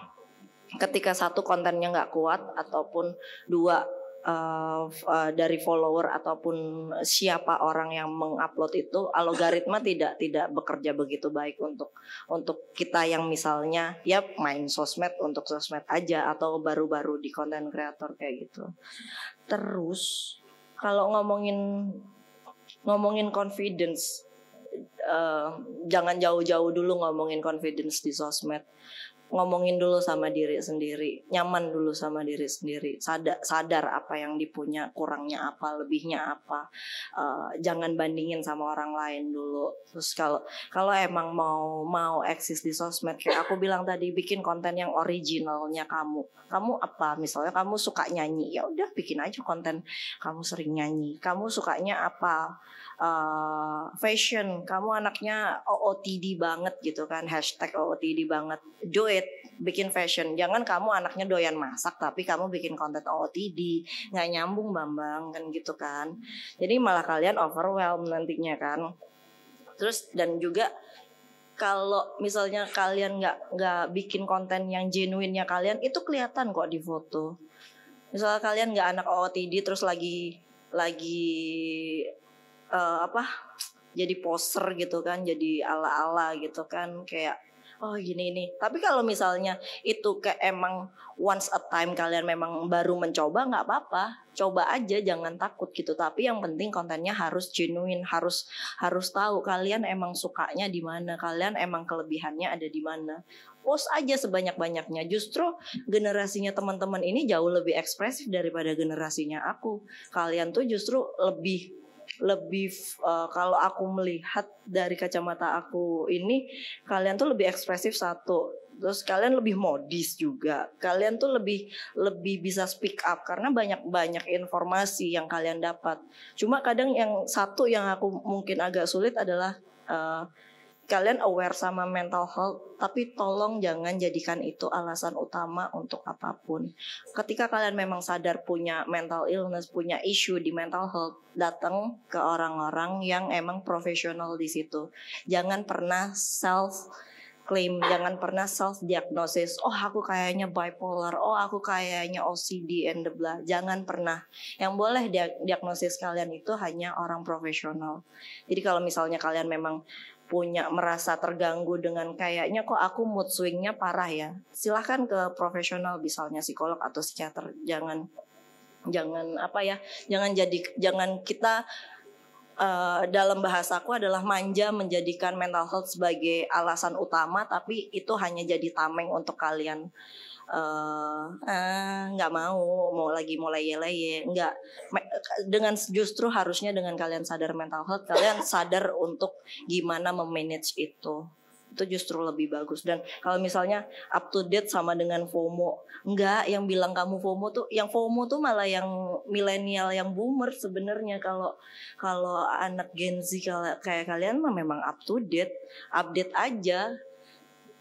ketika satu kontennya nggak kuat ataupun dua uh, uh, dari follower ataupun siapa orang yang mengupload itu algoritma tidak tidak bekerja begitu baik untuk untuk kita yang misalnya ya main sosmed untuk sosmed aja atau baru-baru di konten kreator kayak gitu. Terus kalau ngomongin ngomongin confidence uh, jangan jauh-jauh dulu ngomongin confidence di sosmed ngomongin dulu sama diri sendiri, nyaman dulu sama diri sendiri, sadar sadar apa yang dipunya, kurangnya apa, lebihnya apa, uh, jangan bandingin sama orang lain dulu. Terus kalau kalau emang mau mau eksis di sosmed kayak aku bilang tadi, bikin konten yang originalnya kamu. Kamu apa? Misalnya kamu suka nyanyi, ya udah bikin aja konten kamu sering nyanyi. Kamu sukanya apa? uh, fashion kamu anaknya OOTD banget gitu kan hashtag OOTD banget do it bikin fashion. Jangan kamu anaknya doyan masak tapi kamu bikin konten OOTD nggak nyambung bambang kan gitu kan. Jadi malah kalian overwhelm nantinya kan. Terus dan juga kalau misalnya kalian nggak nggak bikin konten yang genuinnya kalian itu kelihatan kok di foto. Misalnya kalian nggak anak OOTD terus lagi lagi uh, apa jadi poser gitu kan jadi ala-ala gitu kan kayak oh gini nih. Tapi kalau misalnya itu kayak emang once a time kalian memang baru mencoba nggak apa-apa. Coba aja jangan takut gitu. Tapi yang penting kontennya harus genuine harus harus tahu kalian emang sukanya di mana kalian emang kelebihannya ada di mana. Post aja sebanyak-banyaknya. Justru generasinya teman-teman ini jauh lebih ekspresif daripada generasinya aku. Kalian tuh justru lebih lebih uh, kalau aku melihat dari kacamata aku ini kalian tuh lebih ekspresif satu terus kalian lebih modis juga. Kalian tuh lebih lebih bisa speak up karena banyak banyak informasi yang kalian dapat. Cuma kadang yang satu yang aku mungkin agak sulit adalah uh, kalian aware sama mental health, tapi tolong jangan jadikan itu alasan utama untuk apa pun. Ketika kalian memang sadar punya mental illness, punya issue di mental health, datang ke orang-orang yang emang profesional di situ. Jangan pernah self claim, jangan pernah self diagnosis. Oh, aku kayaknya bipolar. Oh, aku kayaknya OCD and the blah. Jangan pernah. Yang boleh diagnosis kalian itu hanya orang profesional. Jadi kalau misalnya kalian memang punya merasa terganggu dengan kayaknya kok aku mood swingnya parah ya. Silahkan ke profesional misalnya psikolog atau psikiater. Jangan jangan apa ya jangan jadi jangan kita uh, dalam bahasaku adalah manja menjadikan mental health sebagai alasan utama tapi itu hanya jadi tameng untuk kalian nggak uh, mau mau lagi mulai leye nggak dengan justru harusnya dengan kalian sadar mental health kalian sadar untuk gimana memanage itu. Itu justru lebih bagus. Dan kalau misalnya up to date sama dengan FOMO enggak yang bilang kamu FOMO tuh yang FOMO tuh malah yang milenial yang boomer sebenarnya. Kalau kalau anak Gen Z kayak kalian mah memang up to date. Update aja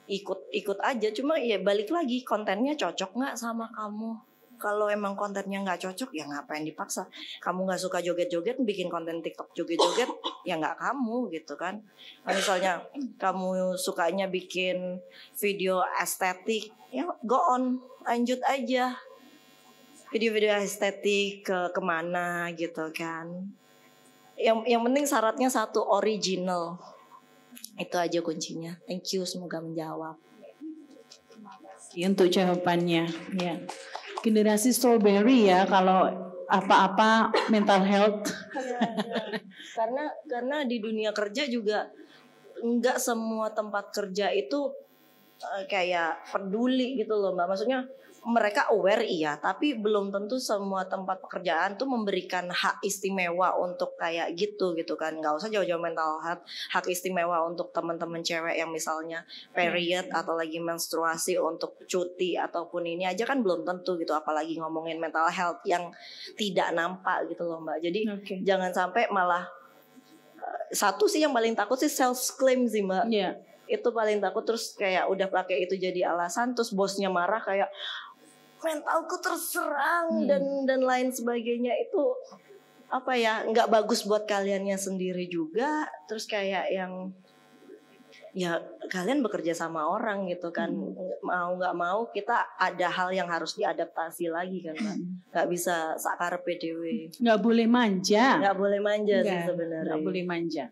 ikut ikut aja. Cuma ya balik lagi kontennya cocok nggak sama kamu? Kalau emang kontennya nggak cocok ya ngapain dipaksa? Kamu nggak suka joget-joget bikin konten TikTok joget-joget ya nggak kamu gitu kan? Misalnya kamu sukanya bikin video estetik ya go on lanjut aja. Video-video estetik ke ke mana gitu kan? Yang yang penting syaratnya satu original itu aja kuncinya. Thank you semoga menjawab. Ya, untuk jawabannya. Ya. Generasi strawberry ya kalau apa-apa mental health. Karena karena di dunia kerja juga nggak semua tempat kerja itu eh, kayak peduli gitu loh mbak. Maksudnya mereka aware iya. Tapi belum tentu semua tempat pekerjaan tuh memberikan hak istimewa untuk kayak gitu gitu kan. Nggak usah jauh-jauh mental health hak istimewa untuk teman-teman cewek yang misalnya period atau lagi menstruasi untuk cuti ataupun ini aja kan belum tentu gitu. Apalagi ngomongin mental health yang tidak nampak gitu loh mbak. Jadi jangan sampai malah eh, satu sih yang paling takut sih self claim sih mbak. Itu paling takut terus kayak udah pakai itu jadi alasan terus bosnya marah kayak mentalku terserang Hmm. dan dan lain sebagainya. Itu apa ya nggak bagus buat kaliannya sendiri juga. Terus kayak yang ya kalian bekerja sama orang gitu kan. Hmm. mau nggak mau kita ada hal yang harus diadaptasi lagi kan mbak. Hmm. nggak bisa sakar PDW nggak boleh manja. Nggak boleh manja sih Nggak, sebenarnya. nggak boleh manja.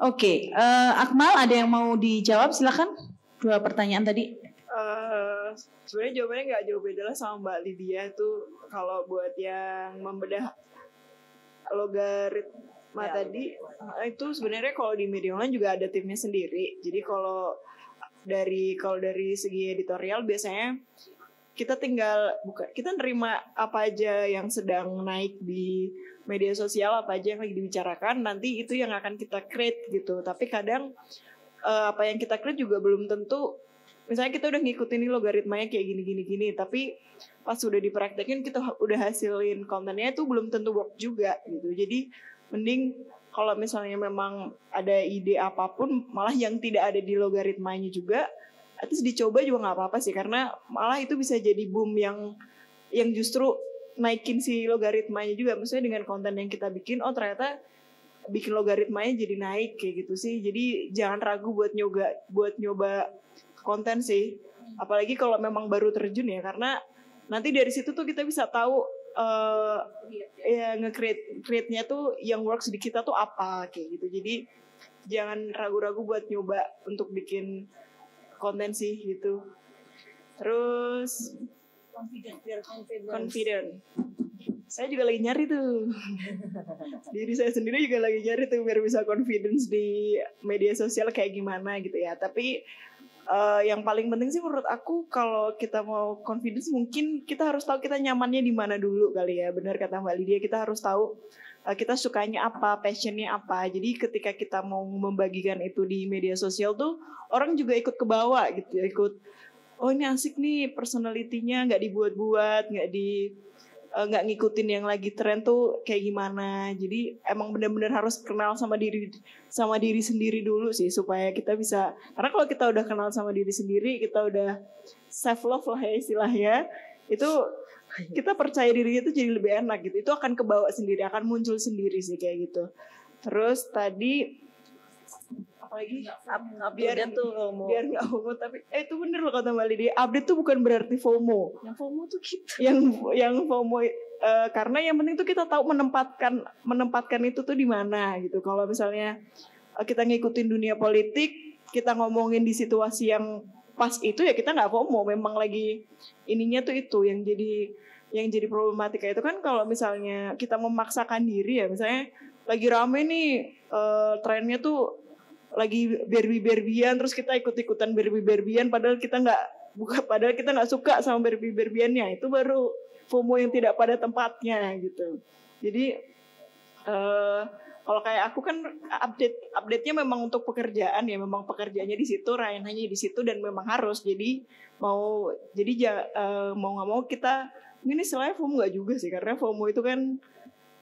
Oke eh, Akmal ada yang mau dijawab? Silakan. Dua pertanyaan tadi. Eh, sebenarnya jawabannya nggak jauh beda lah sama Mbak Lydia itu kalau buat yang membedah logaritma tadi eh, itu sebenarnya kalau di media online juga ada timnya sendiri. Jadi kalau dari kalau dari segi editorial biasanya kita tinggal buka kita nerima apa aja yang sedang naik di media sosial apa aja yang lagi dibicarakan nanti itu yang akan kita create gitu tapi kadang eh, apa yang kita create juga belum tentu misalnya kita udah ngikutin nih logaritmanya kayak gini gini gini tapi pas udah dipraktekin kita udah hasilin kontennya itu belum tentu work juga gitu. Jadi mending kalau misalnya memang ada ide apa pun malah yang tidak ada di logaritmanya juga least dicoba juga nggak apa-apa sih karena malah itu bisa jadi boom yang yang justru naikin si logaritmanya juga. Maksudnya dengan konten yang kita bikin oh ternyata bikin logaritmanya jadi naik kayak gitu sih. Jadi jangan ragu buat nyoba buat nyoba konten sih. Apalagi kalau memang baru terjun ya karena nanti dari situ tuh kita bisa tahu eh ya nge-create create-nya tuh yang works di kita tuh apa kayak gitu. Jadi jangan ragu-ragu buat nyoba untuk bikin konten sih gitu. Terus confident. confident. Saya juga lagi nyari tuh. Diri saya sendiri juga lagi nyari tuh biar bisa confidence di media sosial kayak gimana gitu ya. Tapi eh, yang paling penting sih menurut aku kalau kita mau confidence mungkin kita harus tahu kita nyamannya di mana dulu kali ya. Benar kata Mbak Lydia kita harus tahu eh, kita sukanya apa passionnya apa. Jadi ketika kita mau membagikan itu di media sosial tuh orang juga ikut ke bawah gitu ya ikut oh ini asik nih personalitinya nggak dibuat-buat nggak di eh, nggak ngikutin yang lagi tren tuh kayak gimana. Jadi emang benar-benar harus kenal sama diri sama diri sendiri dulu sih supaya kita bisa karena kalau kita udah kenal sama diri sendiri kita udah self love lah ya istilahnya itu kita percaya diri itu jadi lebih enak gitu. Itu akan kebawa sendiri akan muncul sendiri sih kayak gitu. Terus tadi apalagi biar tuh FOMO. biar nggak FOMO tapi eh itu bener loh kata Mbak Lydia. Update tuh bukan berarti FOMO. Yang FOMO tuh kita. Yang yang FOMO eh, karena yang penting tuh kita tahu menempatkan menempatkan itu tuh di mana gitu. Kalau misalnya eh, kita ngikutin dunia politik kita ngomongin di situasi yang pas itu ya kita nggak FOMO. Memang lagi ininya tuh itu yang jadi yang jadi problematika itu kan kalau misalnya kita memaksakan diri ya. Misalnya lagi rame nih eh, trennya tuh lagi berbi berbian terus kita ikut ikutan berbi berbian padahal kita nggak buka padahal kita nggak suka sama berbi berbiannya itu baru FOMO yang tidak pada tempatnya gitu. Jadi eh kalau kayak aku kan update update-nya memang untuk pekerjaan ya memang pekerjaannya di situ ranahnya di situ dan memang harus. Jadi mau jadi ja, uh, mau nggak mau kita ini istilahnya FOMO nggak juga sih karena FOMO itu kan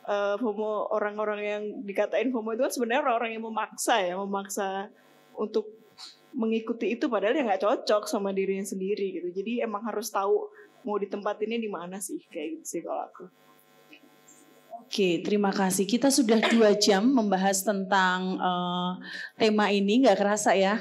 uh, FOMO orang-orang yang dikatain FOMO itu kan sebenarnya orang-orang yang memaksa ya memaksa untuk mengikuti itu padahal ya nggak cocok sama dirinya sendiri gitu jadi emang harus tahu mau ditempatinnya di mana sih kayak gitu sih kalau aku Oke, terima kasih. Kita sudah dua jam membahas tentang uh, tema ini, nggak kerasa ya.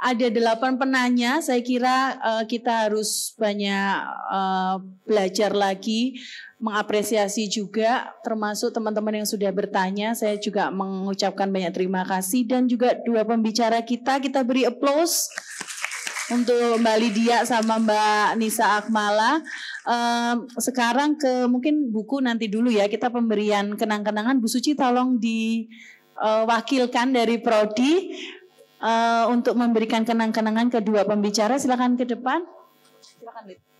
Ada delapan penanya, saya kira uh, kita harus banyak uh, belajar lagi, mengapresiasi juga, termasuk teman-teman yang sudah bertanya. Saya juga mengucapkan banyak terima kasih dan juga dua pembicara kita, kita beri applause untuk Mbak Lydia sama Mbak Nisa Akmala. Um, sekarang ke mungkin buku nanti dulu ya kita pemberian kenang-kenangan Bu Suci tolong diwakilkan uh, dari Prodi uh, untuk memberikan kenang-kenangan kedua pembicara. Silakan ke depan. Silakan Lid.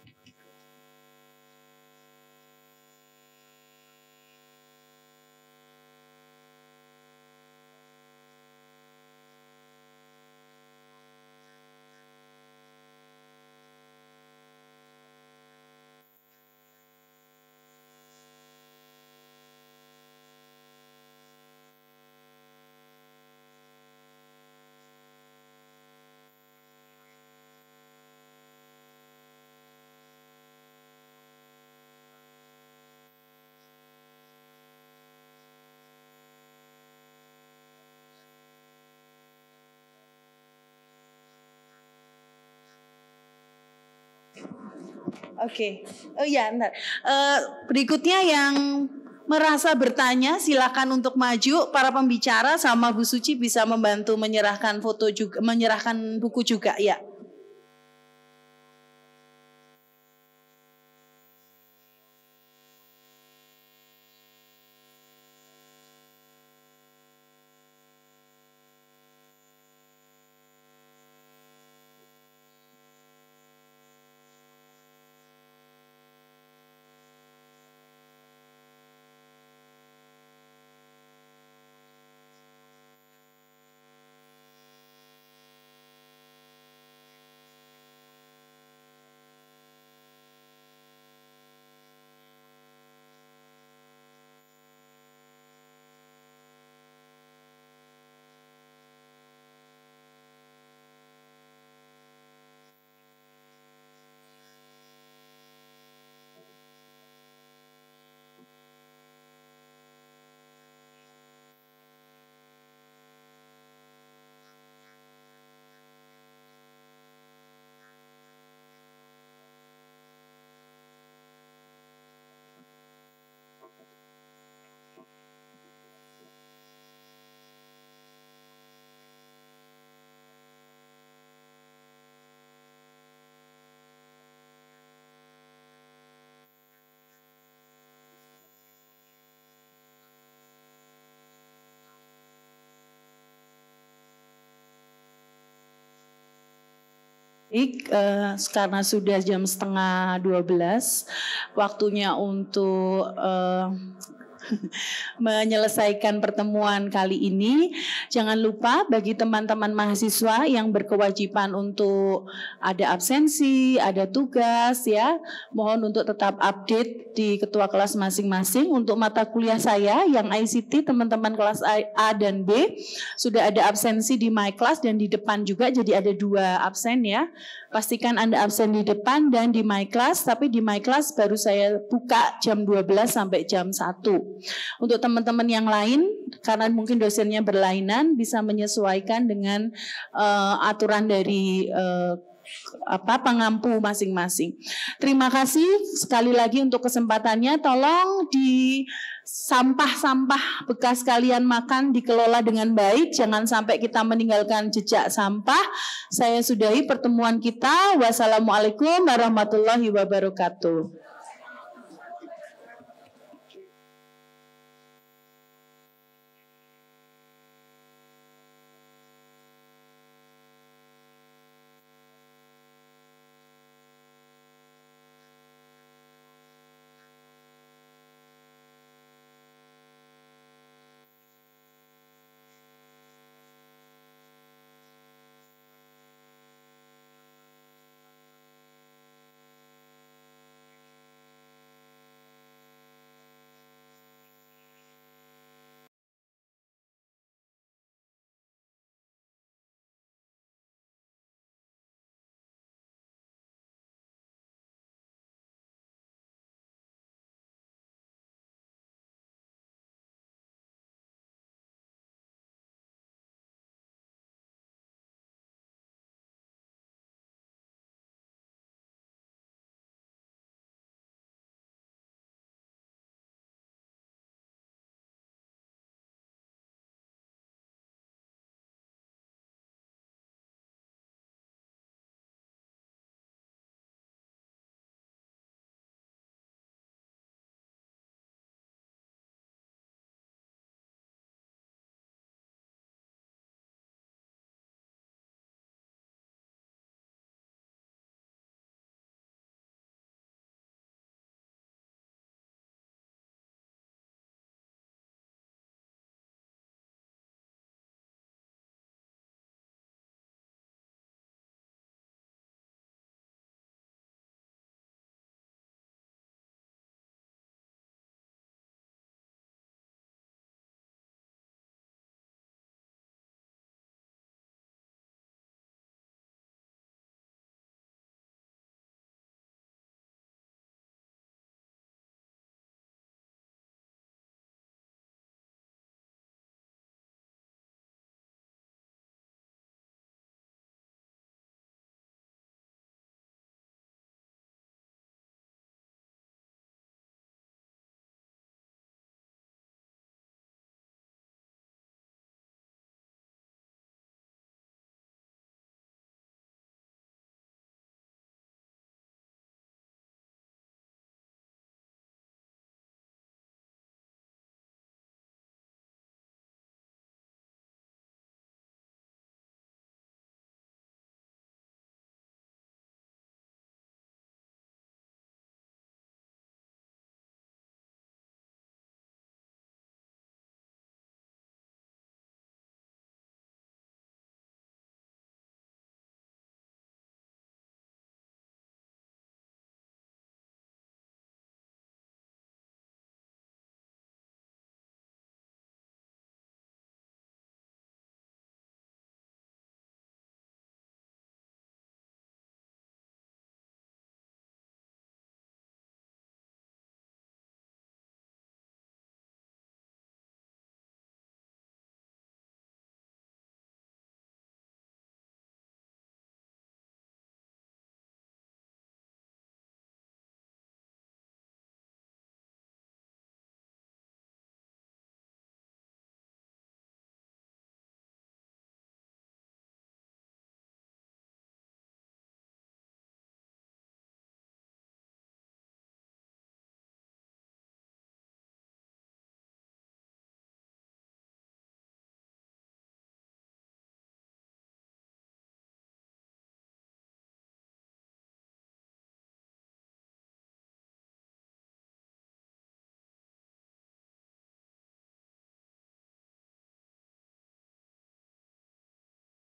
Oke, okay. oh iya, bentar. Uh, berikutnya yang merasa bertanya silakan untuk maju para pembicara sama Bu Suci bisa membantu menyerahkan foto juga menyerahkan buku juga ya. Baik, uh, karena sudah jam setengah 12, waktunya untuk uh, menyelesaikan pertemuan kali ini. Jangan lupa bagi teman-teman mahasiswa yang berkewajiban untuk ada absensi, ada tugas ya, mohon untuk tetap update di ketua kelas masing-masing. Untuk mata kuliah saya yang ICT teman-teman kelas A dan B sudah ada absensi di my class dan di depan juga jadi ada dua absen ya. Pastikan Anda absen di depan dan di my class, tapi di my class baru saya buka jam 12 sampai jam 1. Untuk teman-teman yang lain, karena mungkin dosennya berlainan, bisa menyesuaikan dengan uh, aturan dari uh, apa pengampu masing-masing. Terima kasih sekali lagi untuk kesempatannya. Tolong di sampah-sampah bekas kalian makan dikelola dengan baik. Jangan sampai kita meninggalkan jejak sampah. Saya sudahi pertemuan kita. Wassalamualaikum warahmatullahi wabarakatuh.